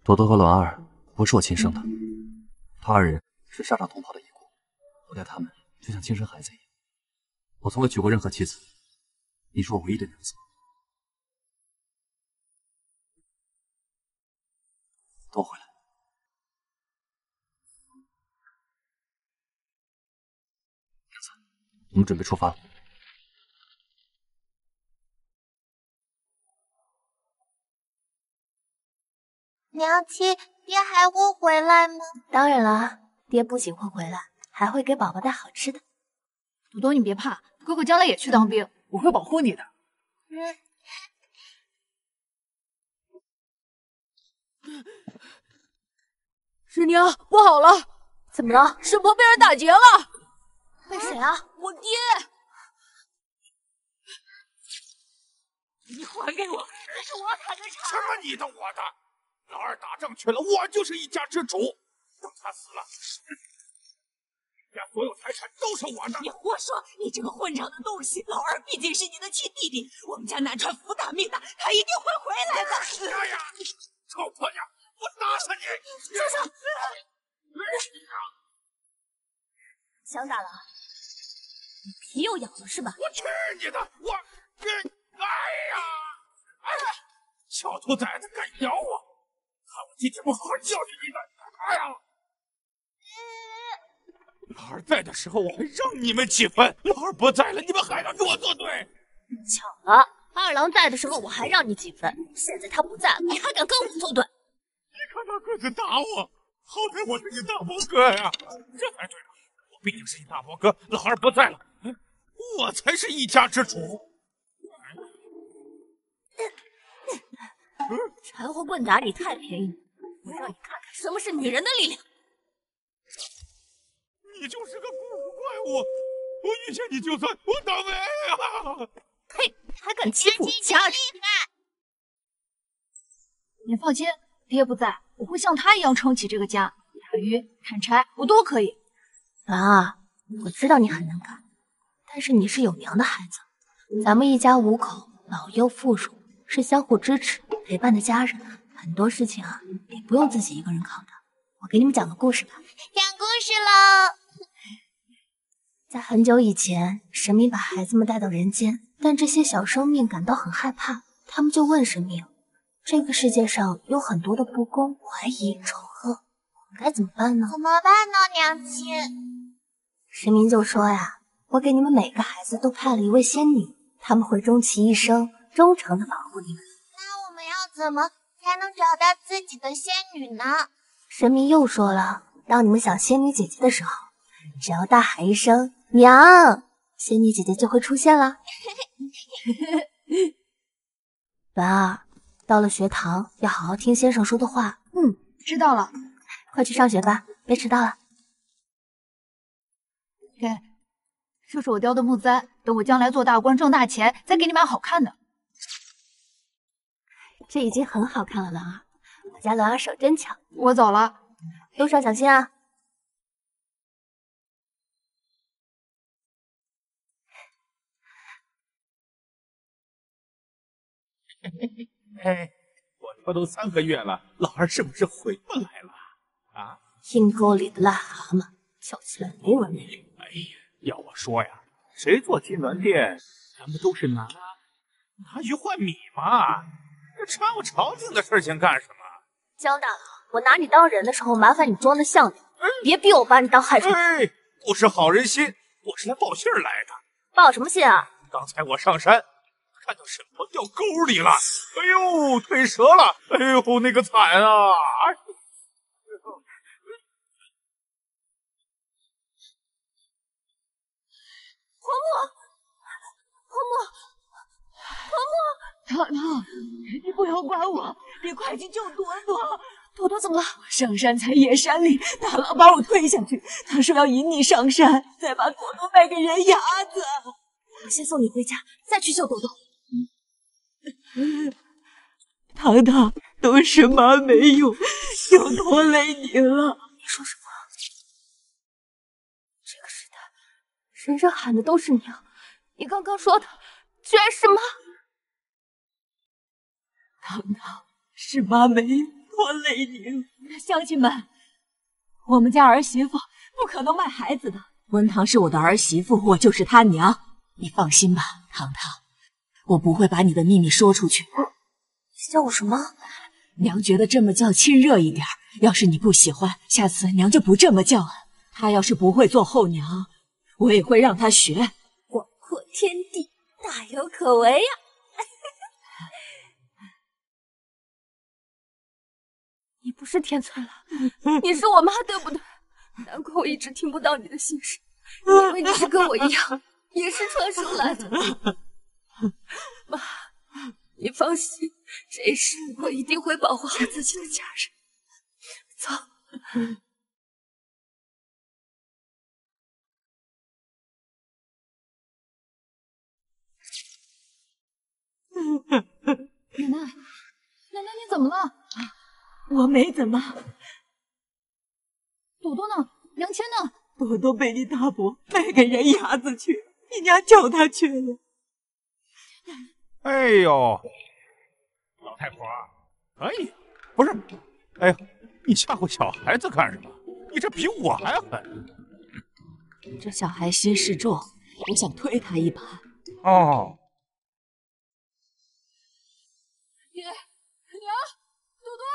朵朵和栾儿不是我亲生的，他二人是沙场同袍的遗孤，我待他们就像亲生孩子一样。我从未娶过任何妻子，你是我唯一的娘子。等我回来。娘子，我们准备出发了。
娘亲，爹还会回来吗？
当然了，爹不仅会回来，还会给宝宝带好吃的。
朵朵，你别怕，哥哥将来也去当兵，我会保护你的。
嗯。
师娘，不好了！
怎么了？
沈婆被人打劫了。
被谁啊？
我爹！
你还给我！那是我砍的柴。什么你的我的？老二打仗去了，我就是一家之主。等他死了，家所有财产都是我的。
你胡说！你这个混账的东西！老二毕竟是你的亲弟弟，我们家南川福大命大，他一定会回来的。
哎呀，臭婆娘，我打死你！
住手！想咋了？你皮又痒了是吧？
我去你的！我，哎呀！哎，小兔崽子敢咬我！看我今天不好好教训你们！哎呀！老二在的时候我还让你们几分，老二不在了，你们还要跟我作对？
巧了，二郎在的时候我还让你几分，现在他不在了，你还敢跟我作对？
你看他棍子打我，好歹我是你大伯哥呀，这才对呢。我毕竟是你大伯哥，老二不在了，我才是一家之主。
柴火棍打你太便宜，我让你看看什么是女人的力量。
你就是个古怪物，我遇见你就算我倒霉啊！
嘿，还敢欺负我！
你放心，爹不在，我会像他一样撑起这个家。打鱼、砍柴，我都可以。
兰儿，我知道你很能干，但是你是有娘的孩子，咱们一家五口，老幼妇孺，是相互支持、陪伴的家人。很多事情啊，也不用自己一个人扛的。我给你们讲个故事吧。
讲故事喽！
在很久以前，神明把孩子们带到人间，但这些小生命感到很害怕，他们就问神明：这个世界上有很多的不公、怀疑、丑恶，该怎么办呢？
怎么办呢，娘亲？
神明就说呀：我给你们每个孩子都派了一位仙女，他们会终其一生忠诚的保护你们。
那我们要怎么才能找到自己的仙女呢？
神明又说了：当你们想仙女姐姐的时候，只要大喊一声。娘，仙女姐姐就会出现了。兰儿，到了学堂要好好听先生说的话。
嗯，知道了。
快去上学吧，别迟到了。
给，这是我雕的木簪，等我将来做大官挣大钱，再给你买好看的。
这已经很好看了，兰儿。我家兰儿手真巧。
我走了，
路上小心啊。
哎，我说都三个月了，老二是不是回不来了？啊！
阴沟里的癞蛤蟆，叫起来没完没了。
哎呀，要我说呀，谁做金銮殿，咱们都是拿拿鱼换米嘛，这掺和朝廷的事情干什么？
江大佬，我拿你当人的时候，麻烦你装的像点，别逼我把你当害虫。
哎，不识好人心，我是来报信来的。
报什么信啊？
刚才我上山。看到沈婆掉沟里了，哎呦，腿折了，哎呦，那个惨啊！
黄木，黄木，黄木，
糖糖，你不要管我，你快去救朵朵。
朵朵怎么了？
上山采野山里，大狼把我推下去，他说要引你上山，再把朵朵卖给人牙子。
我先送你回家，再去救朵朵。
糖糖，都是妈没用，又拖累你了。
你说什么？这个时代，人人喊的都是娘，你刚刚说的居然是妈。
糖糖，是妈没，拖累你了。乡亲们，我们家儿媳妇不可能卖孩子的。文堂是我的儿媳妇，我就是她娘。你放心吧，糖糖。我不会把你的秘密说出去。
你叫我什么？
娘觉得这么叫亲热一点。要是你不喜欢，下次娘就不这么叫了。她要是不会做后娘，我也会让她学。
广阔天地，大有可为呀！你不是天翠了，你是我妈，对不对？难怪我一直听不到你的心声，因为你是跟我一样，也是传书来的。妈，你放心，这事我一定会保护好自己的家人。走。奶奶，奶奶，你怎么了？
我没怎么。
朵朵呢？娘亲呢？
朵朵被你大伯卖给人牙子去，你娘叫他去了。
哎呦，老太婆，哎，不是，哎呦，你吓唬小孩子干什么？你这比我还狠。
这小孩心事重，我想推他一把。
哦。
爹，娘，朵朵。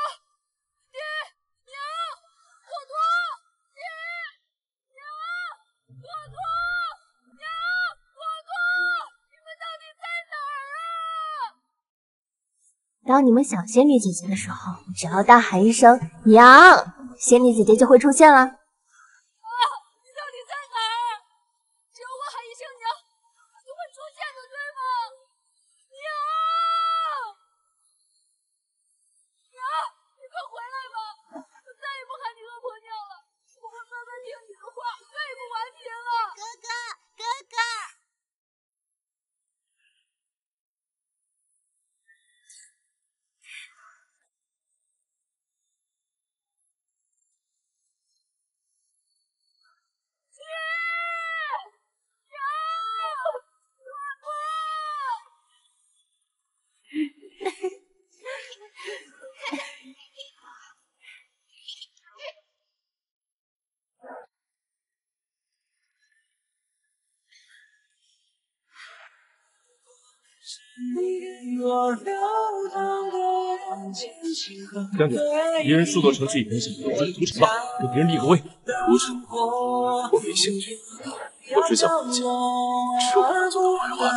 当你们想仙女姐姐的时候，只要大喊一声“娘”，仙女姐姐就会出现了。
将军，敌人数座城池已攻下，我们屠城吧，给敌人立个威。
屠城，我没兴趣，我只想回家吃我儿子的坏话。